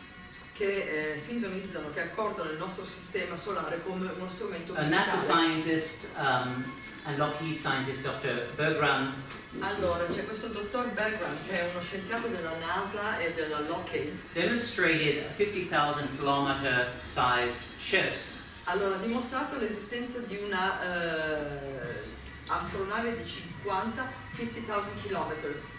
Che eh, sintonizzano, che accordano il nostro sistema solare come uno strumento A NASA musicale. scientist um, and Lockheed scientist Dr. Bergram Allora, c'è questo dottor Bergman che è uno scienziato della NASA e della Lockheed. demonstrated 50,000 kilometer sized ships Allora, ha dimostrato l'esistenza di una eh, astronave di 50 50.000 km,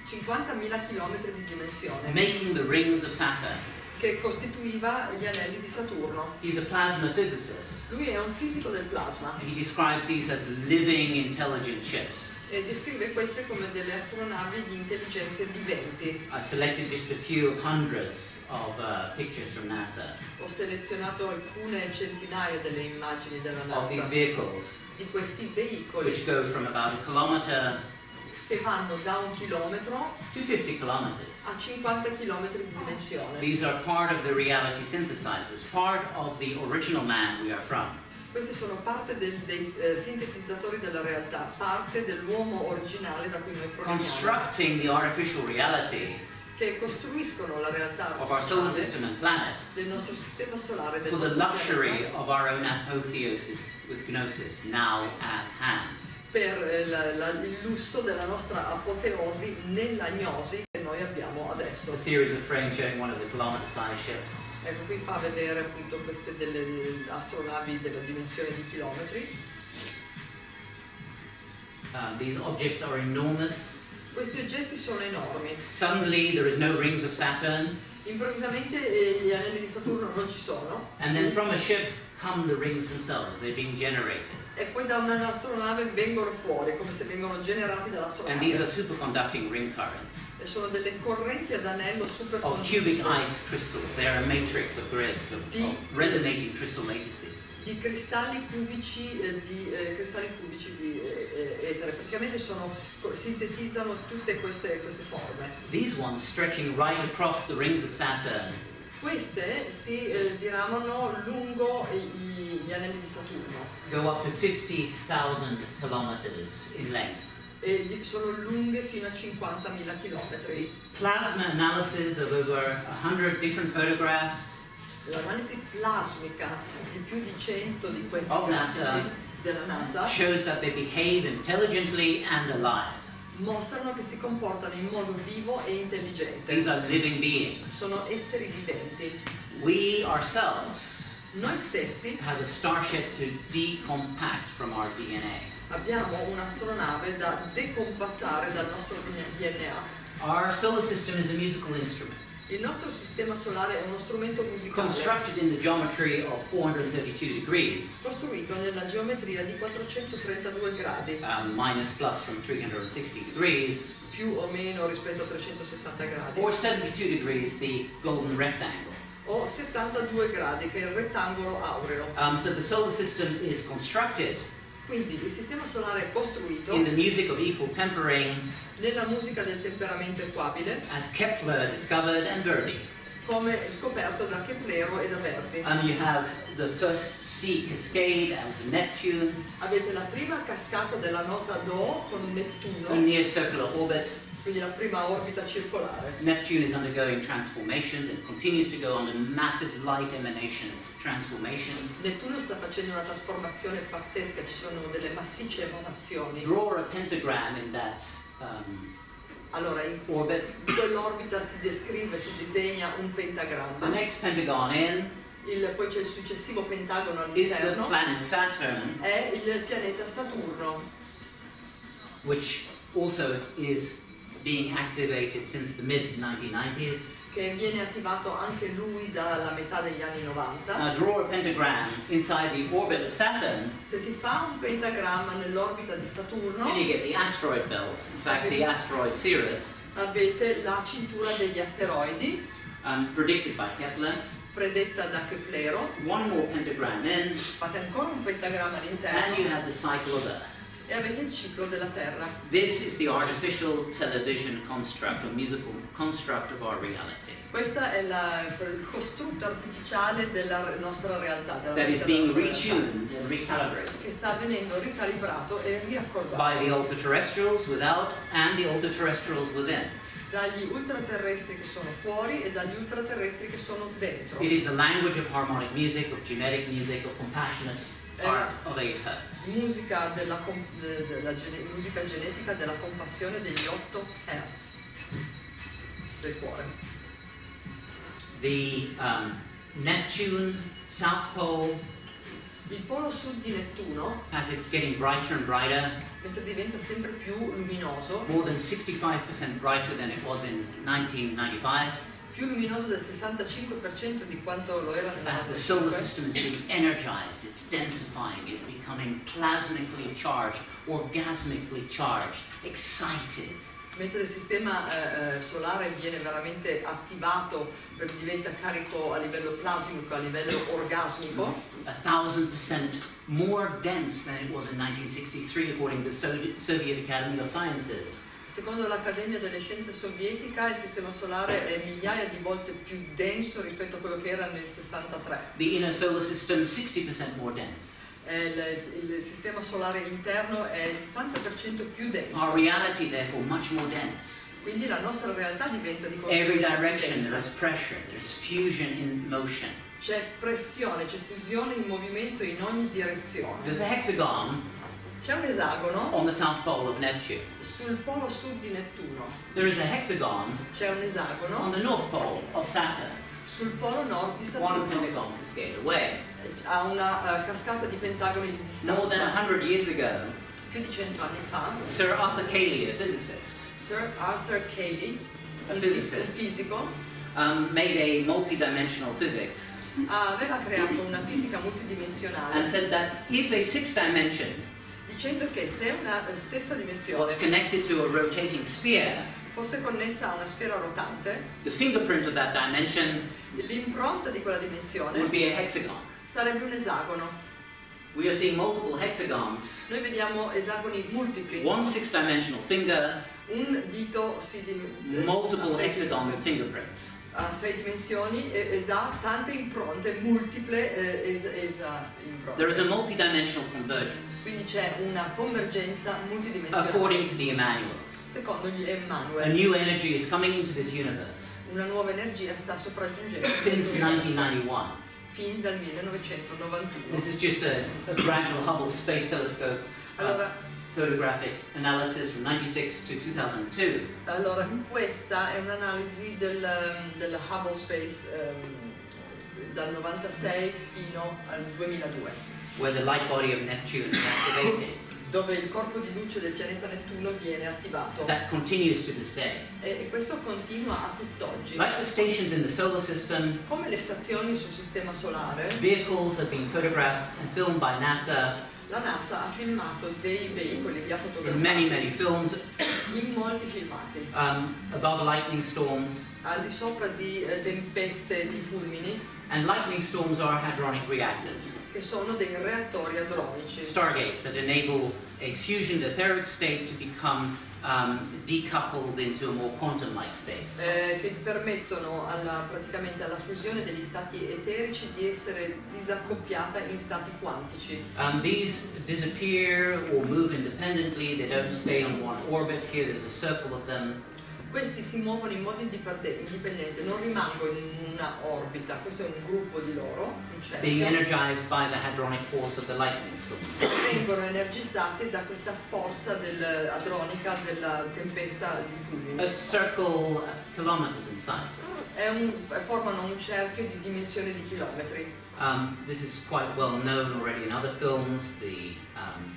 50.000 km di dimensione, making the rings of Saturn. Che costituiva gli anelli di Saturno. He's a plasma physicist. Lui è un fisico del plasma and He describes these as living intelligent ships. e descrive queste come delle astronavi di intelligenze viventi. I've selected just a few hundreds of uh, pictures from NASA Ho selezionato alcune centinaia delle immagini della of these NASA vehicles, di questi veicoli which go from about a kilometer che vanno da un chilometro to 50 kilometers. a 50 km di dimensione. These are part of the reality synthesizers, part of the original man we are from. Questi sono parte del- dei eh, sintetizzatori della realtà, parte dell'uomo originale da cui noi proveniamo, Constructing the artificial reality che costruiscono la realtà of our solar system and planet del nostro sistema solare, del for the luxury pianeta, of our own apotheosis with gnosis now at hand. Per eh, la- la- il lusso della nostra apoteosi nella gnosi che noi abbiamo adesso. A series of frames showing one of the kilometer-sized ships. Ecco, qui fa vedere appunto queste delle astronavi della dimensione di chilometri. These objects are enormous. Questi oggetti sono enormi. Suddenly, there is no rings of Saturn, Improvvisamente eh, gli anelli di Saturno non ci sono and then from a ship come the rings themselves. They're being generated, e poi da un'astronave vengono fuori come se vengono generati and these are dall'astronave. superconducting ring currents E sono delle correnti ad anello super of cubic ice crystals. They are a matrix of grids of, of resonating crystal lattices. di cristalli cubici eh, di eh, cristalli cubici di eh, eh, etere. Praticamente sono, sintetizzano tutte queste, queste forme. These ones stretching right across the rings of Saturn Queste si eh, diramano lungo i- gli anelli di Saturno go up to 50,000 kilometers in length. e sono lunghe fino a 50.000 km. Plasma analysis of over 100 different photographs L'analisi plasmica di più di 100 di questi Oh, plastici NASA. della NASA shows that they behave intelligently and alive. mostrano che si comportano in modo vivo e intelligente. These are living beings. Sono esseri viventi. We ourselves Noi stessi have a starship to decompact from our DNA. abbiamo un'astronave da decompattare dal nostro DNA. Our solar system is a musical instrument Il nostro sistema solare è uno strumento musicale constructed in the geometry of 432 degrees, costruito nella geometria di 432 gradi, um, minus plus from 360 degrees, più o meno rispetto a 360 gradi, or 72 degrees, the golden rectangle. O 72 gradi, che è il rettangolo aureo. Um, so the solar system is constructed Quindi il sistema solare è costruito in the music of equal tempering nella musica del temperamento equabile, as Kepler discovered and Verdi. come scoperto da Keplero e da Verdi. Um, you have the first sea cascade out of Neptune, Avete la prima cascata della nota Do con a Nettuno, near circular orbit. Quindi la prima orbita circolare. Neptune is undergoing transformations and continues to go under massive light emanation transformations. Nettuno sta facendo una trasformazione pazzesca, ci sono delle massicce emanazioni. Draw a pentagram in that um, Allora, in orbit. quell'orbita si descrive, si disegna un The pentagramma, next pentagon in Il- poi c'è il successivo pentagono the all'interno, è il pianeta Saturno, which also is being activated since the mid 1990s. che viene attivato anche lui dalla metà degli anni 90. Now draw a pentagram inside the orbit of Saturn, Se si fa un pentagramma nell'orbita di Saturno, and you get the asteroid belt. In fact, the asteroid Sirius, avete la cintura degli asteroidi, um, predicted by Kepler. predetta da Keplero, One more pentagram in, fate ancora un pentagramma and you all'interno have the cycle of Earth. E avete il ciclo della Terra. This is the artificial television construct, or musical construct of our reality, Questo è la- il costrutto artificiale della nostra realtà, della that is being retuned and recalibrated che sta venendo ricalibrato e riaccordato by the ultra-terrestrials without and the ultra-terrestrials within. dagli ultraterrestri che sono fuori e dagli ultraterrestri che sono dentro. It is the language of harmonic music, of genetic music, of compassionate Eh, art of 8 hertz. Musica, della, della gene- musica genetica della compassione degli 8 Hertz. Del cuore. The um, Neptune South Pole, Il polo sud di Nettuno, as it's getting brighter and brighter, mentre diventa sempre più luminoso, more than 65% brighter than it was in 1995, più luminoso del 65% di quanto lo era nel as the solar system is being energized, it's densifying, it's becoming plasmically charged, orgasmically charged, excited. mentre il sistema eh, eh, solare viene veramente attivato diventa carico a livello plasmico, a livello orgasmico, a thousand percent more dense than it was in 1963, according to the Soviet Academy of Sciences. Secondo l'Accademia delle Scienze Sovietica il sistema solare è migliaia di volte più denso rispetto a quello che era nel 63. The inner solar system, 60% more dense. Eh, Il, il sistema solare interno è il 60% più Our denso, reality, therefore, much more dense. quindi la nostra realtà diventa di Every conseguenza più direction, there is pressure, there is fusion in motion. C'è pressione, c'è fusione in movimento in ogni direzione. There's a hexagon C'è un esagono on the south pole of Neptune. sul polo sud di Nettuno, There is a hexagon c'è un on esagono the north pole of Saturn. sul polo nord di One Saturno. pentagon is scaled away. Ha una eh, cascata di pentagoni di More than distanza. 100 years ago, Più di cent'anni fa, Sir Arthur Cayley, a physicist, Sir Arthur Cayley, A un physicist. fisico, um, made a multi-dimensional physics aveva creato una fisica and multidimensionale said that if a sixth dimension dicendo che se una eh, stessa was dimensione connected to a rotating sphere, fosse connessa a una sfera rotante, the fingerprint of that dimension l'impronta di quella dimensione would be a hexagon. sarebbe un esagono. We are seeing multiple hexagons, Noi vediamo esagoni multipli, one six-dimensional finger, un dito si dim- multiple hexagon fingerprints. A sei dimensioni e, e dà tante impronte, multiple eh, es- esa- There is a impronte. multi-dimensional convergence, Quindi c'è una convergenza multidimensionale. according to the Emmanuels. Secondo gli A Emmanuel, new energy is coming into this universe una nuova energia sta sopraggiungendo since questo universo 1991. fin dal 1991. This is just a, a gradual Hubble Space Telescope uh, Allora, photographic analysis from 96 to 2002. allora, questa è un'analisi del, um, del Hubble Space um, dal 96 fino al 2002, where the light body of Neptune is activated. dove il corpo di luce del pianeta Nettuno viene attivato. That continues to this day. E, e questo continua a tutt'oggi. Like the stations in the solar system, Come le stazioni sul sistema solare, vehicles have been photographed and filmed by NASA la NASA ha filmato dei veicoli, li ha in many, many films in molti filmati. um, above lightning storms. al di sopra di eh, tempeste di fulmini And lightning storms are hadronic reactors, che sono dei reattori adronici, stargates that enable a fusion etheric state to become um, decoupled into a more quantum-like state. eh, che permettono alla- praticamente alla fusione degli stati eterici di essere disaccoppiata in stati quantici. Um, these disappear or move independently. They don't stay on one orbit. Here, there's a circle of them. Questi si muovono in modo indipende- indipendente, non rimangono in una orbita, questo è un gruppo di loro, un being cerchio, energized by the hadronic force of the lightning storm. vengono energizzati da questa forza del- adronica della tempesta di A fulmini. circle kilometers in size. È un- formano un cerchio di dimensioni di chilometri. Um, this is quite well known already in other films. The um,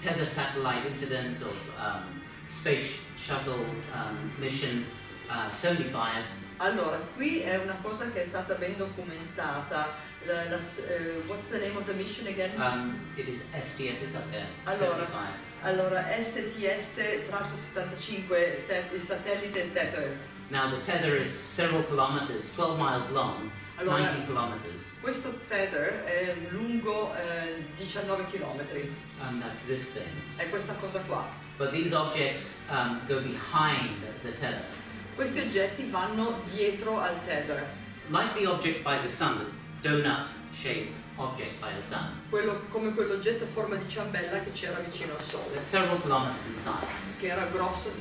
tether satellite incident of um, Space Shuttle um, mission uh, 75. Allora, qui è una cosa che è stata ben documentata. La- la- eh, what's the name of the mission again? Um, it is STS. It's up there. Allora. 75. Allora, STS-75, te- il satellite Tether. Now the tether is several kilometers, 12 miles long, Allora, 19 kilometers. questo Tether è lungo eh, 19 km. Um, that's this thing. È questa cosa qua. But these objects um, go behind the tether. Questi oggetti vanno dietro al Tether. Like the object by the sun, the donut-shaped object by the sun, Quello, come quell'oggetto a forma di ciambella che c'era vicino al Sole, several kilometers in size. che era grosso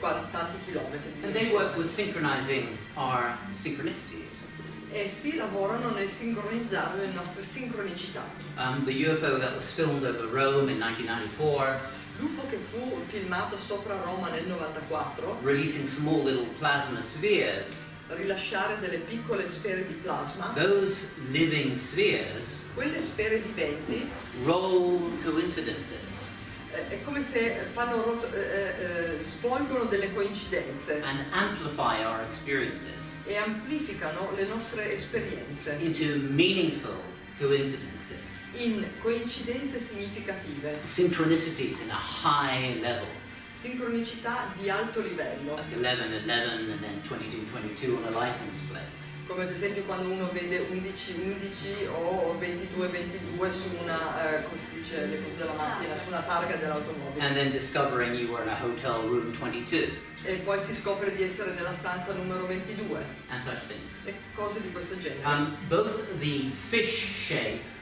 qua- tanti chilometri di And they work with synchronizing our synchronicities. Essi lavorano nel sincronizzare le nostre sincronicità. Um, the UFO that was filmed over Rome in 1994, L'UFO che fu filmato sopra Roma nel 94, releasing small little plasma spheres, rilasciare delle piccole sfere di plasma, those living spheres quelle sfere viventi roll coincidences. eh, è come se fanno rot- eh, eh, eh, svolgono delle coincidenze. And amplify our experiences e amplificano le nostre esperienze. into meaningful coincidences, in coincidenze significative, synchronicities in a high level, sincronicità di alto livello, like 11 11 and then 22 22 on a license plate. come ad esempio quando uno vede 11-11 o 22-22 su una, eh, come si dice, le cose della macchina, su una targa dell'automobile. And then discovering you were in a hotel room 22 E poi si scopre di essere nella stanza numero 22 and such things. e cose di questo genere. Um, both the fish shape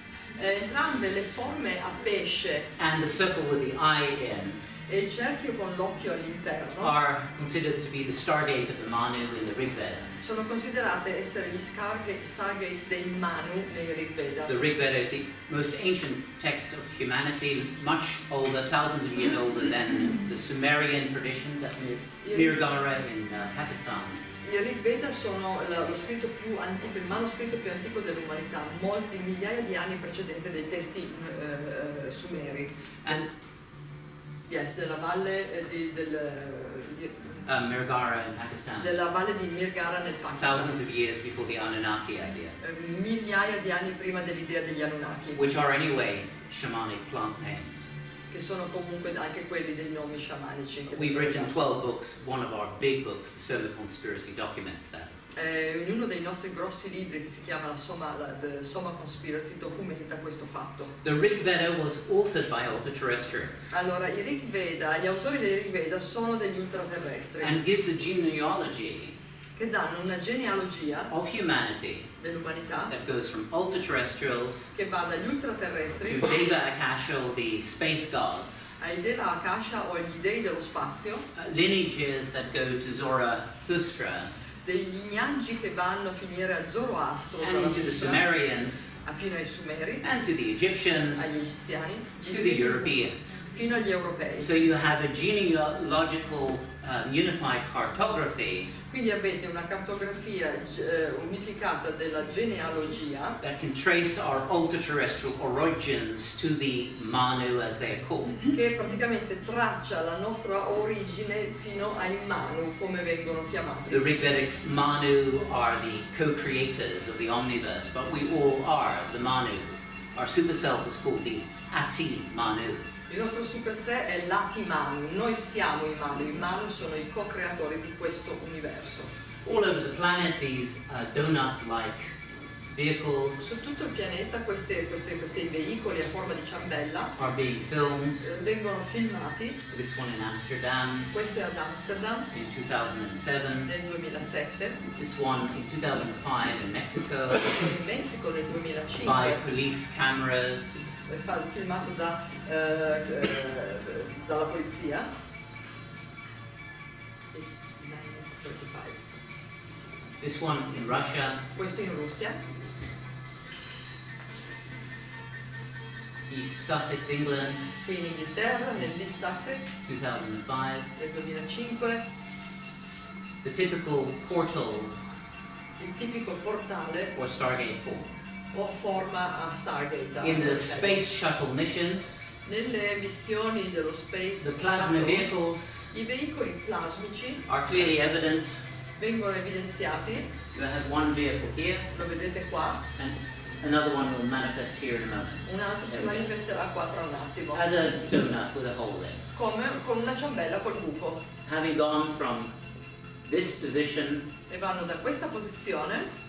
entrambe le forme a pesce and the circle with the eye in e il cerchio con l'occhio all'interno are considered to be the Stargate of the Manu in the Rig Veda. sono considerate essere gli Stargate, Stargate dei Manu nei Rig Veda. The Rig Veda is the most ancient text of humanity, much older, thousands of years older than the Sumerian traditions at Mir- Mirgara in uh, Pakistan. I Rig Veda sono la- lo scritto più antico, il manoscritto più antico dell'umanità, molti migliaia di anni precedente dei testi eh, eh, sumeri, And yes, della valle eh, di, del, di- uh, Mirgara in Pakistan, della valle di Mirgara nel thousands Pakistan, of years before the Anunnaki idea, eh, migliaia di anni prima dell'idea degli Anunnaki, which are anyway shamanic plant names. Che sono comunque anche quelli dei nomi sciamanici. We've written dati. 12 books. One of our big books, the Solar Conspiracy, documents that. Eh, in uno dei nostri grossi libri che si chiama la Soma, la, The Soma Conspiracy documenta questo fatto. The Rig Veda was authored by ultra-terrestrials Allora, i Rig Veda, gli autori dei Rig Veda sono degli ultraterrestri and gives a genealogy che danno una genealogia of humanity dell'umanità that goes from ultra-terrestrials che va dagli ultraterrestri to Deva Akasha, the space gods, ai Deva Akasha o agli dei dello spazio, uh, lineages that go to Zoroathustra, dei lignaggi che vanno a finire a Zoroastro, and to the Sumerians, a fino ai Sumeri, and to the Egyptians, agli egiziani, to the Europeans. fino agli europei. So you have a genealogical um, unified cartography Quindi avete una cartografia eh, unificata della genealogia that can trace our ultra-terrestrial origins to the Manu, as they are called. che praticamente traccia la nostra origine fino ai Manu, come vengono The chiamati. Rig Vedic Manu are the co-creators of the omniverse, but we all are the Manu. Our super self is called the Ati Manu. Il nostro super sé è l'Ati Manu, noi siamo i Manu, i Manu sono i co-creatori di questo universo. All over the planet, these uh, donut-like vehicles Su tutto il pianeta queste- queste- questi veicoli a forma di ciambella are being filmed. eh, vengono filmati, This one in Amsterdam questo è ad Amsterdam in 2007. nel 2007, This one in 2005 in Mexico in Messico nel by 2005, police cameras. Fa- filmato da, eh, eh, dalla polizia. This one in Russia, Questo in Russia, East Sussex, England, qui in Inghilterra, nell'East Sussex. 2005. nel 2005, The typical portal il tipico portale or Stargate 4. O forma a Stargate. In the space shuttle missions, Nelle missioni dello Space the plasma Shuttle, vehicles i veicoli plasmici are clearly evident. vengono evidenziati, You have one vehicle here, lo vedete qua, and another one will manifest here in a moment. un altro si manifesterà qua tra un attimo, As a donut with a hole in. come con una ciambella col buco. Having gone from this position E vanno da questa posizione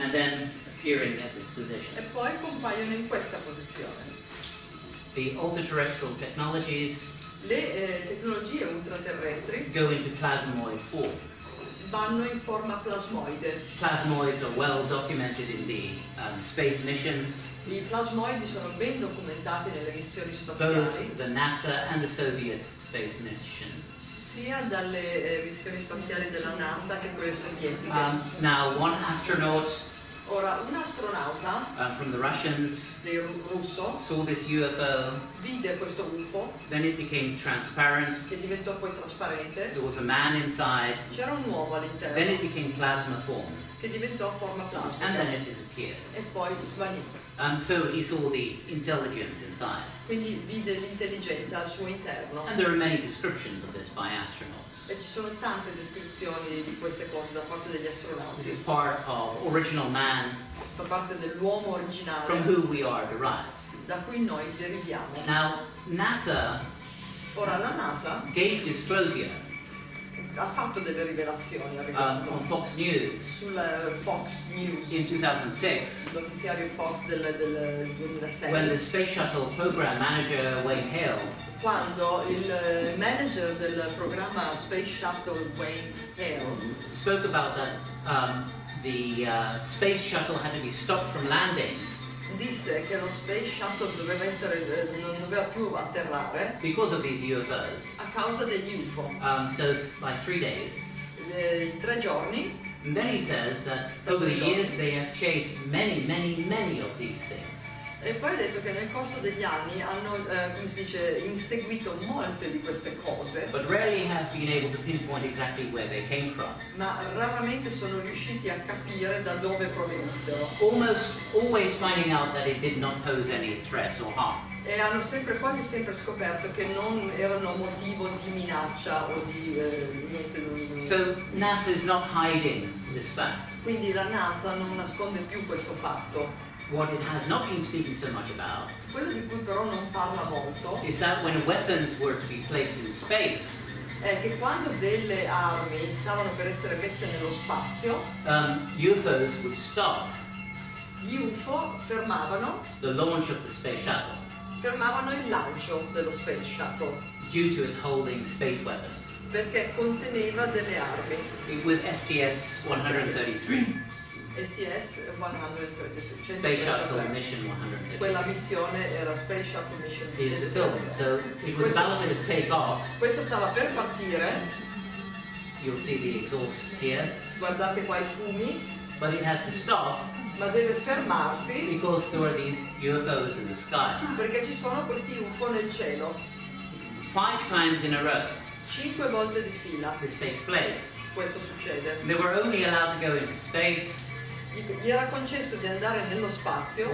and then appearing at this e position. poi compaiono in questa posizione. The ultra-terrestrial technologies Le eh, tecnologie ultraterrestri go into plasmoid form. vanno in forma plasmoide. Plasmoids are well documented in the um, space missions. I plasmoidi sono ben documentati nelle missioni spaziali, Both the NASA and the Soviet space missions. sia dalle eh, missioni spaziali della NASA che quelle sovietiche. Um, now, one astronaut Ora, un astronauta um, from the Russians russo saw this UFO, vide questo UFO then it became transparent. che diventò poi trasparente, There was a man inside, c'era un uomo then all'interno it became plasma form, che diventò forma and then it disappeared. e poi svanì. Um, so he saw the intelligence inside. Quindi vide l'intelligenza al suo interno. And there are many descriptions of this by astronauts. E ci sono tante descrizioni di queste cose da parte degli This is astronauti, part of original man da parte dell'uomo from originale who we are derived. da cui noi deriviamo. Now, NASA Ora la NASA gave disclosure ha fatto delle rivelazioni riguardo. On Fox News. Sul eh, Fox News, in 2006 il notiziario Fox del, del when the 2006, Space Shuttle program manager Wayne Hale. Quando il eh, manager del programma Space Shuttle Wayne Hale spoke about that um, the uh, space shuttle had to be stopped from landing disse che lo Space Shuttle doveva essere, eh, non doveva più atterrare because of these UFOs. a causa degli UFO. Um, so, by three days. Eh, tre giorni And then he says that over the years they have chased many, many, many of these things. E poi ha detto che nel corso degli anni hanno, eh, come si dice, inseguito molte di queste cose, but rarely have been able to pinpoint exactly where they came from. ma raramente sono riusciti a capire da dove provenissero. E hanno sempre, quasi sempre scoperto che non erano motivo di minaccia o di eh, niente. non- So NASA is not hiding this fact. Quindi la NASA non nasconde più questo fatto. What it has not been speaking so much about Quello di cui però non parla molto is that when weapons were to be placed in space, è che quando delle armi stavano per essere messe nello spazio, um, UFOs would stop gli UFO fermavano, the launch of the space shuttle fermavano il lancio dello Space Shuttle due to it holding space weapons. perché conteneva delle armi. With STS 133, STS 133, Space Shuttle 133. Mission 133, Quella missione era Space Shuttle Mission is the film. 133. So it was about to take off. Questo stava per partire, You'll see the exhaust here, guardate qua i fumi, but it has to stop ma deve fermarsi because there are these UFOs in the sky. perché ci sono questi UFO nel cielo, Five times in a row, cinque volte di fila this takes place. questo succede. They were only allowed to go into space Gli era concesso di andare nello spazio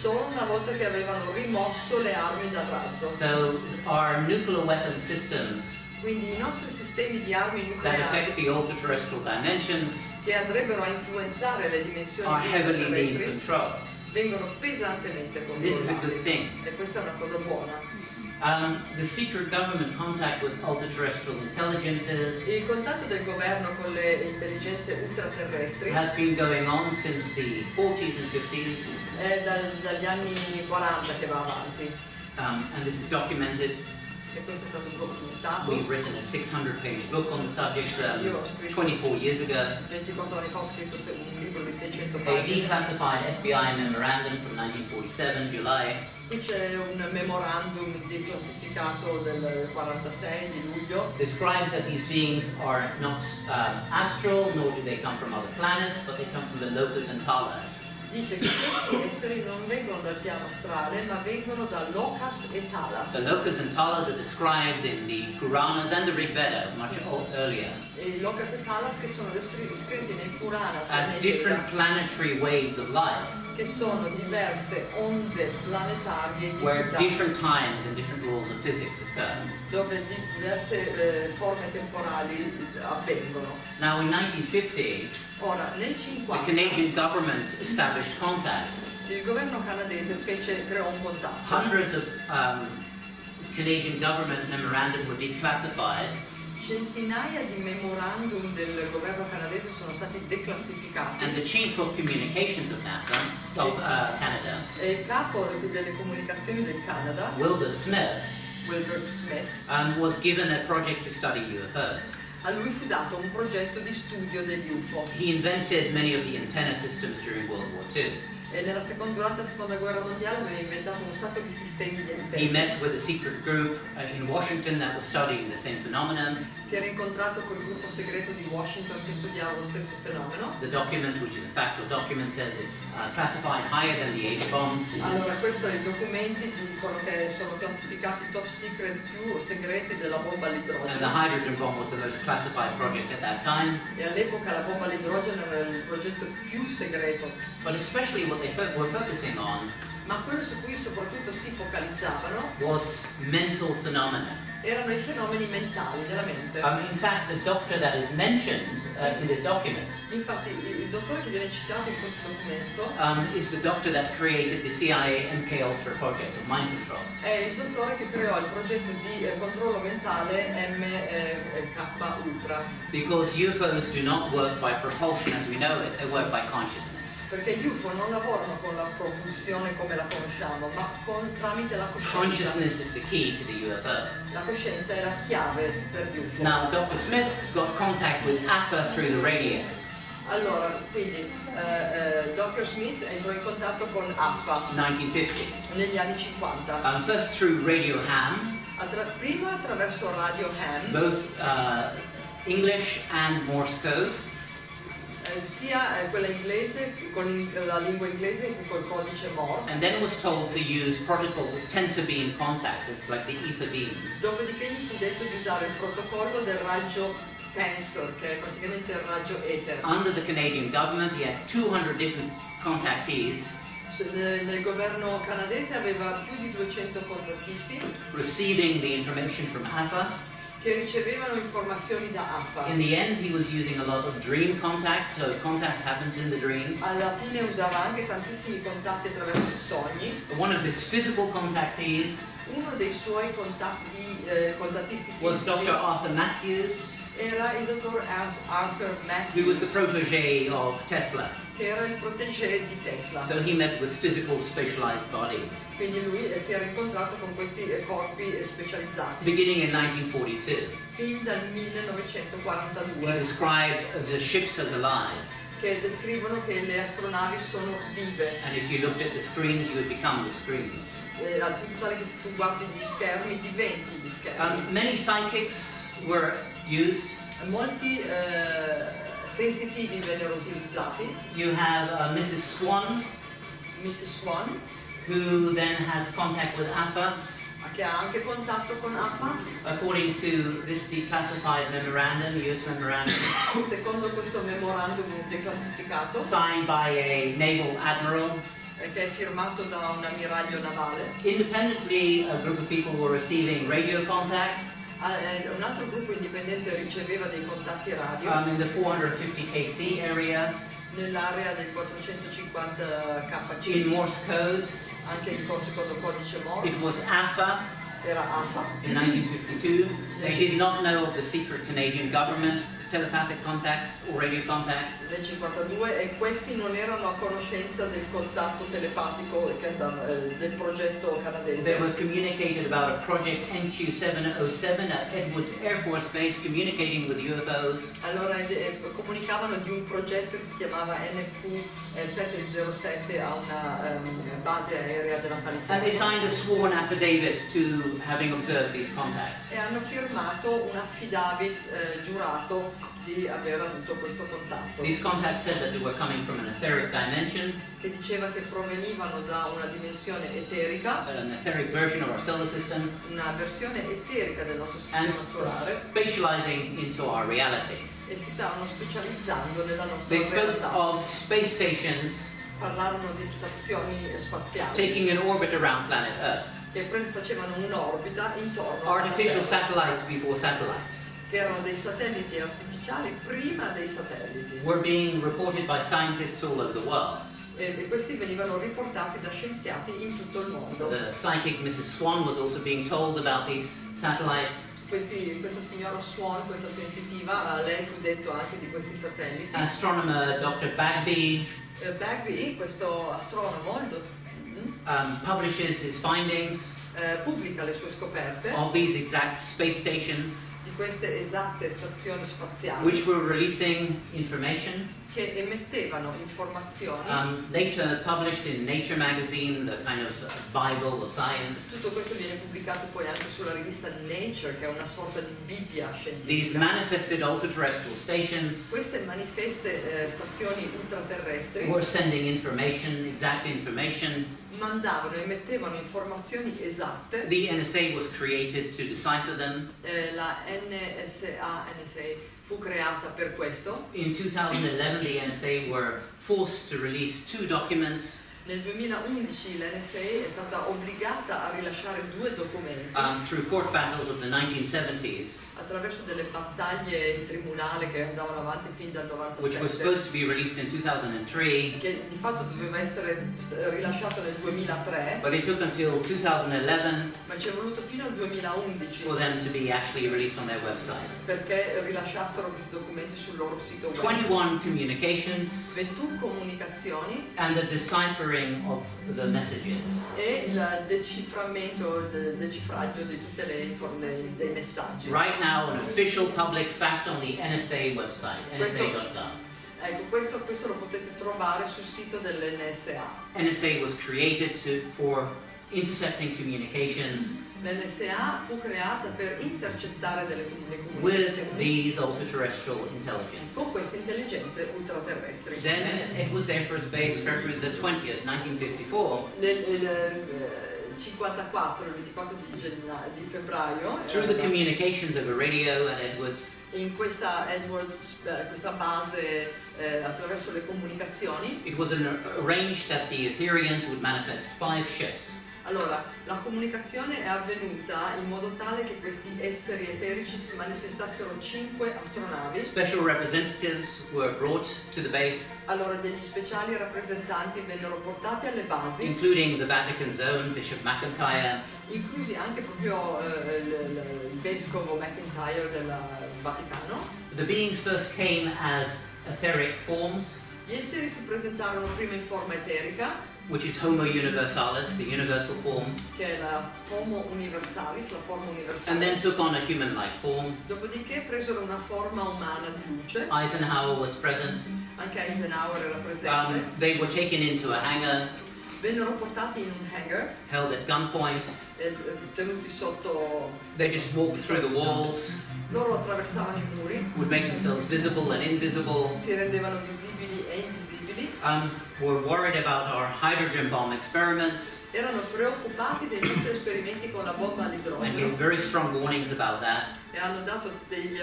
solo una volta che avevano rimosso le armi dal razzo. So Quindi i nostri sistemi di armi nucleari che andrebbero a influenzare le dimensioni terrestri vengono pesantemente controllati. E questa è una cosa buona. Um, the secret government contact with ultra-terrestrial intelligences Il contatto del governo con le intelligenze ultraterrestri has been going on since the 40s and 50s, è dal- dagli anni 40 che va avanti um, and this is documented. e questo è stato documentato. We've written a 600-page book on the subject um, Io ho scritto 24 years ago. 24 anni fa ho scritto un libro di 600 pagine. A declassified FBI memorandum from 1947, July, Qui c'è un memorandum declassificato del 46 di luglio? Describes that these beings are not um, astral, nor do they come from other planets, but they come from the Lokas and Talas. dice che questi esseri non vengono dal piano astrale ma vengono da Lokas e The Talas. Lokas and Talas are described in the Puranas and the Rig Veda much earlier. E i Lokas e Talas che sono descri- descritti nel Puranas as different planetary waves of life, che sono diverse onde planetarie di where different times and different rules of physics occur. dove di- diverse eh, forme temporali avvengono. Now, in 1950, Ora, nel the Canadian government established contact. il governo canadese fece, creò un contatto. Hundreds of um, Canadian government memorandum were declassified Centinaia di memorandum del governo canadese sono stati declassificati And the chief of communications of NASA, of uh, Canada, e il capo delle comunicazioni del Canada, Wilbur Smith, Wilbur Smith, um, was given a project to study UFOs. a lui fu dato un progetto di studio degli UFO. He invented many of the antenna systems during World War II. E nella seconda, durante la seconda guerra mondiale aveva inventato un sacco di sistemi di He antenna. met with a secret group uh, in Washington that was studying the same phenomenon. Si era incontrato col gruppo segreto di Washington che studiava lo stesso fenomeno. The document, which is a factual document, says it's uh, classified higher than the H-bomb. Allora, questi i documenti dicono che sono classificati top secret più segreti della bomba And the all'idrogeno. hydrogen bomb was the most classified project at that time. E all'epoca la bomba all'idrogeno era il progetto più segreto. But especially what they were focusing on Ma quello su cui soprattutto si focalizzavano was mental phenomena. erano i fenomeni mentali della mente. Um, in fact, the doctor that is mentioned uh, in this document Infatti il il dottore che viene citato in questo documento um, is the doctor that created the CIA MK Ultra project of mind control. è il dottore che creò il progetto di eh, controllo mentale MK Ultra. Because UFOs do not work by propulsion as we know it, they work by consciousness. Perché gli UFO non lavorano con la propulsione come la conosciamo, ma con, tramite la coscienza. Consciousness is the key to the UFO. La coscienza è la chiave per gli UFO. Now, Dr. Smith got contact with AFA through the radio. Allora, quindi eh, eh, Dr. Smith entrò in contatto con AFA 1950. negli anni 50. Um, first through Radio Ham, Attra- prima attraverso Radio Ham, both uh, English and Morse code, eh, sia eh, quella inglese con in- la lingua inglese che col codice Morse. and then was told to use protocols of tensor beam contact. It's like the ether beams. Dopodiché gli fu detto di usare il protocollo del raggio tensor, che è praticamente il raggio ether. Under the Canadian government, he had 200 different contactees S- Nel governo canadese aveva più di 200 contrattisti receiving the information from AFA. Che ricevevano informazioni da AFA. In the end, he was using a lot of dream contacts, so contacts happens in the dreams. Alla fine usava anche tantissimi contatti attraverso i sogni. One of his physical contactees Uno dei suoi contatti, eh, contattisti was Dr. Arthur Matthews, era il dottor Arth- Arthur who was the Matthews, protege of Tesla. Che era il protégé di Tesla. So he met with physical spatialized bodies. Quindi lui eh, si era incontrato con questi eh, corpi eh, specializzati. Beginning in 1942, Fin dal he 1942 described the ships as alive. che descrivono che le astronavi sono vive. And if you looked at the screens, you would become the screens. Eh, al punto tale che se tu guardi gli schermi diventi gli schermi. Um, many psychics were used. Molti eh, sensitivi vennero utilizzati. You have uh, Mrs. Swan, Mrs. Swan, who then has contact with AFA. che ha anche contatto con AFA, According to this declassified memorandum, US memorandum, secondo questo memorandum declassificato, signed by a naval admiral, che è firmato da un ammiraglio navale. independently, a group of people were receiving radio contact un altro gruppo indipendente riceveva dei contatti radio um, in the 450 KC area nell'area del 450 in Morse code. anche il secondo codice Morse, It was AFA era AFA. in 1952. They did not know of the secret Canadian government telepathic contacts or radio contacts. Nel 52 e questi non erano a conoscenza del contatto telepatico eh, del progetto They canadese. were communicated about a project NQ707 at Edwards Air Force Base communicating with UFOs. Allora eh, comunicavano di un progetto che si chiamava NQ707 a una ehm, base aerea della And they California signed a sworn affidavit to having observed these contacts. e hanno firmato un affidavit eh, giurato di aver avuto questo contatto These contacts said that they were coming from an etheric dimension, che diceva che provenivano da una dimensione eterica, an etheric version of our solar system, una versione eterica del nostro sistema solare spatializing into our reality. e si stavano specializzando nella nostra They spoke realtà. of space stations Parlarono di stazioni spaziali taking an orbit around planet Earth, che facevano un'orbita intorno artificial satellites before satellites. Che erano dei satelliti artificiali prima dei satelliti Were being reported by scientists all over the world. e, questi venivano riportati da scienziati in tutto il mondo. The psychic Mrs. Swan was also being told about these satellites. Questi- questa signora Swan, questa sensitiva, a lei fu detto anche di questi satelliti. Astronomer Dr. Bagby Eh, Bagby, questo astronomo, il dott- mm, um, publishes his findings eh, pubblica le sue scoperte of these exact space stations. Queste esatte stazioni spaziali which were releasing information. che emettevano informazioni. Um, later published in Nature magazine, the kind of Bible of science. Tutto questo viene pubblicato poi anche sulla rivista Nature, che è una sorta di Bibbia These scientifica. manifested ultra-terrestrial stations Queste manifeste eh, stazioni ultraterrestri were sending information, exact information. Mandavano, emettevano informazioni esatte. The NSA was created to decipher them. Eh, la NSA, NSA fu creata per questo. In 2011, the NSA were forced to release two documents Nel 2011 l'NSA è stata obbligata a rilasciare due documenti um, through court battles of the 1970s, attraverso delle battaglie in tribunale che andavano avanti fin dal which were 97 supposed to be released in 2003, che di fatto doveva essere rilasciato nel 2003 but it took until 2011 ma ci è voluto fino al 2011 for them to be actually released on their website. perché rilasciassero questi documenti sul loro sito web 21 communications 21 comunicazioni and the deciphering of the messages. e il deciframento, il decifraggio di tutti dei messaggi. Right now, an official public fact on the NSA website, nsa.gov. Ecco, questo, questo lo potete trovare sul sito dell'NSA. NSA was created to, for intercepting communications L'NSA fu creata per intercettare delle com- le with comunicazioni these ultra-terrestrial intelligence. con queste intelligenze ultraterrestri. Then at Edwards Air Force Base, February the 20th, 1954, Nel il, 54, il 24 di, genna- di febbraio, through the communications of a radio and Edwards, in questa Edwards, eh, questa base eh, attraverso le comunicazioni, it was an- arranged that the Ethereans would manifest five ships. Allora la comunicazione è avvenuta in modo tale che questi esseri eterici si manifestassero cinque astronavi. Special representatives were brought to the base, Allora degli speciali rappresentanti vennero portati alle basi, including the Vatican's own Bishop McIntyre, inclusi anche proprio eh, il, il- vescovo McIntyre del Vaticano. The beings first came as etheric forms, Gli esseri si presentarono prima in forma eterica, which is Homo universalis, the universal form, che è la Homo universalis, la forma universale. and then took on a human-like form. Dopodiché presero una forma umana di luce, Eisenhower was present. anche Eisenhower era presente, Um, they were taken into a hangar, vennero portati in un hangar, held at gunpoint. eh, tenuti sotto... They just walked through the walls, Loro attraversavano i muri, would make themselves visible and invisible. Si rendevano visibili e Um, were worried about our hydrogen bomb experiments erano preoccupati dei nostri esperimenti con la bomba and gave very strong warnings about that. e hanno dato degli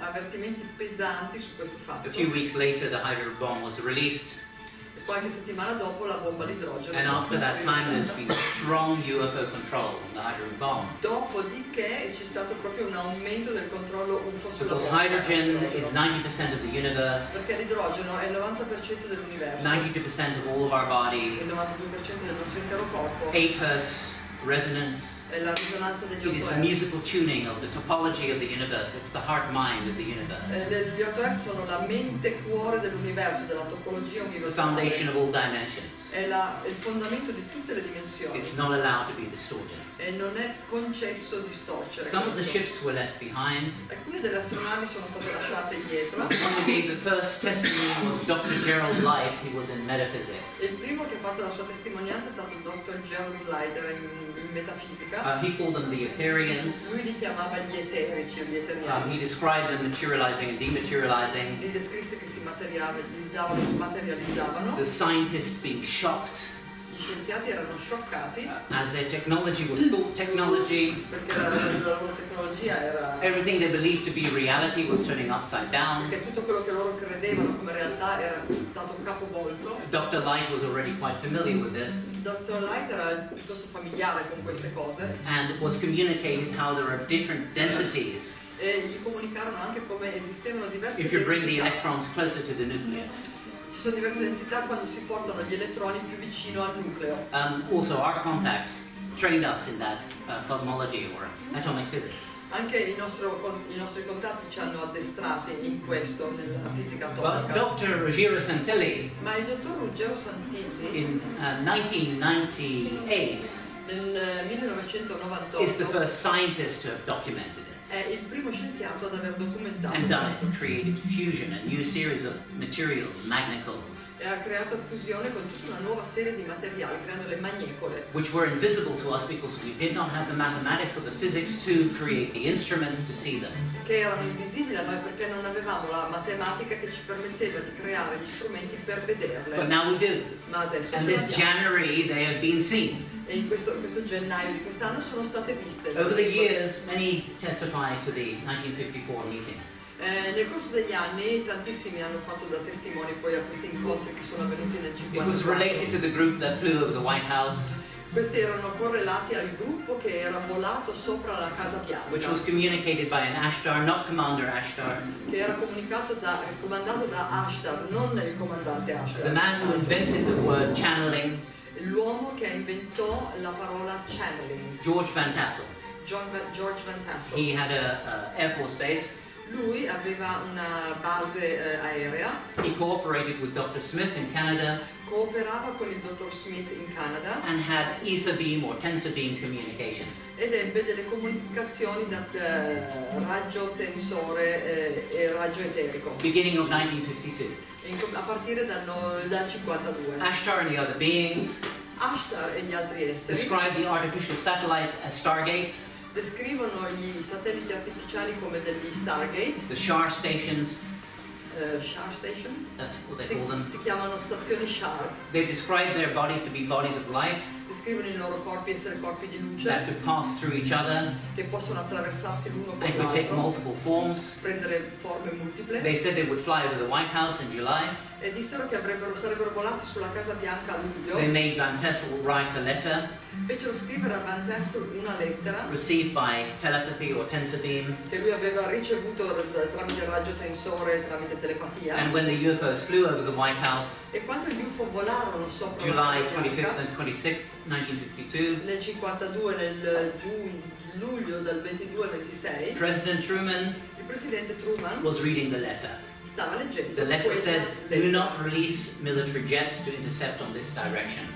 avvertimenti pesanti su questo fatto. A few weeks later, the hydrogen bomb was released, Qualche settimana dopo la bomba all'idrogeno. and after that time, there's been strong UFO control on the hydrogen bomb. Dopodiché c'è stato proprio un aumento del controllo UFO sulla Because bomba. hydrogen is 90% of the universe, Perché l'idrogeno è il 90% dell'universo, 90% of all of our body, il 92% del nostro intero corpo, 8 hertz resonance. È la risonanza degli It is 8 the musical tuning of the topology of the universe. It's the heart mind of the Eh, universe, Gli 8 Hz sono la mente cuore dell'universo, della topologia the universale. foundation of all dimensions. È, il fondamento di tutte le dimensioni It's not allowed to be distorted. e non è concesso distorcere. Some of the ships were left behind. Alcune delle astronavi sono state lasciate dietro. The one who gave the first testimony was Dr. Gerald Light, he was in metaphysics. Il primo che ha fatto la sua testimonianza è stato il dottor Gerald Leiter in, in metafisica. Uh, he called them the Ethereans. Lui li chiamava gli eterici o gli Um, he described them materializing and dematerializing. Li descrisse che si materializzavano e smaterializzavano. The scientists being shocked scienziati erano scioccati as their technology was thought technology. perché la, loro tecnologia era... Everything they believed to be reality was turning upside down. perché tutto quello che loro credevano come realtà era stato capovolto. Dr. Light was already quite familiar with this dottor Light era piuttosto familiare con queste cose and was communicating how there are different densities e gli comunicarono anche come esistevano diverse if you bring the electrons closer to the nucleus. Sono diverse densità quando si portano gli elettroni più vicino al nucleo. Um, also, our contacts trained us in that uh, cosmology or atomic physics. Anche i, nostro- i nostri contatti ci hanno addestrati in questo, nella fisica But atomica. Dr. Ruggiero Santilli, Ma il dottor Ruggero Santilli in uh, 1998, Nel eh, is the 1998 first scientist to have documented it è il primo scienziato ad aver documentato and it, created fusion, a new series of materials, magnicals, e ha creato fusione con tutta una nuova serie di materiali, creando le magnecole, which were invisible to us because we did not have the mathematics or the physics to create the instruments to see them. che erano invisibili a noi perché non avevamo la matematica che ci permetteva di creare gli strumenti per But vederle. now we do. Ma adesso And this. January they have been seen. E in questo, questo gennaio di quest'anno sono state viste. Over the years, many testified to the 1954 meetings. Eh, nel corso degli anni tantissimi hanno fatto da testimoni poi a questi incontri che sono avvenuti nel It was related 54. to the group that flew over the White House, Questi erano correlati al gruppo che era volato sopra la Casa which was Bianca, communicated by an Ashtar, not Commander Ashtar, che era comunicato da, comandato da Ashtar, non il comandante the Ashtar. man who invented the word channeling, L'uomo che inventò la parola channeling, George Van Tassel. John George Van Tassel. He had a, a Air Force base. Lui aveva una base eh, aerea, He cooperated with Dr. Smith in Canada cooperava con il dottor Smith in Canada and had ether beam or tensor beam communications. ed ebbe delle comunicazioni da eh, raggio tensore eh, e raggio eterico Beginning of 1952. in- a partire dal, no- dal 52. Ashtar and the other beings Ashtar e gli altri esseri described the artificial satellites as stargates, descrivono gli satelliti artificiali come degli Stargate, the Shar stations, eh, Shar Stations, that's what they si, call them. si chiamano stazioni Shar, They described their bodies to be bodies of light. Descrivono i loro corpi essere corpi di luce. That could pass through each other. Che possono attraversarsi l'uno con and could take l'altro, multiple forms. prendere forme multiple. They said they would fly over the White House in July. e dissero che avrebbero, sarebbero volati sulla Casa Bianca a luglio. They made Van Tassel write a letter Fecero scrivere a Tassel una lettera received by telepathy or tensor beam. che lui aveva ricevuto tramite raggio tensore, tramite telepatia. And when the UFOs flew over the White House, E quando gli UFO volarono sopra July la Casa 25th Bianca, and 26th, 1952, nel 52, nel giu- luglio dal 22 al 26, President Truman il presidente Truman was reading the letter. stava leggendo The letter said, Do lettera not release military jets to intercept on this direction.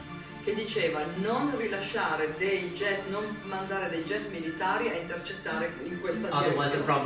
Che diceva non rilasciare dei jet, non mandare dei jet militari a intercettare in questa direzione,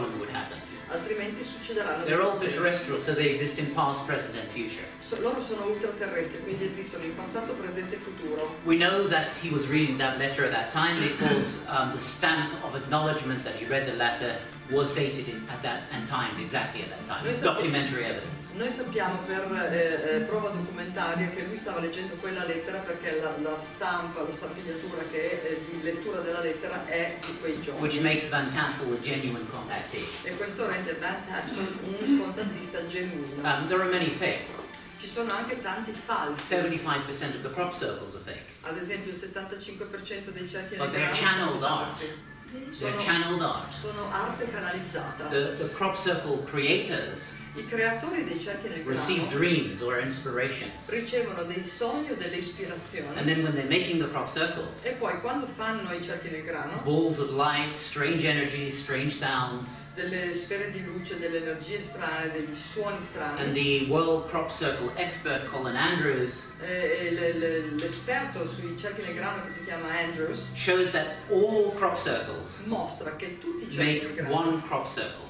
altrimenti succederanno They're all terrestrial, so they exist in past, present, and future. So- loro sono ultraterrestri, quindi esistono in passato, presente e futuro. We know that he was reading that letter at that time because um, the stamp of acknowledgement that he read the letter was dated in, at that and timed exactly at that time. It's documentary evidence. Noi sappiamo per eh, eh, prova documentaria che lui stava leggendo quella lettera perché la, la stampa, la stampigliatura che è eh, di lettura della lettera è di quei Which giorni. makes Van Tassel a genuine contactee. E questo rende Van Tassel un contattista genuino. Um, there are many fake. Ci sono anche tanti falsi. 75% of the crop circles are fake. Ad esempio il 75% dei cerchi But grano channeled sono falsi. They're Sono, channeled art. sono arte canalizzata. The, the crop circle creators I creatori dei cerchi nel receive grano dreams or inspirations. ricevono dei sogni o delle ispirazioni And then when they're making the crop circles, e poi quando fanno i cerchi nel grano balls of light, strange energies, strange sounds, delle sfere di luce, delle energie strane, degli suoni and strani the World Crop Circle expert Colin Andrews le- le- l'esperto sui cerchi nel grano che si chiama Andrews shows that all crop circles mostra che tutti i cerchi nel make grano one crop circle.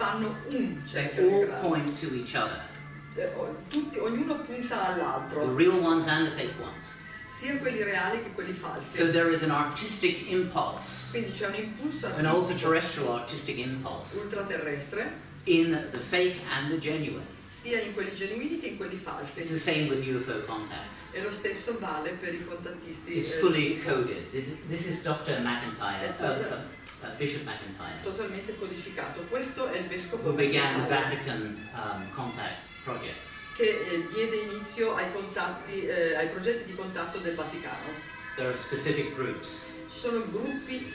Fanno un cerchio all point to each other, Eh, o- tutti- ognuno punta the all'altro real ones and the fake ones. sia quelli reali che quelli So falsi there is an artistic impulse, quindi c'è un impulso an artistico. ultra-terrestrial artistic impulse. Ultraterrestre. In the fake and the genuine. sia in quelli genuini che in quelli It's falsi the same with UFO contacts. e lo stesso vale per i contattisti It's eh, fully coded. This is Dr. McIntyre, Bishop McIntyre, totalmente codificato. Questo è il vescovo who began Vatican um, contact projects. che eh, diede inizio ai, contatti, eh, ai progetti di contatto del Vaticano. There are specific groups Ci sono gruppi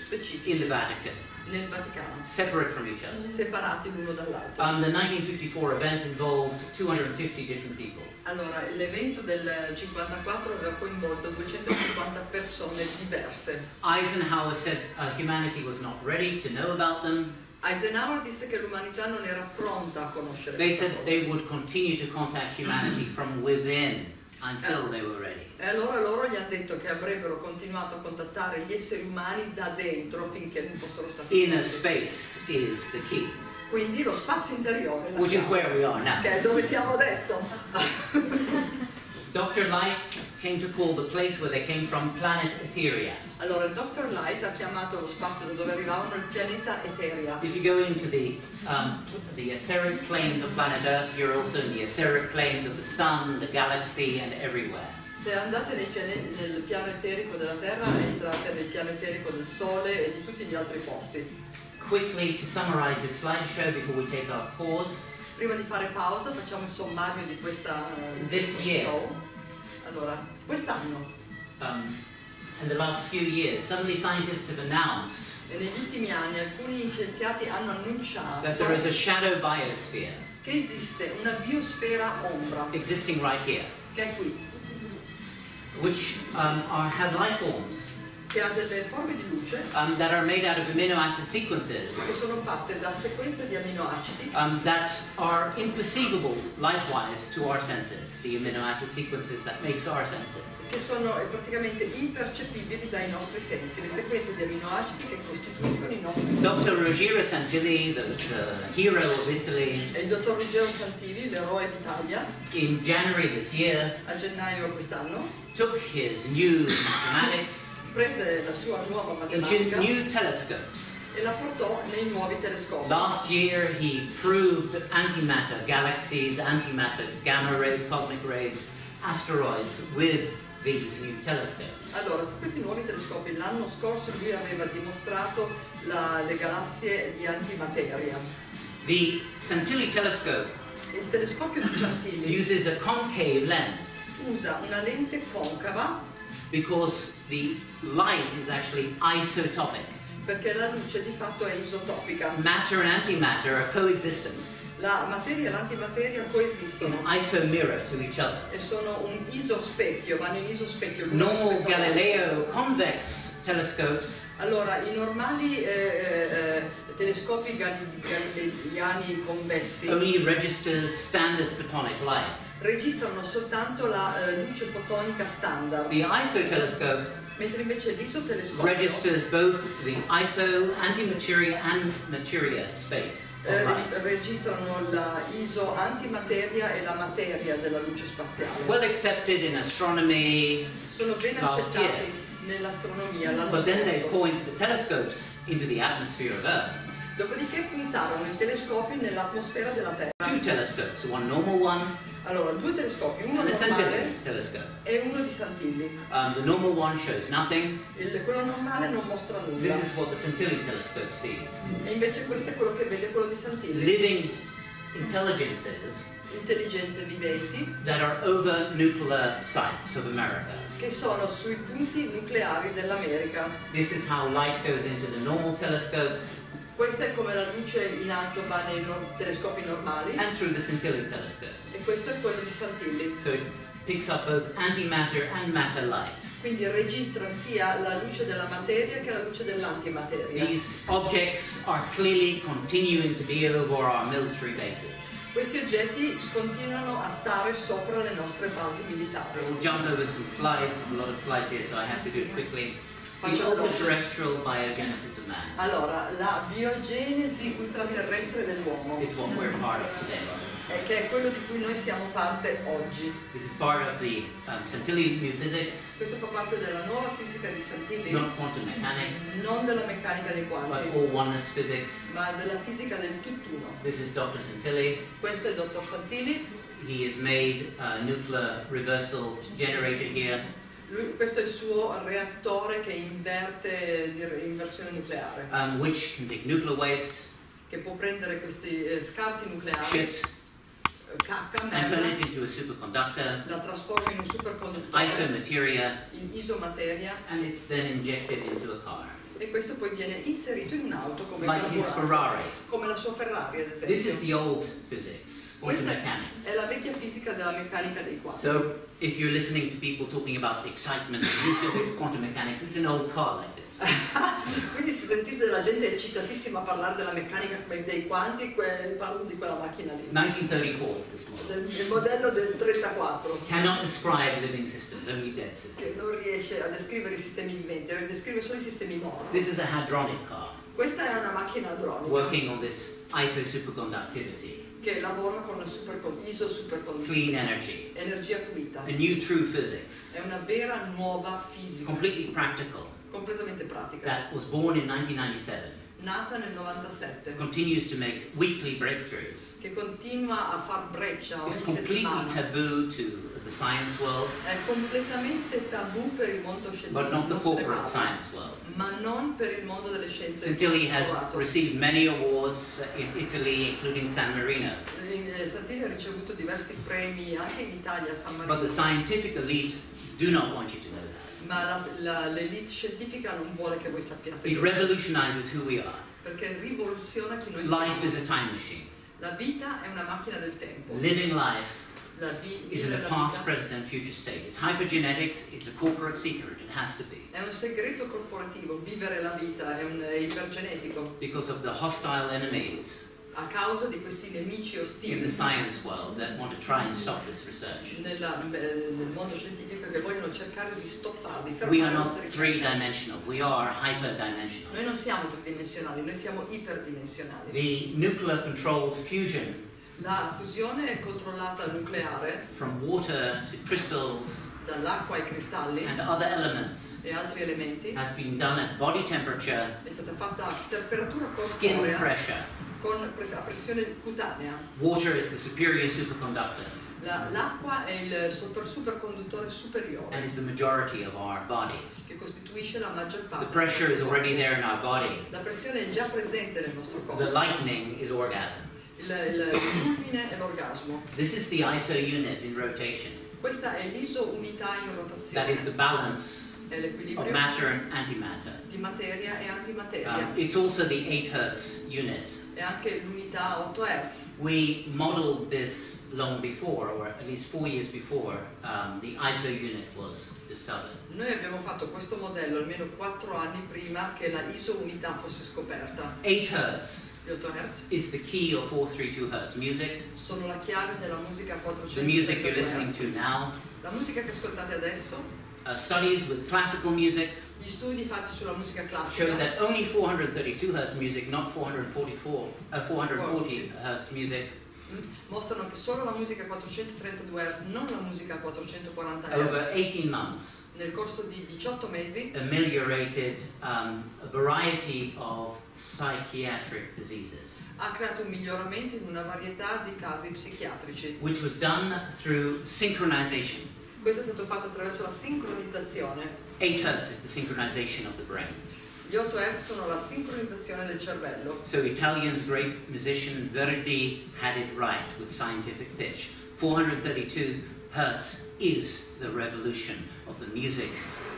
in the Vatican, nel Vaticano, separate from each other. separati l'uno dall'altro. Um, the 1954 event involved 250 different people. Allora, l'evento del 54 aveva coinvolto 250 persone diverse. Eisenhower said uh, humanity was not ready to know about them. Eisenhower disse che l'umanità non era pronta a conoscere They questa said cosa. they would continue to contact humanity from within until they were ready. E allora loro gli hanno detto che avrebbero continuato a contattare gli esseri umani da dentro finché non fossero stati Inner space is the key, Quindi lo spazio interiore, which is chiave, where we are now. che è dove siamo adesso. Dr. Light came to call the place where they came from planet Etheria. Allora il Dr. Light ha chiamato lo spazio da dove arrivavano il pianeta Eteria. If you go into the, um, the etheric planes of planet Earth, you're also in the etheric planes of the sun, the galaxy, and everywhere. Se andate nei piane- nel piano eterico della Terra entrate nel piano eterico del Sole e di tutti gli altri posti. Quickly, to summarize this slideshow before we take our pause, Prima di fare pausa facciamo un sommario di questa di This year. show. Allora, quest'anno um, in the last few years, some of the scientists have announced negli ultimi anni alcuni scienziati hanno annunciato that there is a shadow biosphere che esiste una biosfera ombra. existing right here, che è qui, which um, are, have life forms che ha delle forme di luce um, that are made out of amino acid sequences che sono fatte da sequenze di aminoacidi um, that are imperceivable life-wise to our senses, the amino acid sequences that makes our senses. che sono eh, praticamente impercettibili dai nostri sensi, le sequenze di aminoacidi che costituiscono i nostri sensi. Dr. Ruggiero Santilli, the, the hero of Italy, il dottor Ruggero Santilli, l'eroe d'Italia, in January this year, a gennaio quest'anno, took his new mathematics prese la sua nuova matematica new telescopes. e la portò nei nuovi telescopi. Last year, he proved antimatter, galaxies, antimatter, gamma rays, cosmic rays, asteroids with these new telescopes. Allora, con questi nuovi telescopi l'anno scorso lui aveva dimostrato la- le galassie di antimateria. The Santilli telescope Il telescopio di Santilli uses a concave lens usa una lente concava because the light is actually isotopic. perché la luce di fatto è isotopica. Matter and antimatter are coexistent La materia e l'antimateria coesistono isomirror to each other. e sono un isospecchio, vanno in isospecchio. Normal. Galileo convex telescopes Allora, i normali eh, eh, telescopi gali- galileiani convessi only registers standard photonic light. Registrano soltanto la eh, luce fotonica standard, The ISO telescope mentre invece l'isotelescopio registers both the ISO antimateria and materia space eh, registrano la iso antimateria e la materia della luce spaziale. Well accepted in astronomy, Sono ben accettati nell'astronomia l'anno but then they point the telescopes into the atmosphere of Earth. Dopodiché puntarono i telescopi nell'atmosfera della Terra. Two telescopes, one normal one Allora, due telescopi, uno Santilli telescope. e uno di Santilli. Um, the normal one shows nothing. Il- quello normale non mostra nulla. This is what the Santilli telescope sees. E invece questo è quello che vede quello di Santilli. Living intelligences Intelligenze viventi that are over nuclear sites of America. che sono sui punti nucleari dell'America. This is how light goes into the normal telescope Questa è come la luce in alto va nei nor- telescopi normali and through the Santilli telescope. e questo è quello di Santilli. So it picks up both antimatter and matter light. Quindi registra sia la luce della materia che la luce dell'antimateria. These objects are clearly continuing to be over our military bases. Questi oggetti continuano a stare sopra le nostre basi militari. We'll jump over some slides. A lot of slides here, so I have to do it quickly. The ultra-terrestrial biogenesis man Allora, la biogenesi ultraterrestre dell'uomo, is what we're part of today. eh, che è quello di cui noi siamo parte oggi. This is part of the um, Santilli New Physics, Questo fa parte della nuova fisica di Santilli, not quantum mechanics, non della meccanica dei but quanti, all oneness physics. ma della fisica del tutt'uno. This is Dr. Santilli. Questo è il dottor Santilli, He has made a nuclear reversal generator here. Lui- questo è il suo reattore che inverte inversione nucleare, um, which can take nuclear waste, che può prendere questi eh, scarti nucleari, shit, eh, cacca, and turn merda, it into a superconductor, la trasforma in un superconduttore, isomateria, in isomateria. And it's then injected into a car. e questo poi viene inserito in un'auto come like his carburante, Ferrari. come la sua Ferrari ad This is esempio. the old physics, Questa mechanics. è la vecchia fisica della meccanica dei quadri. So if you're listening to people talking about excitement, physics, quantum mechanics, it's an old car like this. Quindi se sentite la gente eccitatissima a parlare della meccanica dei quanti, que- parlo di quella macchina lì. 1934 is this model. Il modello del 34 Cannot describe living systems, only dead che systems. non riesce a descrivere i sistemi viventi, descrive solo i sistemi morti. This is a hadronic car Questa è una macchina adronica working on this iso superconductivity, che lavora con la supercon- iso superconduttività, clean energy, energia pulita. a new true physics, È una vera nuova fisica, completely practical, completamente pratica, that was born in 1997, nata nel 97, continues to make weekly breakthroughs, che continua a far breccia ogni completely settimana. taboo to the science world, È completamente tabù per il mondo but scientifico, not the corporate parla. science world. ma non per il mondo delle scienze Until he has corporato. received many awards in Italy, including San Marino. Eh, Santilli ha ricevuto diversi premi anche in Italia, a San But Marino, the scientific elite do not want you to know. Ma l'elite scientifica non vuole che voi sappiate It revolutionizes who we are. perché rivoluziona chi noi Life is siamo. a time machine. La vita è una macchina del tempo. Living life is in a past, vita present, and future state. It's hypergenetics, it's a corporate secret, it has to be. è un segreto corporativo, vivere la vita è un ipergenetico Because of the hostile enemies a causa di questi nemici in ostili the science world that want to try and stop this research. nella- nel mondo scientifico che vogliono cercare di stoppare, di We fermare are not nostra three ricerca. dimensional, we are hyperdimensional. Noi non siamo tridimensionali, noi siamo iperdimensionali. The nuclear controlled fusion La fusione è controllata nucleare from water to crystals dall'acqua ai cristalli and other elements e altri elementi has been done at body temperature, è stata fatta a temperatura skin corporea pressure. Con pres- a pressione cutanea. Water is the superior superconductor La- l'acqua è il super superconduttore superiore and is the majority of our body. che costituisce la maggior parte. The pressure is already there in our body. La pressione è già presente nel nostro corpo. The lightning is orgasm. Il, fulmine è l'orgasmo. This is the ISO unit in rotation. Questa è l'iso unità in rotazione. That is the balance of matter and antimatter. di materia e antimateria. Um, it's also the 8 hertz unit. È anche l'unità 8 Hz. We modeled this long before, or at least four years before, um, the ISO unit was discovered. Noi abbiamo fatto questo modello almeno 4 anni prima che la ISO unità fosse scoperta. 8 hertz Gli 8 Hz is the key of 432 hertz music. sono la chiave della musica a The 400 music you're listening Hz. to now. La musica che ascoltate adesso, Uh, studies with classical music gli studi fatti sulla musica show classica that only 432 hertz music, not 444, uh, 440 hertz music, mm, mostrano che solo la musica a 432 Hz, non la musica a 440 over Hz, 18 months, nel corso di 18 mesi. Ameliorated um, a variety of psychiatric diseases, ha creato un miglioramento in una varietà di casi psichiatrici. which was done through synchronization. Questo è stato fatto attraverso la sincronizzazione. 8 hertz is the synchronization of the brain. Gli 8 Hz sono la sincronizzazione del cervello. So Italian's great musician Verdi had it right with scientific pitch. 432 hertz is the revolution of the music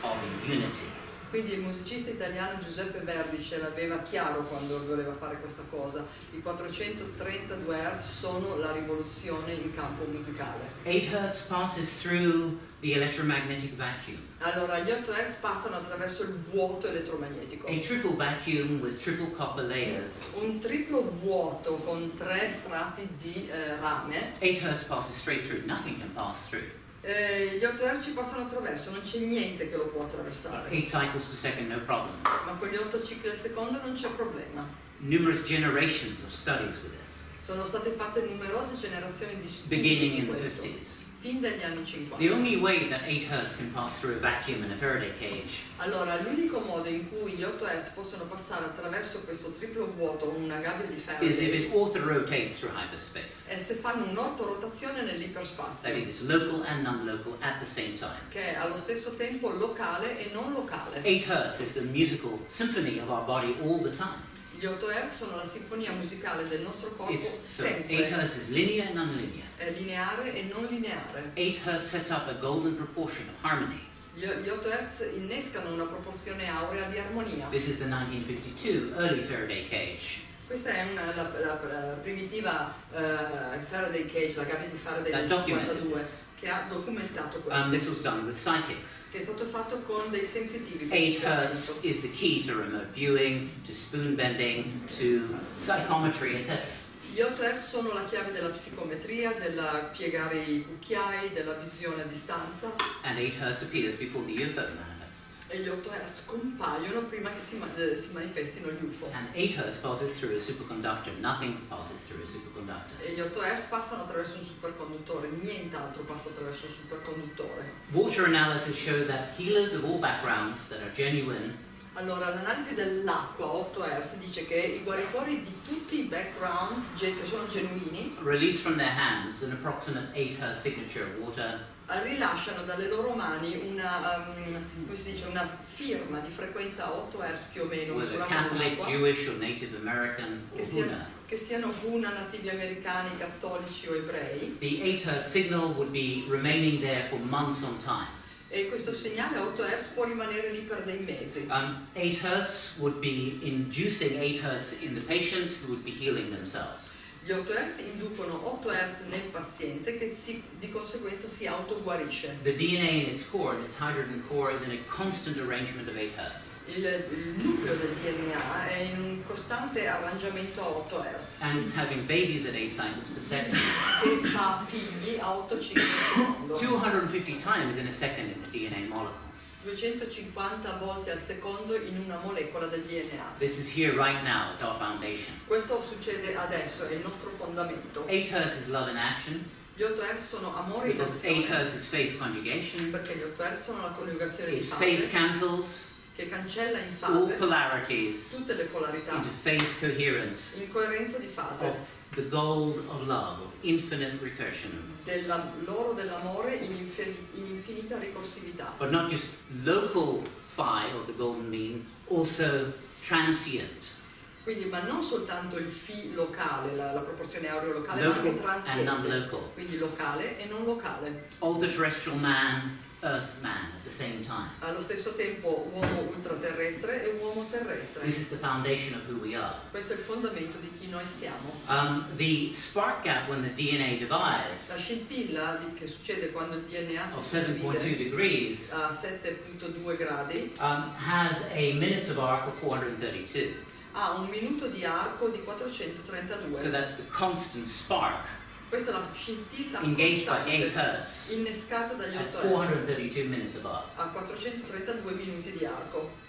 of unity. Quindi il musicista italiano Giuseppe Verdi ce l'aveva chiaro quando voleva fare questa cosa. I 432 Hz sono la rivoluzione in campo musicale. 8 hertz passes through the electromagnetic vacuum. Allora, gli 8 Hz passano attraverso il vuoto elettromagnetico. A triple vacuum with triple copper layers. Un triplo vuoto con tre strati di eh, rame. 8 hertz passes straight through. Nothing can pass through. Eh, gli 8 Hz ci passano attraverso, non c'è niente che lo può attraversare. 8 cycles per second, no problem. Ma con gli 8 cicli al secondo non c'è problema. Numerous generations of studies with this, Sono state fatte numerose generazioni di studi beginning su in the questo, 50s. Fin dagli anni 50. The only way that 8 hertz can pass through a vacuum in a Faraday cage Allora, l'unico modo in cui gli 8 Hz possono passare attraverso questo triplo vuoto, una gabbia di is if Faraday, it orthorotates through hyperspace. è se fanno un'ortorotazione That nell'iperspazio, it is local and non-local at the same time. che è allo stesso tempo locale e non locale. 8 hertz is the musical symphony of our body all the time. Gli 8 Hz sono la sinfonia musicale del nostro corpo It's, so 8 sempre, hertz is linear and non-linear. è lineare e non lineare. 8 hertz sets up a golden proportion of harmony. Gli, gli 8 Hz innescano una proporzione aurea di armonia. This is the 1952 early Faraday cage. Questa è una, la, la- la primitiva eh, Faraday cage, la gabbia di Faraday del documented 52, this. che ha documentato questo, Um, this was done with psychics. che è stato fatto con dei sensitivi. 8 questo hertz strumento. is the key to remote viewing, to spoon bending, to psychometry, etc. Gli 8 Hz sono la chiave della psicometria, della piegare i cucchiai, della visione a distanza And 8 hertz appears before the UFO manifests. E gli 8 Hz compaiono prima che si, ma- eh, si manifestino gli UFO. And 8 hertz passes through a superconductor. Nothing passes through a superconductor. E gli 8 Hz passano attraverso un superconduttore, nient'altro passa attraverso un superconduttore. Water analysis show that healers of all backgrounds that are genuine Allora, l'analisi dell'acqua 8 Hz dice che i guaritori di tutti i background che sono genuini release from their hands an approximate 8 hertz signature of water rilasciano dalle loro mani una, um, come si dice, una firma di frequenza 8 Hz più o meno whether misurata Catholic, nell'acqua. Jewish, or Native American, or che, siano, che siano Huna, nativi americani, cattolici o ebrei The 8 hertz signal would be remaining there for months on time. e questo segnale 8 Hz può rimanere lì per dei mesi. Um, 8 hertz would be inducing 8 hertz in the patient who would be healing themselves. Gli 8 Hz inducono 8 Hz nel paziente che si- di conseguenza si autoguarisce. The DNA in its core, in its hydrogen core, is in a constant arrangement of 8 hertz. Il, il nucleo del DNA è in un costante arrangiamento a 8 Hz And it's having babies at 8 cycles per second. che fa figli a 8 cicli al secondo. 250 times in a second in the DNA molecule. 250 volte al secondo in una molecola del DNA. This is here right now, it's our foundation. Questo succede adesso, è il nostro fondamento. 8 hertz is love in action, Gli 8 Hz sono amore in because 8 azione, hertz is phase conjugation. perché gli 8 Hz sono la coniugazione di It phase fase cancels che cancella in all fase polarities tutte le polarità into phase coherence in coerenza di fase of the gold of love, of infinite recursion. Della, loro dell'amore in, in infinita ricorsività. But not just local phi of the golden mean, also transient, Quindi, ma non soltanto il phi locale, la, la proporzione aureo locale, ma local anche and transiente. Quindi locale e non locale. ultra-terrestrial man, earth man at the same time. Allo stesso tempo uomo ultraterrestre e uomo terrestre. This is the foundation of who we are. Questo è il fondamento di chi noi siamo. Um, the spark gap when the DNA La divides scintilla che succede quando il DNA si 7.2 divide a 7.2 gradi um, has a minutes of arc of 432. ha un minuto di arco di So 432. that's the constant spark Questa è la scintilla engaged by 8 costante, hertz. innescata dagli at 8 Hz 432 minutes of arc. A 432 minuti di arco.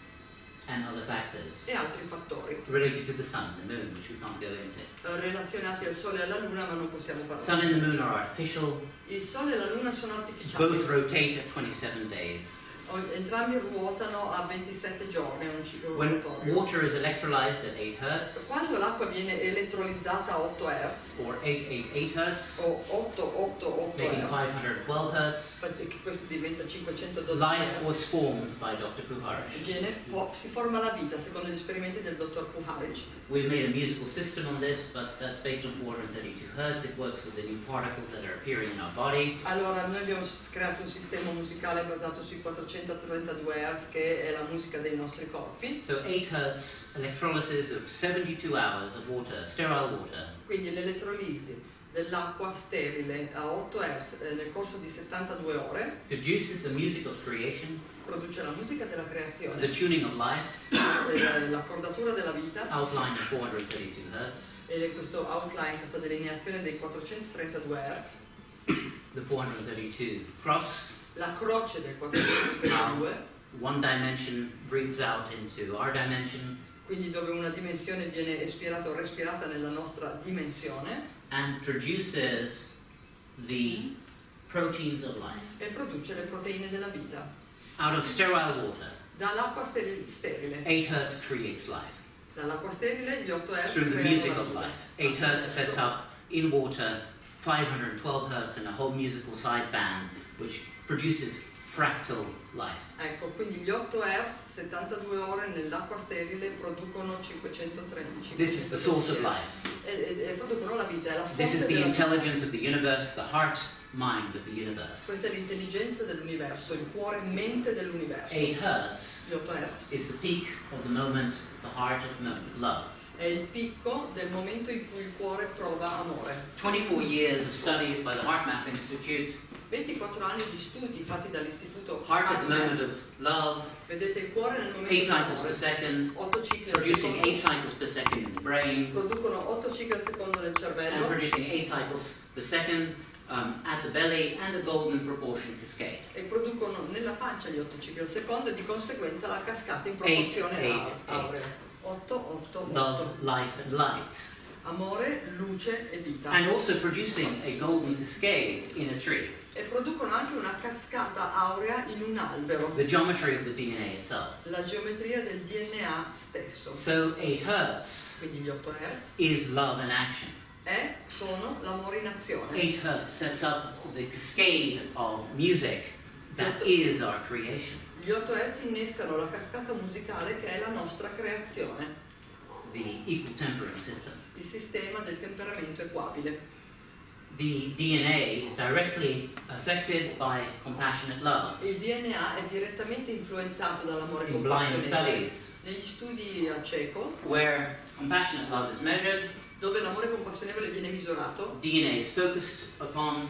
And other factors. E altri fattori. Related to the sun the moon, which we can't go into. eh, relazionati al Sole e alla Luna, ma non possiamo Sun parlare. and the moon are artificial, Il Sole e la Luna sono both artificiali, rotate at 27 days. Entrambi ruotano a 27 giorni, è un ciclo When water is electrolyzed at 8 hertz Quando l'acqua viene elettrolizzata a 8 Hz or 888 hertz, o 888 maybe Hz, 512 hertz, che questo diventa 512 life Hz, was formed by Dr. Puharish. viene fo- si forma la vita secondo gli esperimenti del dottor Puharic. We've made a musical system on this, but that's based on 432 hertz. It works with the new particles that are appearing in our body. Allora, noi abbiamo creato un sistema musicale basato sui 432 Hz che è la musica dei nostri corpi, So 8 hertz electrolysis of 72 hours of water, sterile water, quindi l'elettrolisi dell'acqua sterile a 8 Hz eh, nel corso di 72 ore produces the music of creation, produce la musica della the creazione, tuning of life, eh, l'accordatura della vita. outlined at 432 hertz, e questo outline, questa delineazione dei 432 Hz, the 432 cross, la croce del 432, one dimension breathes out into our dimension, quindi dove una dimensione viene espirata o respirata nella nostra dimensione and produces the proteins of life e produce le proteine della vita. out of sterile water. Dall'acqua steri- sterile, 8 hertz creates life. dall'acqua sterile gli 8 Hz through the music of life. 8 hertz sets up in water 512 hertz and a whole musical sideband which produces fractal life. Ecco, quindi gli 8 Hz 72 ore nell'acqua sterile producono 530 This is the source of 512 life. E, producono la vita, la This is the della vita. intelligence of the universe, the heart mind of the universe. Questa è l'intelligenza dell'universo, il cuore mente dell'universo. 8 hertz Gli 8 Hz is the peak of the moment, the heart of the moment love. è il picco del momento in cui il cuore prova amore. 24 years of studies by the HeartMath Institute, 24 anni di studi fatti dall'istituto heart at the moment of love, Vedete il cuore nel momento 8 cycles per second, 8 cicli producing secondo. 8 cycles per second in the brain, Producono 8 cicli al secondo nel and cervello producing 8 cycles per second um, at the belly, and a golden proportion cascade. e producono nella pancia gli 8 cicli al secondo e di conseguenza la cascata in proporzione eight, a- aurea. 8, 8, 8. Love, life, and light. Amore, luce e vita. And also producing a golden cascade in a tree. E producono anche una cascata aurea in un albero. The geometry of the DNA itself. La geometria del DNA stesso. So 8 hertz Quindi gli 8 Hz is love in action. è, sono l'amore in azione. 8 hertz sets up the cascade of music that is our creation. Gli 8 Hz innescano la cascata musicale che è la nostra creazione, The equal tempering system. il sistema del temperamento equabile. The DNA is directly affected by compassionate love. Il DNA è direttamente influenzato dall'amore In blind studies, Negli studi a cieco, where compassionate love is measured, dove l'amore compassionevole viene misurato, DNA is focused upon.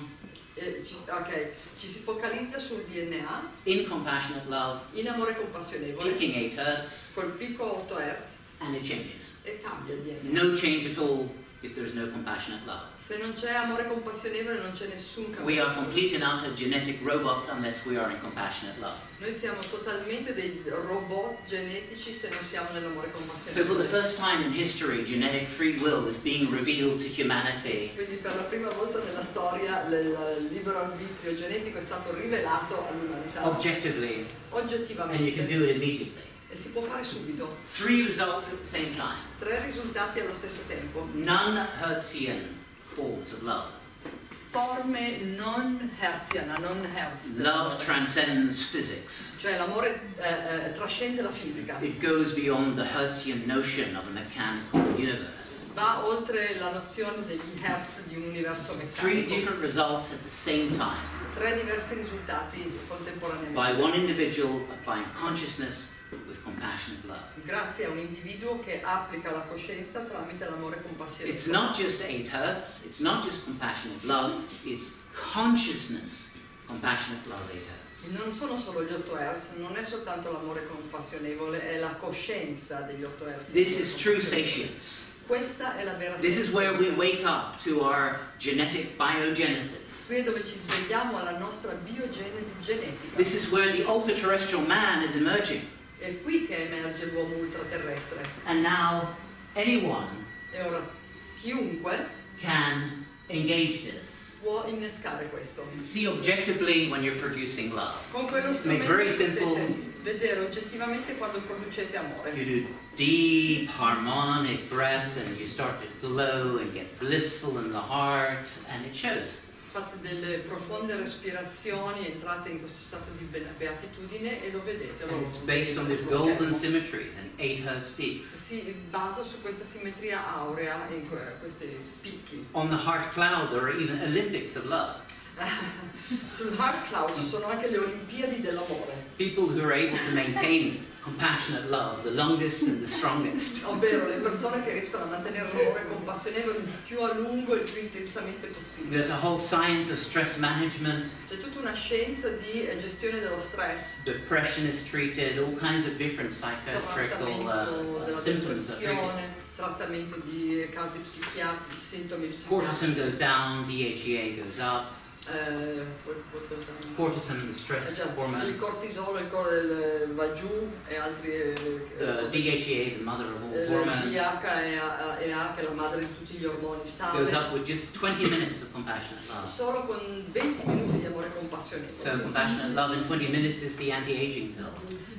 eh, ci, ok, ci si focalizza sul DNA In compassionate love, in amore compassionevole, peaking 8 hertz, col picco 8 Hz and it changes. e cambia il DNA. No change at all if there is no compassionate love. Se non c'è amore compassionevole non c'è nessun We cambiamento. are complete and utter genetic robots unless we are in compassionate love. Noi siamo totalmente dei robot genetici se non siamo nell'amore So, for the compassionevole. first time in history, genetic free will is being revealed to humanity. Quindi per la prima volta nella storia il libero arbitrio genetico è stato rivelato all'umanità objectively, and you can oggettivamente do it immediately. E si può fare subito. Three results at the same time. Tre risultati allo stesso tempo. Non Hertzian forms of love. Forme non herziana, non hertz. Love transcends physics. Cioè l'amore eh, eh, trascende la fisica, It goes beyond the Hertzian notion of a mechanical universe. va oltre la nozione degli hertz di un universo Three meccanico. different results at the same time Tre diversi risultati by contemporaneamente. one individual applying consciousness. Grazie a un individuo che applica la coscienza tramite l'amore compassionevole. It's not just 8 hertz, it's not just compassionate love, it's consciousness, compassionate love 8 hertz. Non sono solo gli 8 Hz, non è soltanto l'amore compassionevole, è la coscienza degli 8 Hz. This is true satience. Questa è la vera This is where we wake up to our genetic biogenesis. Qui è dove ci svegliamo alla nostra biogenesi genetica. This is where the ultra terrestrial man is emerging. È qui che emerge l'uomo ultraterrestre. And now anyone E ora chiunque can engage this. può innescare questo. See objectively when you're producing love. Con quello Make strumento very simple- vedere oggettivamente quando producete amore. You do deep harmonic breaths and you start to glow and get blissful in the heart and it shows. Fate delle profonde respirazioni, entrate in questo stato di be- beatitudine e lo vedete. Lo it's based on these golden symmetries and eight hertz peaks. Si basa su questa simmetria aurea e que- questi picchi. On the heart cloud there are even Olympics of love. Sul Heart Cloud ci sono anche le Olimpiadi dell'amore, People who are able to maintain compassionate love, the longest and the strongest. ovvero le persone che riescono a mantenere l'amore compassionevole più a lungo e più intensamente possibile. There's a whole science of stress management. C'è tutta una scienza di eh, gestione dello stress, Depression is treated, all kinds of different psychiatrical trattamento uh, symptoms are treated. trattamento di casi psichiatrici, sintomi Cortisone goes down, DHEA goes up. Eh? Cortisone, the Eh stress già, il hormone. cortisolo il cor- il- va giù e altri eh, Uh. DHEA, the mother of all Eh, hormones, DHEA è la madre di tutti gli ormoni goes sale up with just 20 minutes of compassionate love. solo con 20 minuti di amore So compassionevole. compassionate love in 20 minutes is the anti-aging pill.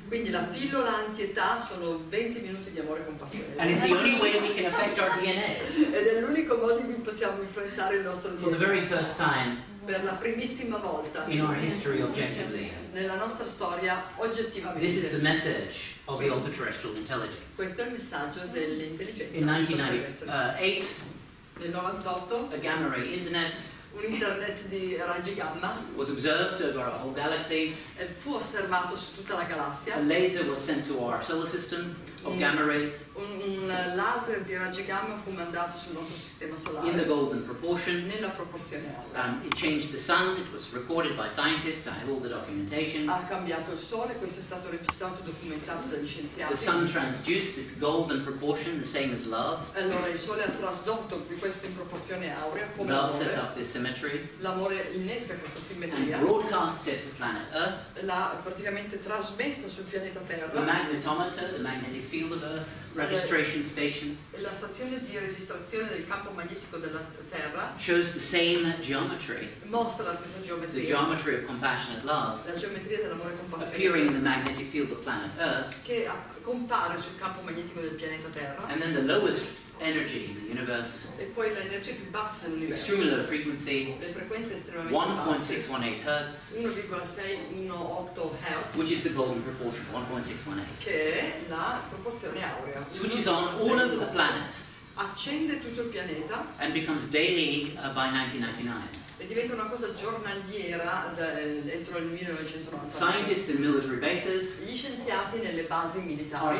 Quindi la pillola antietà sono 20 minuti di amore And it's the compassionevole. only way we can affect our DNA. Ed è l'unico modo in cui possiamo influenzare il nostro For the very DNA. first time Per la primissima volta in our history objectively. nella nostra storia This is the oggettivamente. message of the ultra-terrestrial intelligence. Questo è il messaggio dell'intelligenza. In extraterrestre. 1998, Nel 98 a gamma ray internet un internet di raggi gamma was observed over our whole galaxy. fu osservato su tutta la A galassia. laser was sent to our solar system of gamma rays Un, un laser di raggi gamma fu mandato sul nostro sistema in the solare golden proportion. nella proporzione. Um, it changed the sun. It was recorded by scientists. I have all the documentation. Ha cambiato il sole, questo è stato registrato e documentato dagli The scienziati. sun transduced this golden proportion, the same as love. Allora il sole ha trasdotto questo in proporzione aurea come Love sets l'amore. up this symmetry L'amore innesca questa and simmetria, broadcasts it to planet Earth. l'ha praticamente trasmessa sul pianeta The Terra. magnetometer, the magnetic field of Earth, registration station, La stazione di registrazione del campo magnetico della Terra shows the same geometry, mostra la stessa the geometria, geometry of compassionate love, la geometria dell'amore appearing in compassionevole the magnetic field of planet Earth. che compare sul campo magnetico del pianeta Terra And then the lowest energy in the universe, e poi le energie più basse dell'universo, extremely low frequency, le frequenze estremamente basse, 1.618 hertz, 1,618 Hz, which is the golden proportion, 1.618. che è la proporzione aurea. Switches on all over the planet Accende tutto il pianeta and becomes daily uh, by 1999. E diventa una cosa giornaliera da- entro il 1990. Scientists in military bases Gli scienziati nelle basi militari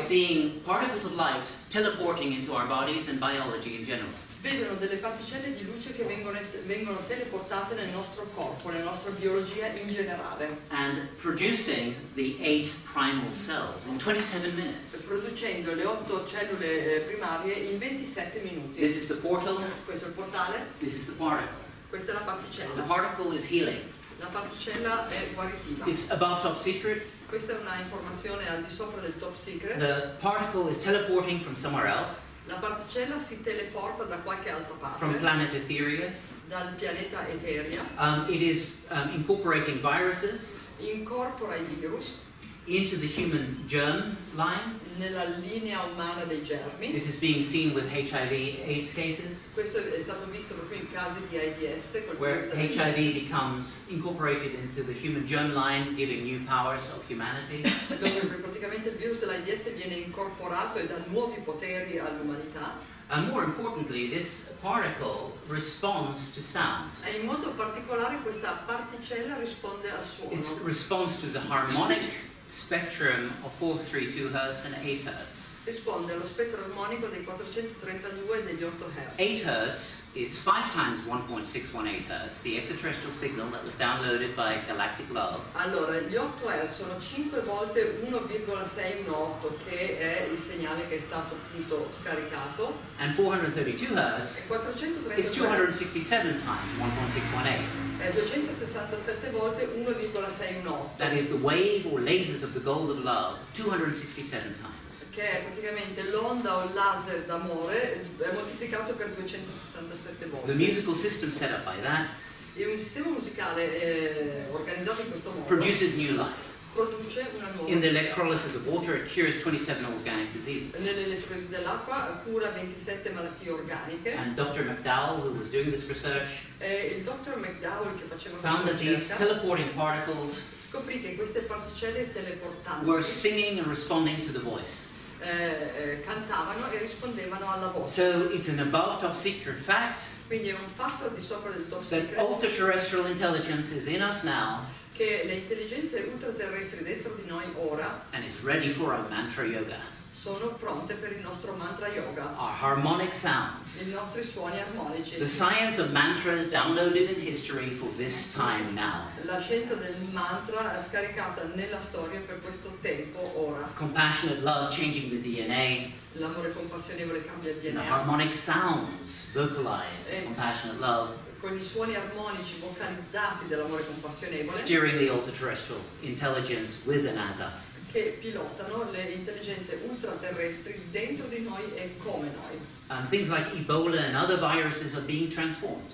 vedono delle particelle di luce che vengono, vengono teleportate nel nostro corpo, nella nostra biologia in generale, and producing the eight primal cells in 27 minutes. producendo le otto cellule eh, primarie in 27 minuti. This is the portal, Questo è il portale, this is the particle. Questa è la The particle is healing. La particella è guaritiva. It's above top secret. Questa è una informazione al di sopra del top secret. The particle is teleporting from somewhere else, La particella si teleporta da qualche altra from planet Etheria. dal pianeta Eteria, Um, it is um, incorporating viruses incorpora i virus into the human germ line. Nella linea umana dei germi. This is being seen with HIV AIDS cases, Questo è stato visto proprio in casi di AIDS, where HIV becomes incorporated into the human germ line, giving new powers of humanity. dove praticamente il virus dell'AIDS viene incorporato e dà nuovi poteri all'umanità. And more importantly, this particle responds to sound. E in modo particolare questa particella risponde al It suono, responds to the harmonic spectrum of 432 Hz and 8 Hz. risponde allo spettro armonico dei 432 e degli 8 Hz. 8 Hz is 5 times 1.618 Hz, the extraterrestrial signal that was downloaded by Galactic Love. Allora, gli 8 Hz sono 5 volte 1,618 che è il segnale che è stato appunto scaricato And 432 Hz e 432 is Hz 267 times 1.618. è 267 volte 1,618 That is the wave or lasers of the gold of love, 267 times. che è praticamente l'onda o il laser d'amore è moltiplicato per 267 The musical system set up by that E un sistema musicale eh, organizzato in questo modo produces new life. produce una nuova In the electrolysis of water, it cures 27 organic diseases. Nell'elettrolisi dell'acqua cura 27 malattie organiche And Dr. McDowell, who was doing this research, e il dottor McDowell che faceva found that these teleporting particles scoprì che queste particelle teleportanti were singing and responding to the voice. Eh, eh, cantavano e rispondevano alla voce. So it's an above top secret fact Quindi è un fatto al di sopra del top that secret ultra terrestrial intelligence is in us now che le intelligenze ultraterrestri dentro di noi ora and is ready for our mantra yoga. Sono pronte per il nostro mantra yoga, Our harmonic i sounds. nostri suoni armonici. The science of mantras downloaded in history for this time now. La scienza del mantra è scaricata nella storia per questo tempo ora. Compassionate love changing the DNA. L'amore compassionevole cambia il And the harmonic sounds vocalized Eh. compassionate love, Con i suoni armonici vocalizzati dell'amore compassionevole steering the ultra terrestrial intelligence within as us. Che pilotano le intelligenze ultraterrestri dentro di noi e come noi. Um, things like Ebola and other viruses are being transformed.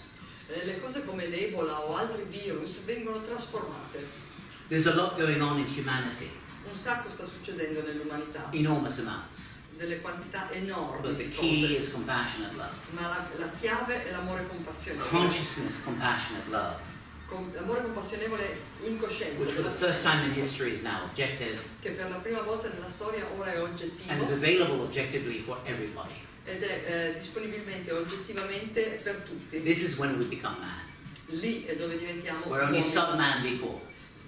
Eh, Le cose come l'Ebola o altri virus vengono trasformate. There's a lot going on in humanity, Un sacco sta succedendo nell'umanità, enormous amounts. delle quantità enormi But the key is compassionate love. Ma la, la chiave è l'amore compassionevole. Consciousness, compassionate love. L'amore compassionevole incosciente, Which for the first time in history is now objective che per la prima volta nella storia ora è and is oggettivo available objectively for everybody. ed è eh, disponibilmente oggettivamente per tutti. This is when we become man. Lì è dove diventiamo We're only uomini. sub-man before.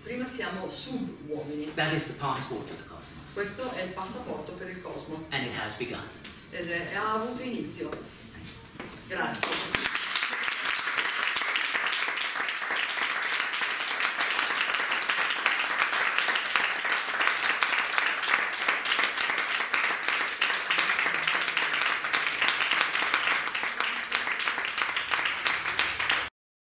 Prima siamo sub-uomini. That is the passport to the cosmos. Questo è il passaporto per il cosmo And it has begun. ed è, ha avuto inizio. Grazie.